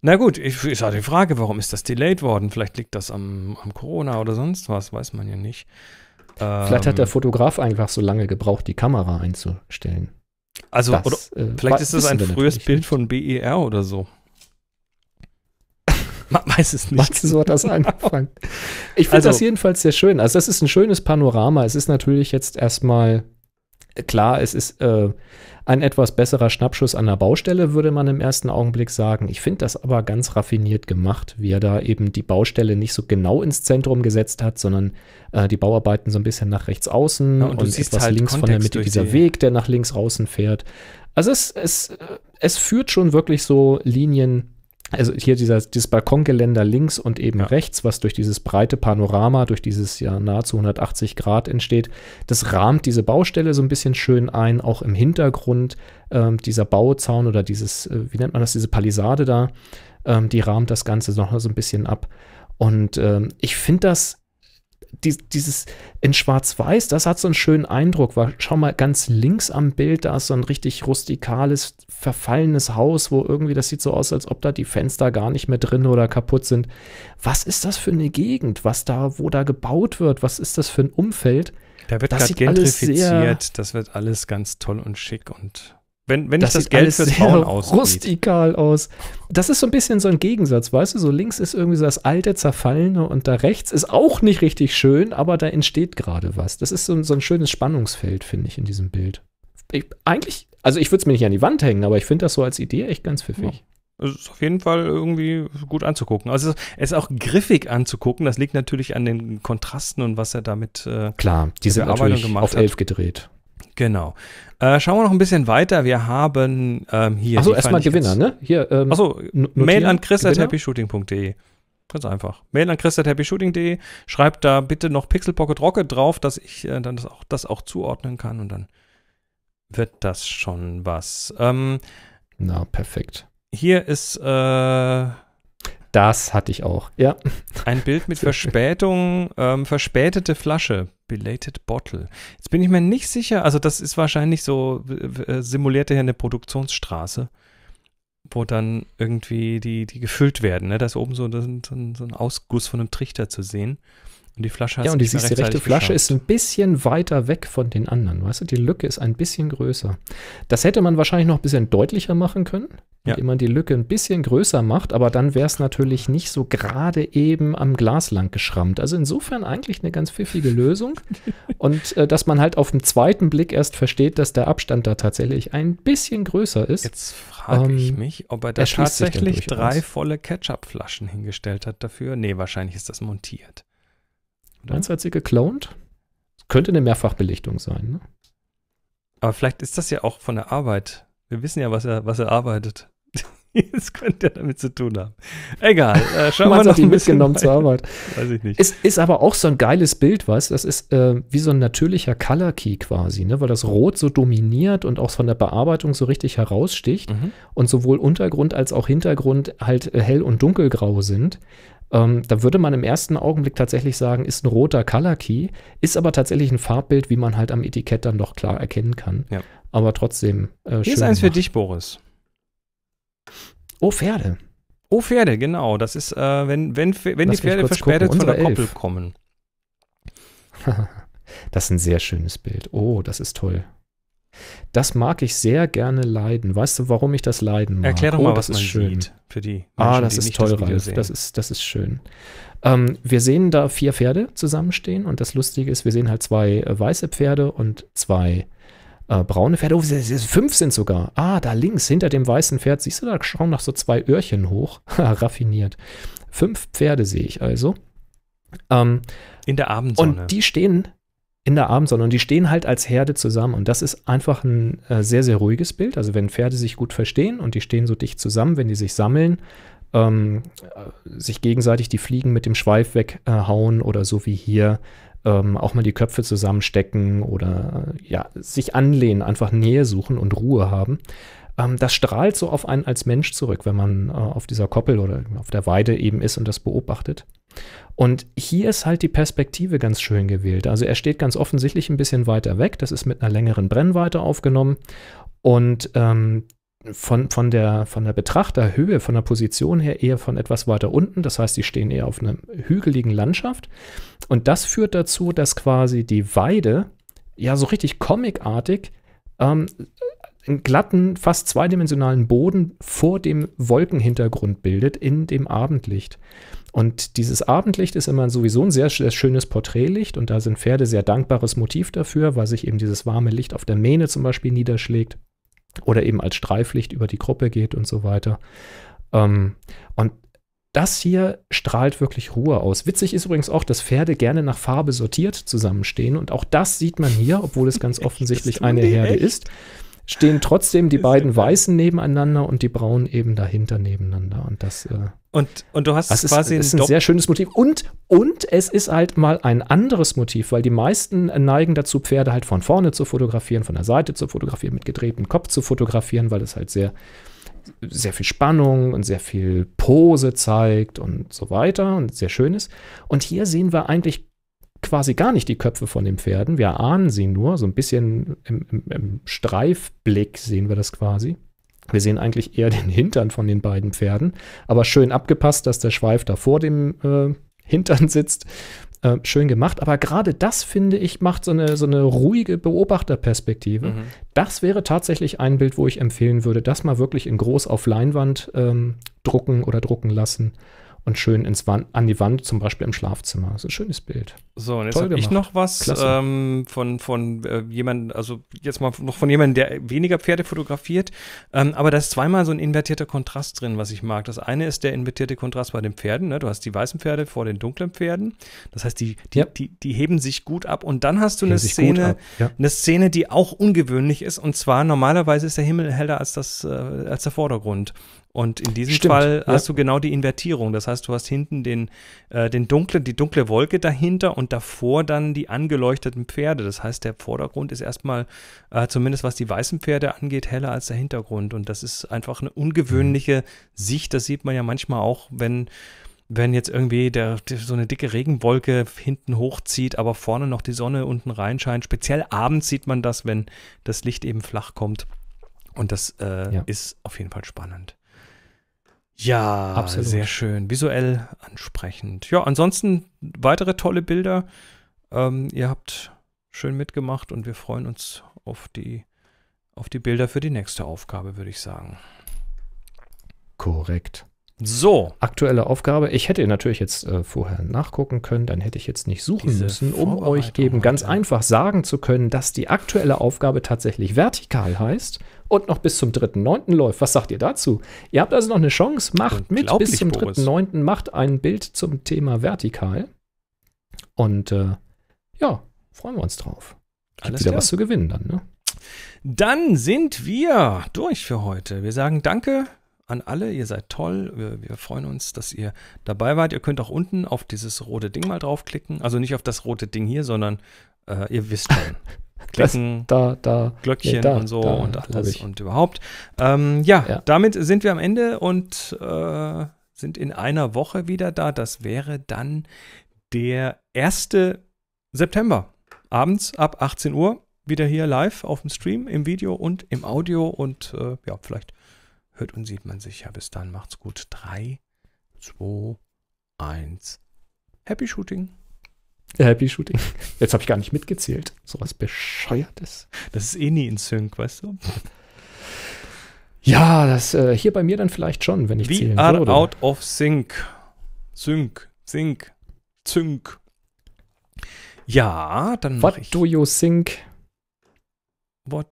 Na gut, ich, ist halt die Frage, warum ist das delayed worden? Vielleicht liegt das am, am Corona oder sonst was, weiß man ja nicht. Vielleicht hat der Ähm, Fotograf einfach so lange gebraucht, die Kamera einzustellen. also, Das, oder äh, vielleicht ist das ein frühes Bild nicht. von BER oder so. Man weiß es nicht. Du, so hat das angefangen? Ich finde Also- das jedenfalls sehr schön. Also, das ist ein schönes Panorama. Es ist natürlich jetzt erstmal klar, es ist äh, ein etwas besserer Schnappschuss an der Baustelle, würde man im ersten Augenblick sagen. Ich finde das aber ganz raffiniert gemacht, wie er da eben die Baustelle nicht so genau ins Zentrum gesetzt hat, sondern äh, die Bauarbeiten so ein bisschen nach rechts außen Ja, und und, etwas halt links von der Kontext Mitte dieser die- Weg, der nach links außen fährt. Also es, es, äh, es führt schon wirklich so Linien, also hier dieser, dieses Balkongeländer links und eben Ja. rechts, was durch dieses breite Panorama, durch dieses ja nahezu 180 Grad entsteht, das rahmt diese Baustelle so ein bisschen schön ein, auch im Hintergrund ähm, dieser Bauzaun oder dieses, äh, wie nennt man das, diese Palisade da, ähm, die rahmt das Ganze noch so ein bisschen ab. Und ähm, ich finde das, dies, dieses in Schwarz-Weiß, das hat so einen schönen Eindruck. Weil, schau mal, ganz links am Bild, da ist so ein richtig rustikales, verfallenes Haus, wo irgendwie, das sieht so aus, als ob da die Fenster gar nicht mehr drin oder kaputt sind. Was ist das für eine Gegend, was da, wo da gebaut wird? Was ist das für ein Umfeld? Da wird gerade sieht alles sehr- gentrifiziert. Das wird alles ganz toll und schick und wenn, wenn das sieht Geld alles fürs Bauen ausgeht. rustikal aus. Das ist so ein bisschen so ein Gegensatz, weißt du? So links ist irgendwie so das alte, zerfallene und da rechts ist auch nicht richtig schön, aber da entsteht gerade was. Das ist so, ein- so ein schönes Spannungsfeld, finde ich, in diesem Bild. Ich, eigentlich, also ich würde es mir nicht an die Wand hängen, aber ich finde das so als Idee echt ganz pfiffig. Es ist auf jeden Fall irgendwie gut anzugucken. Also es ist auch griffig anzugucken. Das liegt natürlich an den Kontrasten und was er damit äh, Klar, die sind natürlich auf elf gedreht. Genau. Äh, schauen wir noch ein bisschen weiter. Wir haben ähm, hier. Achso, erstmal Gewinner, ne? Hier, ähm, Achso, Mail an chris at Gewinner? happyshooting.de. Ganz einfach. Mail an chris at happyshooting.de. Schreibt da bitte noch Pixel Pocket Rocket drauf, dass ich äh, dann das auch, das auch zuordnen kann und dann wird das schon was. Ähm, Na, perfekt. Hier ist äh, Das hatte ich auch. Ja. ein Bild mit. Verspätung, ähm, verspätete Flasche, belated bottle. Jetzt bin ich mir nicht sicher, also das ist wahrscheinlich so, äh, simuliert hier eine Produktionsstraße, wo dann irgendwie die, die gefüllt werden. Ne? Da ist oben so, so, so ein Ausguss von einem Trichter zu sehen. Und die Flasche Ja, und du du siehst, die rechte Flasche ist ein bisschen weiter weg von den anderen. Weißt du, die Lücke ist ein bisschen größer. Das hätte man wahrscheinlich noch ein bisschen deutlicher machen können, Ja. indem man die Lücke ein bisschen größer macht, aber dann wäre es natürlich nicht so gerade eben am Glas lang geschrammt. Also insofern eigentlich eine ganz pfiffige Lösung. und äh, dass man halt auf den zweiten Blick erst versteht, dass der Abstand da tatsächlich ein bisschen größer ist. Jetzt frage ich Ähm, mich, ob er da tatsächlich drei volle Ketchup-Flaschen hingestellt hat dafür. Nee, wahrscheinlich ist das montiert. Meinst du, hat sie geklont? Könnte eine Mehrfachbelichtung sein, ne? Aber vielleicht ist das ja auch von der Arbeit. Wir wissen ja, was er, was er arbeitet. Das könnte ja damit zu tun haben. Egal. Äh, schauen wir noch hat bisschen mitgenommen zur weiter. Arbeit. Weiß ich nicht. Es ist aber auch so ein geiles Bild, weißt? Das ist äh, wie so ein natürlicher Color Key quasi, ne? Weil das Rot so dominiert und auch von der Bearbeitung so richtig heraussticht Mhm. und sowohl Untergrund als auch Hintergrund halt äh, hell und dunkelgrau sind. Ähm, da würde man im ersten Augenblick tatsächlich sagen, ist ein roter Color Key, ist aber tatsächlich ein Farbbild, wie man halt am Etikett dann doch klar erkennen kann. Ja. Aber trotzdem. Äh, Hier ist eins für gemacht. dich, Boris. Oh, Pferde. Oh, Pferde, genau. Das ist, äh, wenn, wenn, wenn die Lass Pferde verspätet von der Unsere Koppel Elf. kommen. Das ist ein sehr schönes Bild. Oh, das ist toll. Das mag ich sehr gerne leiden. Weißt du, warum ich das leiden mag? Erklär doch oh, mal, das was man ist schön. sieht. Für die Ah, Menschen, das die ist toll, Video Ralf. sehen. Das ist, das ist schön. Ähm, wir sehen da vier Pferde zusammenstehen und das Lustige ist, wir sehen halt zwei äh, weiße Pferde und zwei äh, braune Pferde. Oh, fünf sind sogar. Ah, da links hinter dem weißen Pferd, siehst du, da schauen noch so zwei Öhrchen hoch. Raffiniert. Fünf Pferde sehe ich also. Ähm, In der Abendsonne. und die stehen in der Abendsonne und die stehen halt als Herde zusammen. Und das ist einfach ein äh, sehr, sehr ruhiges Bild. Also wenn Pferde sich gut verstehen und die stehen so dicht zusammen, wenn die sich sammeln, ähm, äh, sich gegenseitig die Fliegen mit dem Schweif weghauen oder so wie hier ähm, auch mal die Köpfe zusammenstecken oder äh, ja, sich anlehnen, einfach Nähe suchen und Ruhe haben. Ähm, das strahlt so auf einen als Mensch zurück, wenn man äh, auf dieser Koppel oder auf der Weide eben ist und das beobachtet. Und hier ist halt die Perspektive ganz schön gewählt. Also er steht ganz offensichtlich ein bisschen weiter weg. Das ist mit einer längeren Brennweite aufgenommen. Und ähm, von, von, der, von der Betrachterhöhe, von der Position her eher von etwas weiter unten. Das heißt, die stehen eher auf einer hügeligen Landschaft. Und das führt dazu, dass quasi die Weide ja so richtig comicartig ähm, einen glatten, fast zweidimensionalen Boden vor dem Wolkenhintergrund bildet in dem Abendlicht. Und dieses Abendlicht ist immer sowieso ein sehr, sehr schönes Porträtlicht und da sind Pferde sehr dankbares Motiv dafür, weil sich eben dieses warme Licht auf der Mähne zum Beispiel niederschlägt oder eben als Streiflicht über die Gruppe geht und so weiter. Ähm, und das hier strahlt wirklich Ruhe aus. Witzig ist übrigens auch, dass Pferde gerne nach Farbe sortiert zusammenstehen und auch das sieht man hier, obwohl es ganz offensichtlich eine Herde echt? ist. Stehen trotzdem die Ist beiden. Weißen nebeneinander und die Braunen eben dahinter nebeneinander. Und das äh, Und, und du hast das ist, quasi ist ein ein Dopp- sehr schönes Motiv. Und, und es ist halt mal ein anderes Motiv, weil die meisten neigen dazu, Pferde halt von vorne zu fotografieren, von der Seite zu fotografieren, mit gedrehtem Kopf zu fotografieren, weil es halt sehr, sehr viel Spannung und sehr viel Pose zeigt und so weiter und sehr schön ist. Und hier sehen wir eigentlich quasi gar nicht die Köpfe von den Pferden. Wir ahnen sie nur, so ein bisschen im, im, im Streifblick sehen wir das quasi. Wir sehen eigentlich eher den Hintern von den beiden Pferden, aber schön abgepasst, dass der Schweif da vor dem äh, Hintern sitzt. Äh, schön gemacht, aber gerade das, finde ich, macht so eine, so eine ruhige Beobachterperspektive. Mhm. Das wäre tatsächlich ein Bild, wo ich empfehlen würde, das mal wirklich in groß auf Leinwand ähm, drucken oder drucken lassen und schön ins Wand, an die Wand, zum Beispiel im Schlafzimmer. Das ist ein schönes Bild. So, und jetzt habe ich noch was ähm, von, von äh, jemandem, also jetzt mal noch von jemandem, der weniger Pferde fotografiert. Ähm, aber da ist zweimal so ein invertierter Kontrast drin, was ich mag. Das eine ist der invertierte Kontrast bei den Pferden. Ne? Du hast die weißen Pferde vor den dunklen Pferden. Das heißt, die, die, Ja. die, die heben sich gut ab. Und dann hast du Heben eine Szene, ja. eine Szene, die auch ungewöhnlich ist. Und zwar normalerweise ist der Himmel heller als, das, äh, als der Vordergrund. Und in diesem Stimmt, Fall ja. hast du genau die Invertierung. Das heißt, du hast hinten den, äh, den dunklen, die dunkle Wolke dahinter und davor dann die angeleuchteten Pferde. Das heißt, der Vordergrund ist erstmal, äh, zumindest was die weißen Pferde angeht, heller als der Hintergrund. Und das ist einfach eine ungewöhnliche Sicht. Das sieht man ja manchmal auch, wenn wenn jetzt irgendwie der, der, so eine dicke Regenwolke hinten hochzieht, aber vorne noch die Sonne unten reinscheint. Speziell abends sieht man das, wenn das Licht eben flach kommt. Und das äh, Ja. ist auf jeden Fall spannend. Ja, Absolut. sehr schön. Visuell ansprechend. Ja, ansonsten weitere tolle Bilder. Ähm, ihr habt schön mitgemacht und wir freuen uns auf die, auf die Bilder für die nächste Aufgabe, würde ich sagen. Korrekt. So, Aktuelle Aufgabe. Ich hätte natürlich jetzt äh, vorher nachgucken können, dann hätte ich jetzt nicht suchen Diese müssen, um euch eben ganz einfach sagen zu können, dass die aktuelle Aufgabe tatsächlich vertikal heißt und noch bis zum 3.9. läuft. Was sagt ihr dazu? Ihr habt also noch eine Chance, macht mit bis zum Boris. 3.9. macht ein Bild zum Thema vertikal. Und äh, ja, freuen wir uns drauf. Gibt Alles wieder klar. was zu gewinnen dann, ne? Dann sind wir durch für heute. Wir sagen Danke an alle. Ihr seid toll. Wir, wir freuen uns, dass ihr dabei wart. Ihr könnt auch unten auf dieses rote Ding mal draufklicken. Also nicht auf das rote Ding hier, sondern äh, ihr wisst schon. Das- Klicken, Da, da. Glöckchen nee, da, und so da, und alles und überhaupt. Ähm, ja, Ja. damit sind wir am Ende und äh, sind in einer Woche wieder da. Das wäre dann der 1. September. Abends ab 18 Uhr wieder hier live auf dem Stream, im Video und im Audio. Und äh, ja, vielleicht hört und sieht man sich. Ja, bis dann macht's gut. 3, 2, 1. Happy Shooting. Happy Shooting. Jetzt habe ich gar nicht mitgezählt. Sowas Bescheuertes. Das ist eh nie in Sync, weißt du? Ja, das äh, hier bei mir dann vielleicht schon, wenn ich We zählen are würde. out of sync. Sync, sync, sync. Ja, dann What ich. do you think? What